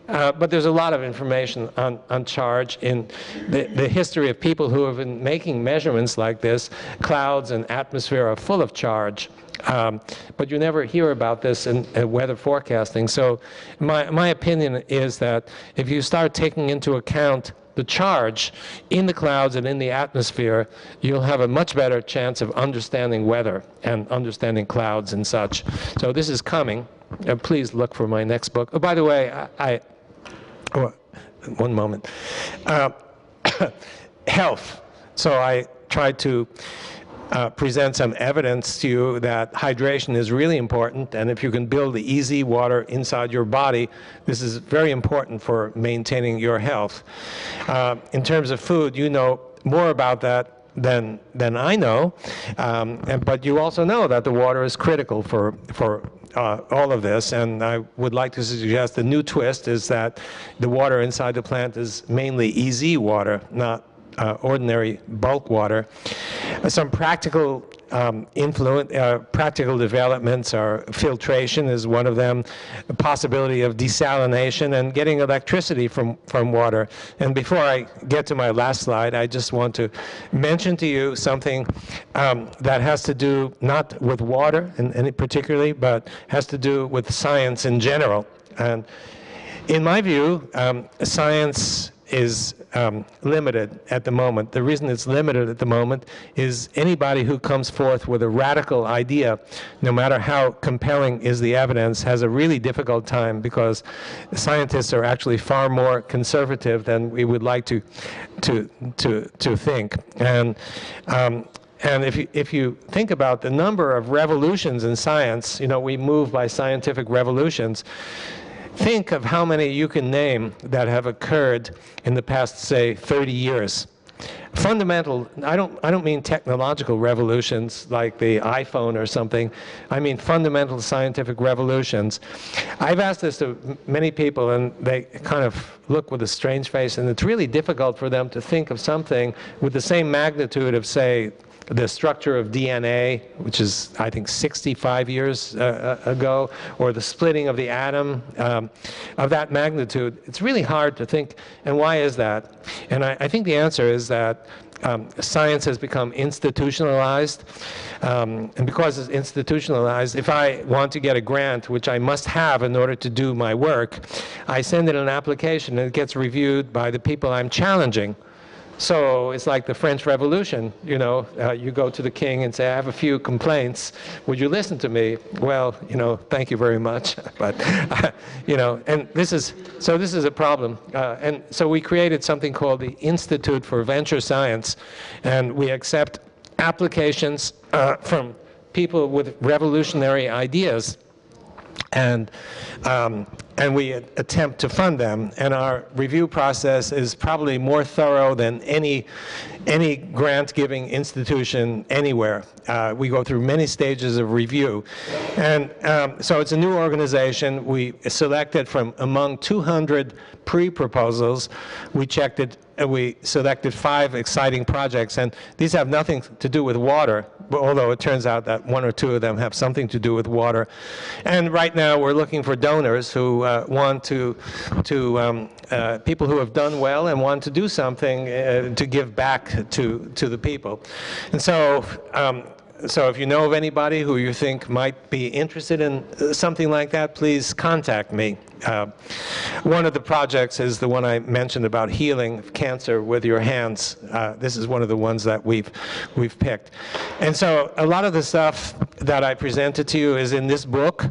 Uh, but there's a lot of information on, on charge in the, the history of people who have been making measurements like this. Clouds and atmosphere are full of charge. Um, but you never hear about this in uh, weather forecasting. So my, my opinion is that if you start taking into account the charge in the clouds and in the atmosphere, you'll have a much better chance of understanding weather and understanding clouds and such. So this is coming. Uh, please look for my next book. Oh, by the way, I, I oh, one moment. Uh, health. So I tried to uh, present some evidence to you that hydration is really important, and if you can build the EZ water inside your body, this is very important for maintaining your health. Uh, in terms of food, you know more about that than than I know, um, and, but you also know that the water is critical for for uh, all of this, and I would like to suggest the new twist is that the water inside the plant is mainly EZ water, not uh, ordinary bulk water. Uh, some practical um, uh, practical developments are filtration is one of them, the possibility of desalination and getting electricity from, from water. And before I get to my last slide, I just want to mention to you something um, that has to do not with water in particularly, but has to do with science in general. And in my view, um, science is um, limited at the moment. The reason it's limited at the moment is anybody who comes forth with a radical idea, no matter how compelling is the evidence, has a really difficult time because scientists are actually far more conservative than we would like to, to, to, to think. And um, and if you, if you think about the number of revolutions in science, you know, we move by scientific revolutions. Think of how many you can name that have occurred in the past, say, 30 years. Fundamental, I don't, I don't mean technological revolutions like the iPhone or something. I mean fundamental scientific revolutions. I've asked this to many people, and they kind of look with a strange face, and it's really difficult for them to think of something with the same magnitude of, say, the structure of DNA, which is, I think, 65 years uh, uh, ago, or the splitting of the atom um, of that magnitude, it's really hard to think. And why is that? And I, I think the answer is that um, science has become institutionalized. Um, and because it's institutionalized, if I want to get a grant, which I must have in order to do my work, I send in an application and it gets reviewed by the people I'm challenging. So it's like the French Revolution, you know, uh, you go to the king and say, I have a few complaints. Would you listen to me? Well, you know, thank you very much. but, uh, you know, and this is, so this is a problem. Uh, and so we created something called the Institute for Venture Science, and we accept applications uh, from people with revolutionary ideas and um, and we attempt to fund them. And our review process is probably more thorough than any any grant-giving institution anywhere. Uh, we go through many stages of review, and um, so it's a new organization. We selected from among 200 pre-proposals. We checked it. Uh, we selected five exciting projects, and these have nothing to do with water although it turns out that one or two of them have something to do with water. And right now we're looking for donors who uh, want to, to um, uh, people who have done well and want to do something uh, to give back to, to the people. And so um, so if you know of anybody who you think might be interested in uh, something like that, please contact me. Uh, one of the projects is the one I mentioned about healing cancer with your hands. Uh, this is one of the ones that we've we've picked. And so a lot of the stuff that I presented to you is in this book.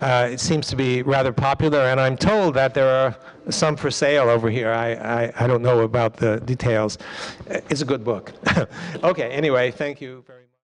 Uh, it seems to be rather popular, and I'm told that there are some for sale over here. I, I, I don't know about the details. It's a good book. okay, anyway, thank you very.